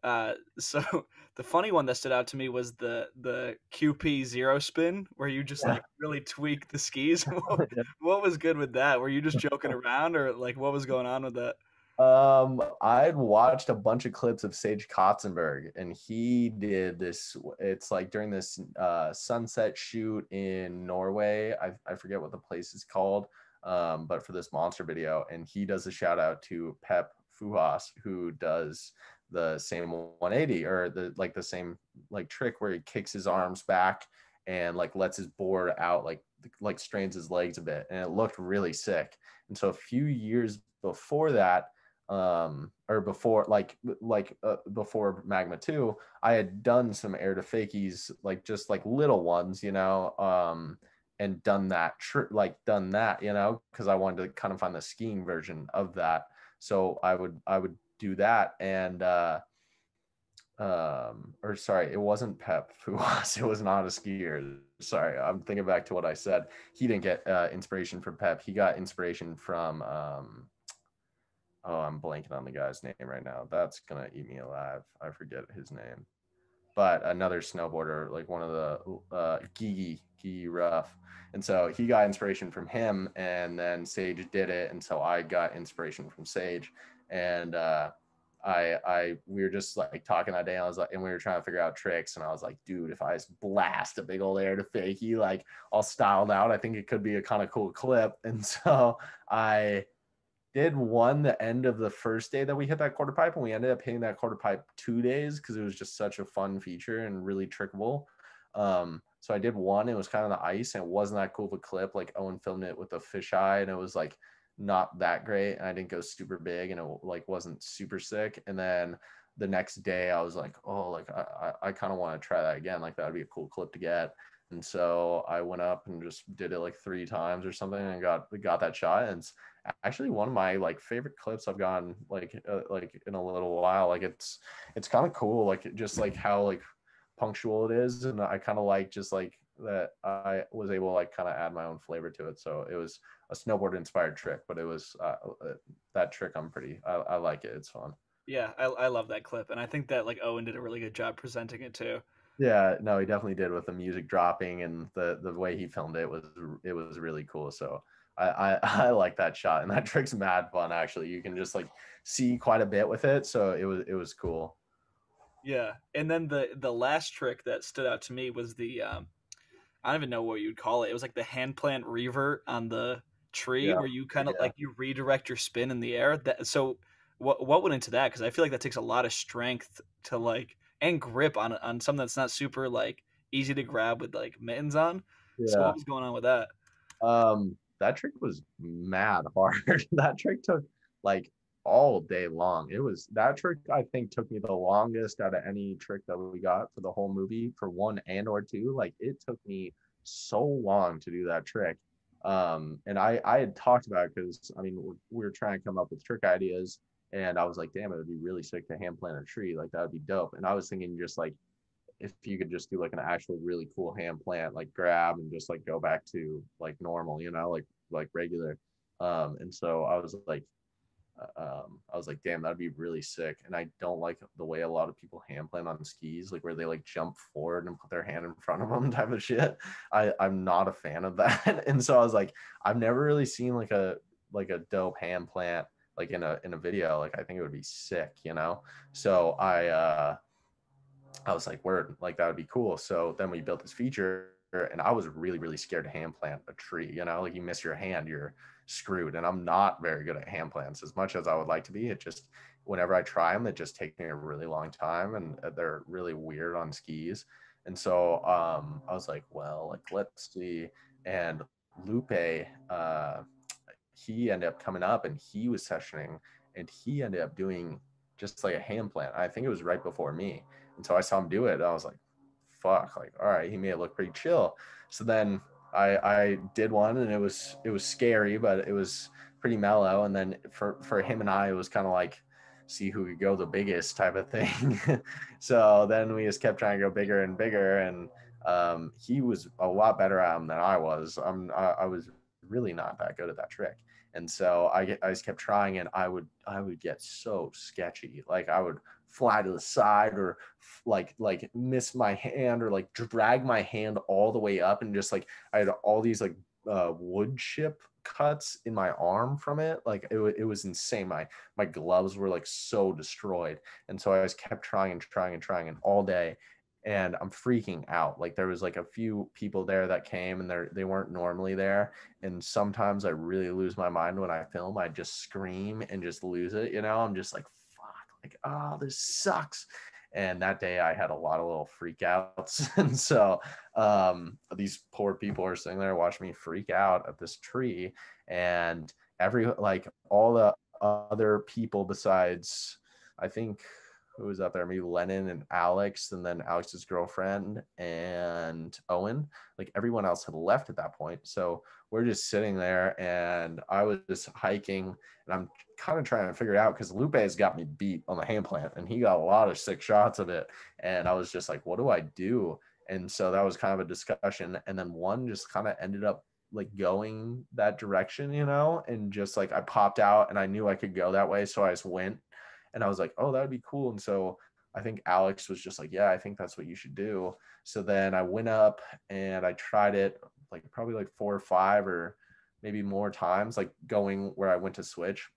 Uh, so the funny one that stood out to me was the the QP zero spin where you just yeah. like really tweak the skis. what, what was good with that? Were you just joking around or like what was going on with that? Um, I'd watched a bunch of clips of Sage Kotsenburg, and he did this. It's like during this uh, sunset shoot in Norway. I, I forget what the place is called, um, but for this monster video, and he does a shout out to Pep Fujas, who does the same 180 or the like the same like trick where he kicks his arms back and like lets his board out like like strains his legs a bit and it looked really sick. And so a few years before that um or before like like uh, before magma 2 i had done some air to fakies like just like little ones you know um and done that tr- like done that you know because i wanted to kind of find the skiing version of that. So i would i would do that and uh um or sorry it wasn't pep who was. it was not a skier sorry i'm thinking back to what i said he didn't get uh inspiration from pep he got inspiration from um oh, I'm blanking on the guy's name right now. That's gonna eat me alive. I forget his name. But another snowboarder, like one of the uh, Gigi Gigi Rüf, and so he got inspiration from him, and then Sage did it, and so I got inspiration from Sage, and uh, I I we were just like talking that day. I was like, and we were trying to figure out tricks, and I was like, dude, if I just blast a big old air to fakie, like all styled out, I think it could be a kind of cool clip. And so I did one the end of the first day that we hit that quarter pipe, and we ended up hitting that quarter pipe two days because it was just such a fun feature and really trickable. Um, so I did one. It was kind of the ice, and it wasn't that cool of a clip. Like Owen filmed it with a fisheye, and it was like not that great. And I didn't go super big, and it like wasn't super sick. And then the next day, I was like, oh, like I I, I kind of want to try that again. Like that would be a cool clip to get. And so I went up and just did it like three times or something, and got got that shot. And it's actually one of my like favorite clips I've gotten like uh, like in a little while. Like it's it's kind of cool, like just like how like punctual it is, and I kind of like just like that I was able to like kind of add my own flavor to it. So it was a snowboard inspired trick, but it was uh, uh, that trick. I'm pretty. I, I like it. It's fun. Yeah, I, I love that clip, and I think that like Owen did a really good job presenting it too. Yeah, no, he definitely did with the music dropping and the the way he filmed it was it was really cool. So I, I, I like that shot and that trick's mad fun actually. You can just like see quite a bit with it, so it was it was cool. Yeah, and then the the last trick that stood out to me was the um, I don't even know what you'd call it. It was like the hand plant revert on the tree yeah. where you kind of yeah. like you redirect your spin in the air. That so what what went into that? Because I feel like that takes a lot of strength to like and grip on on something that's not super like easy to grab with like mittens on. Yeah. So what was going on with that? Um, that trick was mad hard. that trick took like all day long. It was that trick I think took me the longest out of any trick that we got for the whole movie for one and or two. Like it took me so long to do that trick. Um, and I I had talked about because I mean we were trying to come up with trick ideas, and I was like, damn, it would be really sick to hand plant a tree. Like that would be dope. And I was thinking just like if you could just do like an actual really cool hand plant, like grab and just like go back to like normal, you know, like like regular. Um, and so I was like, um, I was like, damn, that'd be really sick. And I don't like the way a lot of people hand plant on skis, like where they like jump forward and put their hand in front of them, type of shit. I I'm not a fan of that. and so I was like, I've never really seen like a like a dope hand plant like in a in a video. Like I think it would be sick, you know. So I uh I was like, word, like that would be cool. So then we built this feature and I was really, really scared to hand plant a tree. You know, like you miss your hand, you're screwed. And I'm not very good at hand plants as much as I would like to be. It just, whenever I try them, it just takes me a really long time and uh, they're really weird on skis. And so um, I was like, well, like, let's see. And Lupe, uh, he ended up coming up and he was sessioning and he ended up doing just like a hand plant. I think it was right before me. And so I saw him do it. I was like, fuck, like, all right, he made it look pretty chill. So then I I did one and it was it was scary, but it was pretty mellow. And then for for him and I, it was kind of like see who could go the biggest type of thing. so then we just kept trying to go bigger and bigger, and um, he was a lot better at him than I was. I'm I, I was really not that good at that trick. And so I, I just kept trying and I would I would get so sketchy. Like I would fly to the side or like like miss my hand or like drag my hand all the way up and just like I had all these like uh, wood chip cuts in my arm from it like it, it was insane. My my gloves were like so destroyed. And so i just kept trying and trying and trying and all day and i'm freaking out. Like there was like a few people there that came and they they weren't normally there. And sometimes i really lose my mind when i film. I just scream and just lose it you know? I'm just like like, oh, this sucks. And that day I had a lot of little freakouts. and so um, these poor people are sitting there watching me freak out at this tree. And every, like, all the other people besides, I think, who was out there? Maybe Lennon and Alex, and then Alex's girlfriend and Owen. Like everyone else had left at that point. So we're just sitting there, and I was just hiking, and I'm kind of trying to figure it out because Lupe has got me beat on the hand plant, and he got a lot of sick shots of it. And I was just like, what do I do? And so that was kind of a discussion. And then one just kind of ended up like going that direction, you know, and just like I popped out and I knew I could go that way. So I just went and I was like, oh, that would be cool. And so I think Alex was just like, yeah, I think that's what you should do. So then I went up and I tried it like probably like four or five or maybe more times, like going where I went to switch.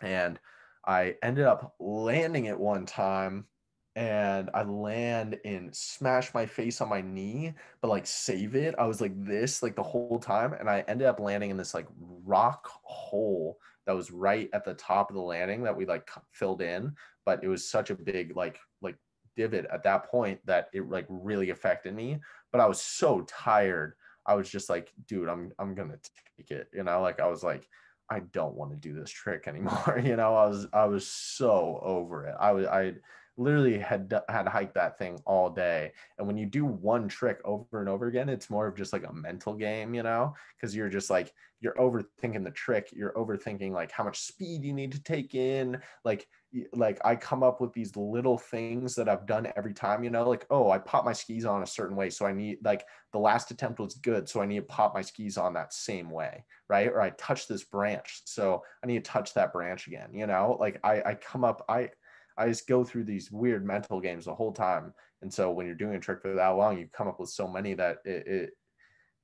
And I ended up landing it one time and I land and smash my face on my knee, but like save it. I was like this like the whole time, and I ended up landing in this like rock hole that was right at the top of the landing that we like filled in, but it was such a big like like divot at that point that it like really affected me. But I was so tired. I was just like, dude, I'm I'm gonna take it. You know, like I was like, I don't want to do this trick anymore. you know, I was I was so over it. I was I literally had had hiked that thing all day. And when you do one trick over and over again, it's more of just like a mental game, you know, because you're just like you're overthinking the trick. You're overthinking like how much speed you need to take in. Like like I come up with these little things that I've done every time, you know, like oh I pop my skis on a certain way, so I need like the last attempt was good, so I need to pop my skis on that same way, right? Or I touch this branch, so I need to touch that branch again, you know. Like I I come up I I just go through these weird mental games the whole time. And so when you're doing a trick for that long, you come up with so many that it, it,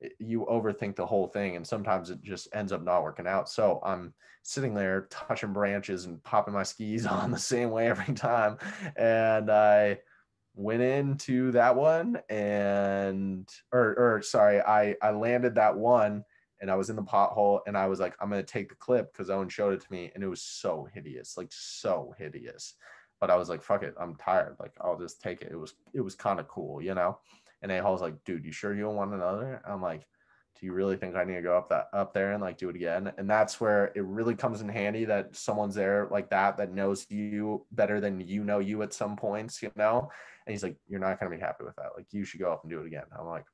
it, you overthink the whole thing, and sometimes it just ends up not working out. So I'm sitting there touching branches and popping my skis on the same way every time, and I went into that one and or or sorry, I I landed that one and I was in the pothole and I was like, I'm gonna take the clip because Owen showed it to me and it was so hideous, like so hideous but I was like, fuck it, I'm tired. Like I'll just take it. It was it was kind of cool, you know. And A Hall's like, dude, you sure you don't want another? I'm like, do you really think I need to go up that up there and like do it again? And that's where it really comes in handy that someone's there like that that knows you better than you know you at some points, you know. And he's like, you're not gonna be happy with that. Like you should go up and do it again. I'm like,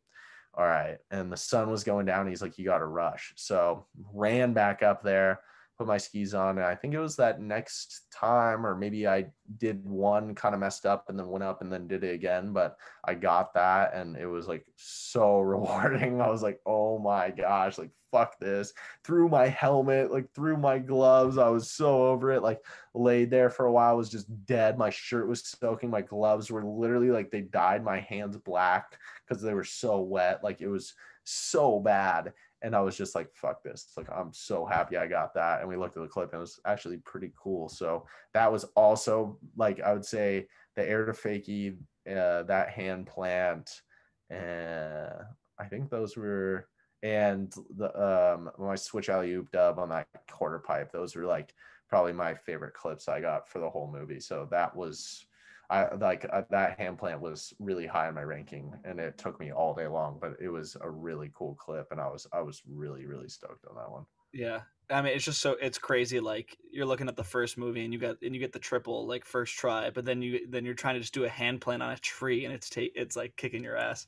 all right. And the sun was going down. he's like, you got to rush. So ran back up there put my skis on. And I think it was that next time, or maybe I did one kind of messed up and then went up and then did it again. But I got that and it was like so rewarding. I was like, oh my gosh, like fuck this. Through my helmet, like through my gloves. I was so over it. Like laid there for a while, was just dead. My shirt was soaking. My gloves were literally like they dyed my hands black because they were so wet. Like it was so bad and I was just like, fuck this. Like, I'm so happy I got that. And we looked at the clip and it was actually pretty cool. So that was also like, I would say the air to fakie, uh, that hand plant. And I think those were, and the, um, my switch alley oop dub on that quarter pipe. Those were like probably my favorite clips I got for the whole movie. So that was, I like uh, that hand plant was really high in my ranking, and it took me all day long. But it was a really cool clip, and I was I was really really stoked on that one. Yeah, I mean it's just so it's crazy. Like you're looking at the first movie, and you got and you get the triple like first try, but then you then you're trying to just do a hand plant on a tree, and it's take it's like kicking your ass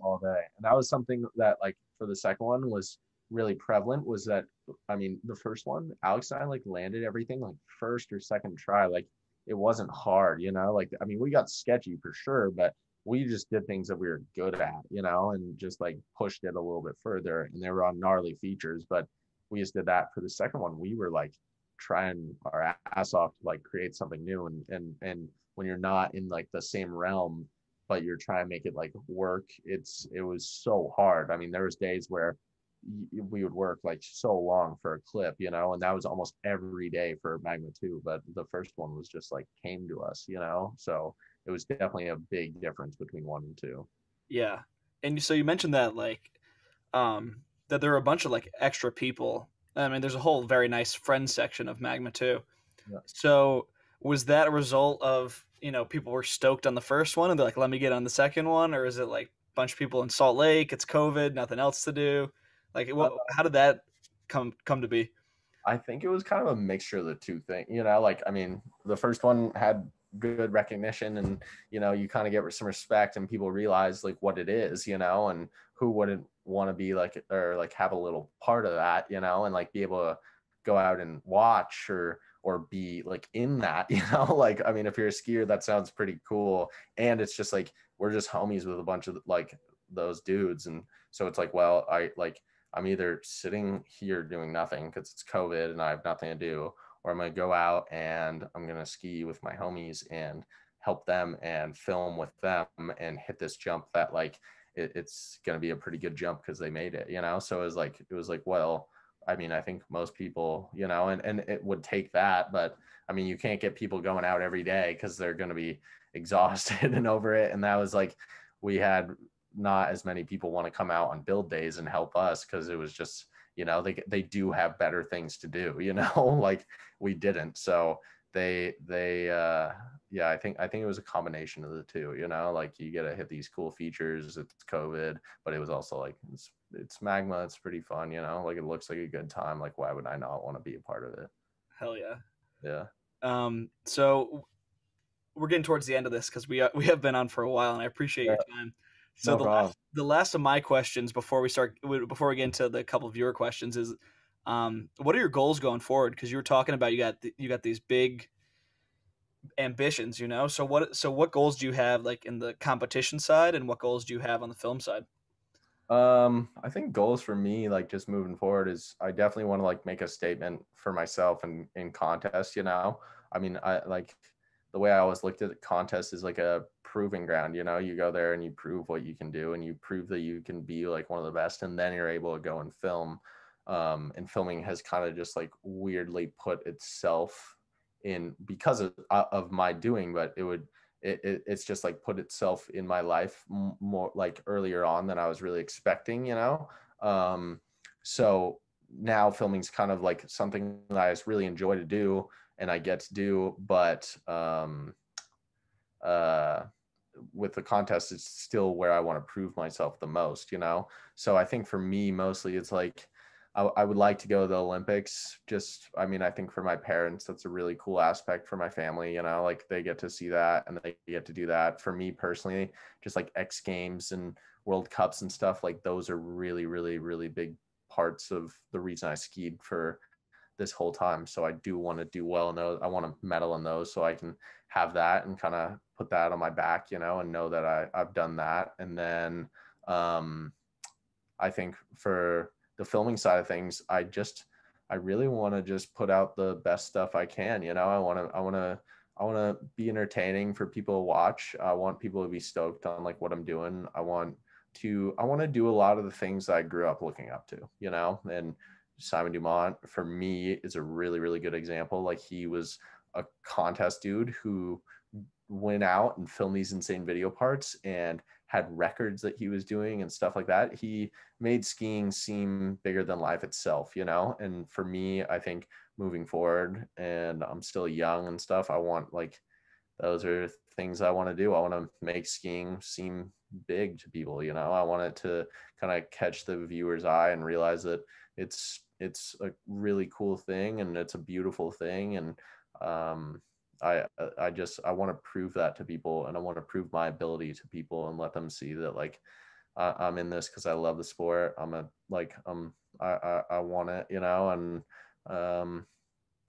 all day. And that was something that like for the second one was really prevalent was that I mean the first one Alex and I like landed everything like first or second try like it wasn't hard, you know. Like I mean, we got sketchy for sure, but we just did things that we were good at, you know, and just like pushed it a little bit further. And they were on gnarly features, but we just did that for the second one. We were like trying our ass off to like create something new, and and and when you're not in like the same realm, but you're trying to make it like work, it's it was so hard. I mean, there was days where we would work like so long for a clip, you know, and that was almost every day for Magma 2. But the first one was just like came to us, you know, so it was definitely a big difference between one and two. Yeah. And so you mentioned that like um that there are a bunch of like extra people. I mean, there's a whole very nice friends section of Magma 2. Yeah. So was that a result of, you know, people were stoked on the first one and they're like, let me get on the second one? Or is it like a bunch of people in Salt Lake, it's COVID, nothing else to do? Like? Uh, how did that come come to be? I think it was kind of a mixture of the two things. You know, like I mean, the first one had good recognition, and you know, you kind of get some respect, and people realize like what it is. You know, and who wouldn't want to be like or like have a little part of that. You know, and like be able to go out and watch or or be like in that you know like i mean if you're a skier that sounds pretty cool and it's just like we're just homies with a bunch of like those dudes and so it's like well i like i'm either sitting here doing nothing because it's covid and i have nothing to do or i'm going to go out and i'm going to ski with my homies and help them and film with them and hit this jump that like it, it's going to be a pretty good jump because they made it you know? So it was like it was like well i mean i think most people you know and and it would take that but i mean you can't get people going out every day because they're going to be exhausted and over it and that was like we had not as many people want to come out on build days and help us because it was just you know they they do have better things to do you know like we didn't. So they they uh yeah i think i think it was a combination of the two you know like you get to hit these cool features it's covid but it was also like it's it's magma it's pretty fun you know like it looks like a good time like why would i not want to be a part of it? Hell yeah. Yeah. Um so we're getting towards the end of this because we uh, we have been on for a while and i appreciate yeah. your time so no the, last, the last of my questions before we start before we get into the couple of viewer questions is um, what are your goals going forward? Because you were talking about you got you got these big ambitions, you know. So what so what goals do you have like in the competition side, and what goals do you have on the film side? Um, I think goals for me, like just moving forward, is I definitely want to like make a statement for myself and in contest. You know, I mean, I like the way I always looked at the contest is like a proving ground. You know, you go there and you prove what you can do, and you prove that you can be like one of the best, and then you're able to go and film um, and filming has kind of just like weirdly put itself in because of, uh, of my doing but it would it, it, it's just like put itself in my life more like earlier on than i was really expecting you know um, so now filming's kind of like something that i just really enjoy to do and i get to do but um, uh, with the contest it's still where i want to prove myself the most you know so i think for me mostly it's like I, I would like to go to the Olympics. Just, I mean, I think for my parents, that's a really cool aspect for my family. You know, like they get to see that and they get to do that. For me personally, just like X Games and World Cups and stuff, like those are really, really, really big parts of the reason I skied for this whole time. So I do want to do well in those. I want to medal in those so I can have that and kind of put that on my back, you know, and know that I, I've done that. And then um, I think for the filming side of things, I just I really want to just put out the best stuff I can. You know, I want to I want to I want to be entertaining for people to watch. I want people to be stoked on like what I'm doing. I want to I want to do a lot of the things I grew up looking up to, you know, and Simon Dumont for me is a really really good example. Like he was a contest dude who went out and filmed these insane video parts and had records that he was doing and stuff like that. He made skiing seem bigger than life itself, you know? And for me, I think moving forward and I'm still young and stuff, I want like those are things I want to do. I want to make skiing seem big to people, you know? I want it to kind of catch the viewer's eye and realize that it's it's a really cool thing and it's a beautiful thing and um I I just I want to prove that to people and I want to prove my ability to people and let them see that like I, am in this because I love the sport. I'm a like um I, I I want it, you know, and um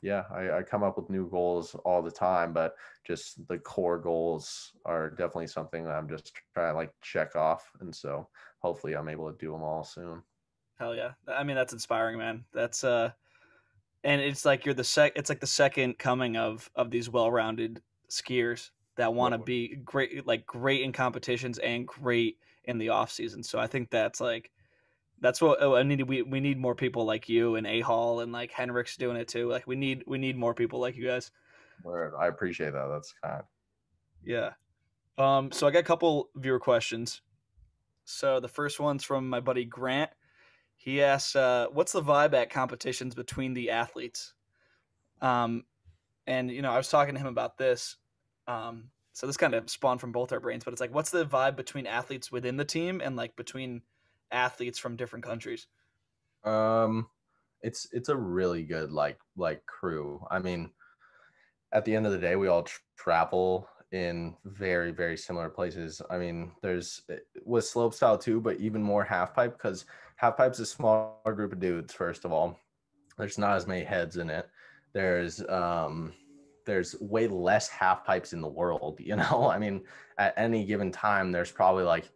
yeah, I, I come up with new goals all the time, but just the core goals are definitely something that I'm just trying to like check off. And so hopefully I'm able to do them all soon. Hell yeah. I mean, that's inspiring, man. That's, uh, and it's like you're the sec it's like the second coming of of these well-rounded skiers that want to be great like great in competitions and great in the off season. So i think that's like that's what oh, i need we, we need more people like you and A Hall and like henrik's doing it too. Like we need we need more people like you guys. Word. i appreciate that. That's kind yeah. Um so i got a couple viewer questions. So the first one's from my buddy grant he asks, uh, "What's the vibe at competitions between the athletes?" Um, and you know, I was talking to him about this. Um, so this kind of spawned from both our brains, but it's like, what's the vibe between athletes within the team and like between athletes from different countries? Um, it's it's a really good like like crew. I mean, at the end of the day, we all travel in very very similar places. I mean, there's eh, with slopestyle too, but even more half pipe because half pipe's a smaller group of dudes first of all there's not as many heads in it there's um there's way less half pipes in the world you know i mean at any given time there's probably like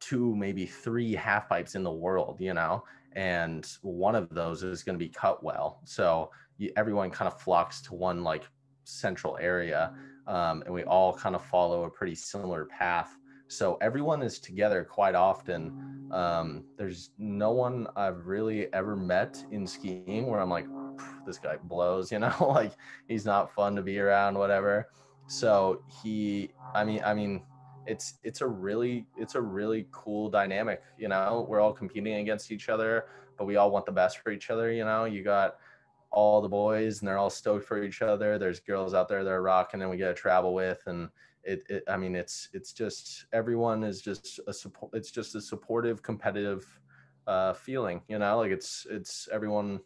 two, maybe three half pipes in the world, you know, and one of those is going to be cut well. So you, everyone kind of flocks to one like central area, um, and we all kind of follow a pretty similar path. So everyone is together quite often. Um, there's no one I've really ever met in skiing where I'm like, this guy blows, you know, like he's not fun to be around, whatever. So he, I mean, I mean, it's it's a really it's a really cool dynamic you know we're all competing against each other but we all want the best for each other you know you got all the boys and they're all stoked for each other there's girls out there that are rocking and we get to travel with and it, it i mean it's it's just everyone is just a support it's just a supportive competitive uh feeling you know like it's it's everyone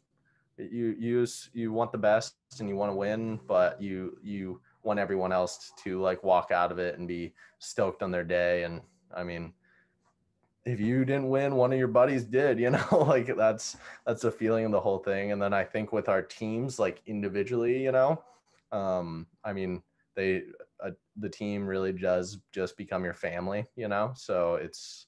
you you you want the best and you want to win but you you want everyone else to like walk out of it and be stoked on their day. And I mean, if you didn't win, one of your buddies did, you know, like that's that's the feeling of the whole thing. And then I think with our teams, like individually, you know, um, I mean, they uh, the team really does just become your family, you know. So it's,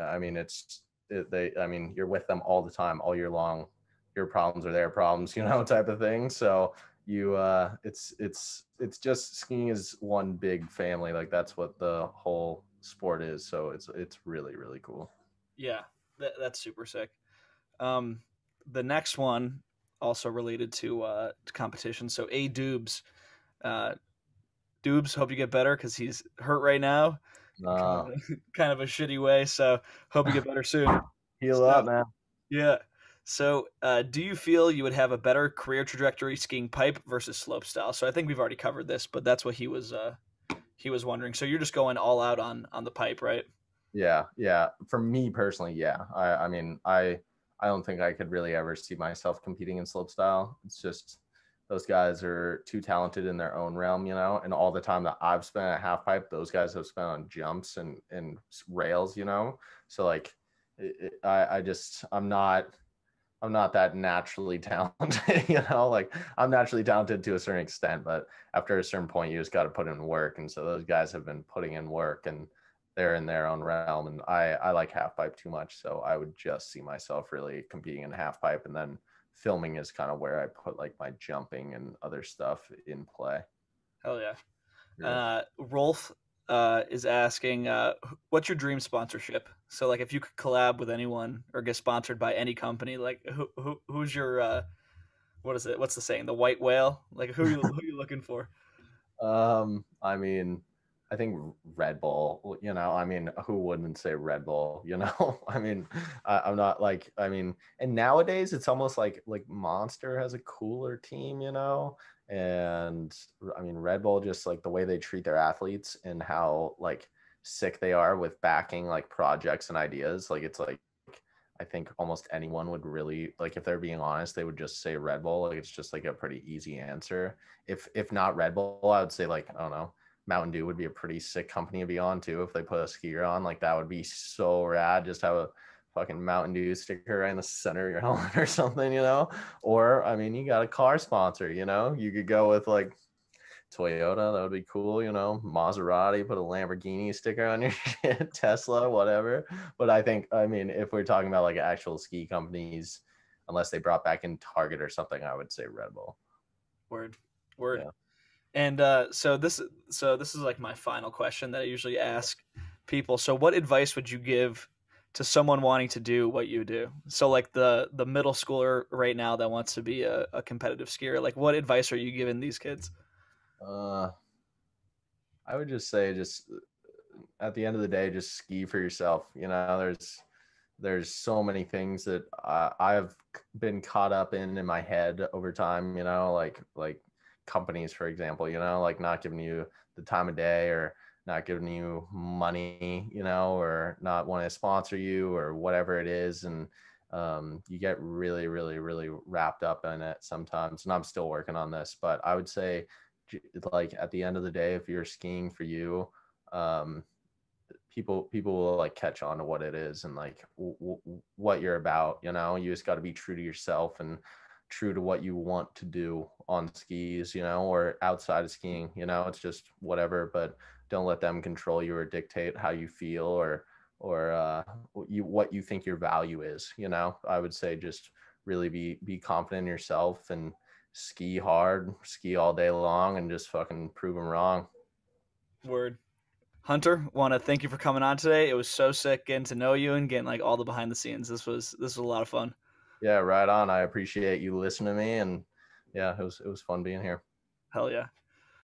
I mean, it's it, they. I mean, you're with them all the time, all year long. Your problems are their problems, you know, type of thing. So you uh it's it's it's just skiing is one big family like that's what the whole sport is so it's it's really really cool yeah that, that's super sick um the next one also related to uh competition so a dubes uh dubes hope you get better because he's hurt right now uh, kind of a shitty way so hope you get better soon heal so, up man yeah so, uh, do you feel you would have a better career trajectory skiing pipe versus slopestyle? So, I think we've already covered this, but that's what he was uh, he was wondering. So, you're just going all out on on the pipe, right? Yeah, yeah. For me personally, yeah. I, I mean, I I don't think I could really ever see myself competing in slopestyle. It's just those guys are too talented in their own realm, you know. And all the time that I've spent at half pipe, those guys have spent on jumps and and rails, you know. So like, it, it, I I just I'm not I'm not that naturally talented, you know, like I'm naturally talented to a certain extent, but after a certain point, you just got to put in work. And so those guys have been putting in work and they're in their own realm. And I, I like half pipe too much. So I would just see myself really competing in half pipe and then filming is kind of where I put like my jumping and other stuff in play. Hell yeah. yeah. Uh, Rolf uh, is asking, uh, what's your dream sponsorship? So, like, if you could collab with anyone or get sponsored by any company, like, who, who who's your, uh, what is it? What's the saying? The white whale? Like, who are you, who are you looking for? Um, I mean, I think Red Bull. You know, I mean, who wouldn't say Red Bull? You know, I mean, I, am not like, I mean, and nowadays it's almost like like Monster has a cooler team. You know, and I mean Red Bull just like the way they treat their athletes and how like sick they are with backing like projects and ideas like it's like I think almost anyone would really like if they're being honest they would just say Red Bull like it's just like a pretty easy answer if if not Red Bull I would say like I don't know Mountain Dew would be a pretty sick company to be on too if they put a skier on like that would be so rad just have a fucking Mountain Dew sticker right in the center of your helmet or something, you know? Or I mean, you got a car sponsor, you know? You could go with like Toyota, that would be cool, you know. Maserati, put a Lamborghini sticker on your shit, Tesla, whatever. But I think, I mean, if we're talking about like actual ski companies, unless they brought back in Target or something, I would say Red Bull. Word, word. Yeah. And uh, so this, so this is like my final question that I usually ask people. So, what advice would you give to someone wanting to do what you do? So like the the middle schooler right now that wants to be a, a competitive skier like what advice are you giving these kids? Uh i would just say just at the end of the day just ski for yourself. You know there's there's so many things that I, i've been caught up in in my head over time you know like like companies for example you know like not giving you the time of day or not giving you money, you know, or not wanting to sponsor you or whatever it is. And um, you get really, really, really wrapped up in it sometimes. And I'm still working on this, but I would say, like, at the end of the day, if you're skiing for you, um, people people will like catch on to what it is and like w- w- what you're about you know you just got to be true to yourself and true to what you want to do on skis you know or outside of skiing you know it's just whatever but don't let them control you or dictate how you feel or or uh, you what you think your value is. You know, I would say just really be be confident in yourself and ski hard, ski all day long, and just fucking prove them wrong. Word. Hunter, want to thank you for coming on today. It was so sick getting to know you and getting like all the behind the scenes. This was this was a lot of fun. Yeah, right on. I appreciate you listening to me, and yeah, it was it was fun being here. Hell yeah.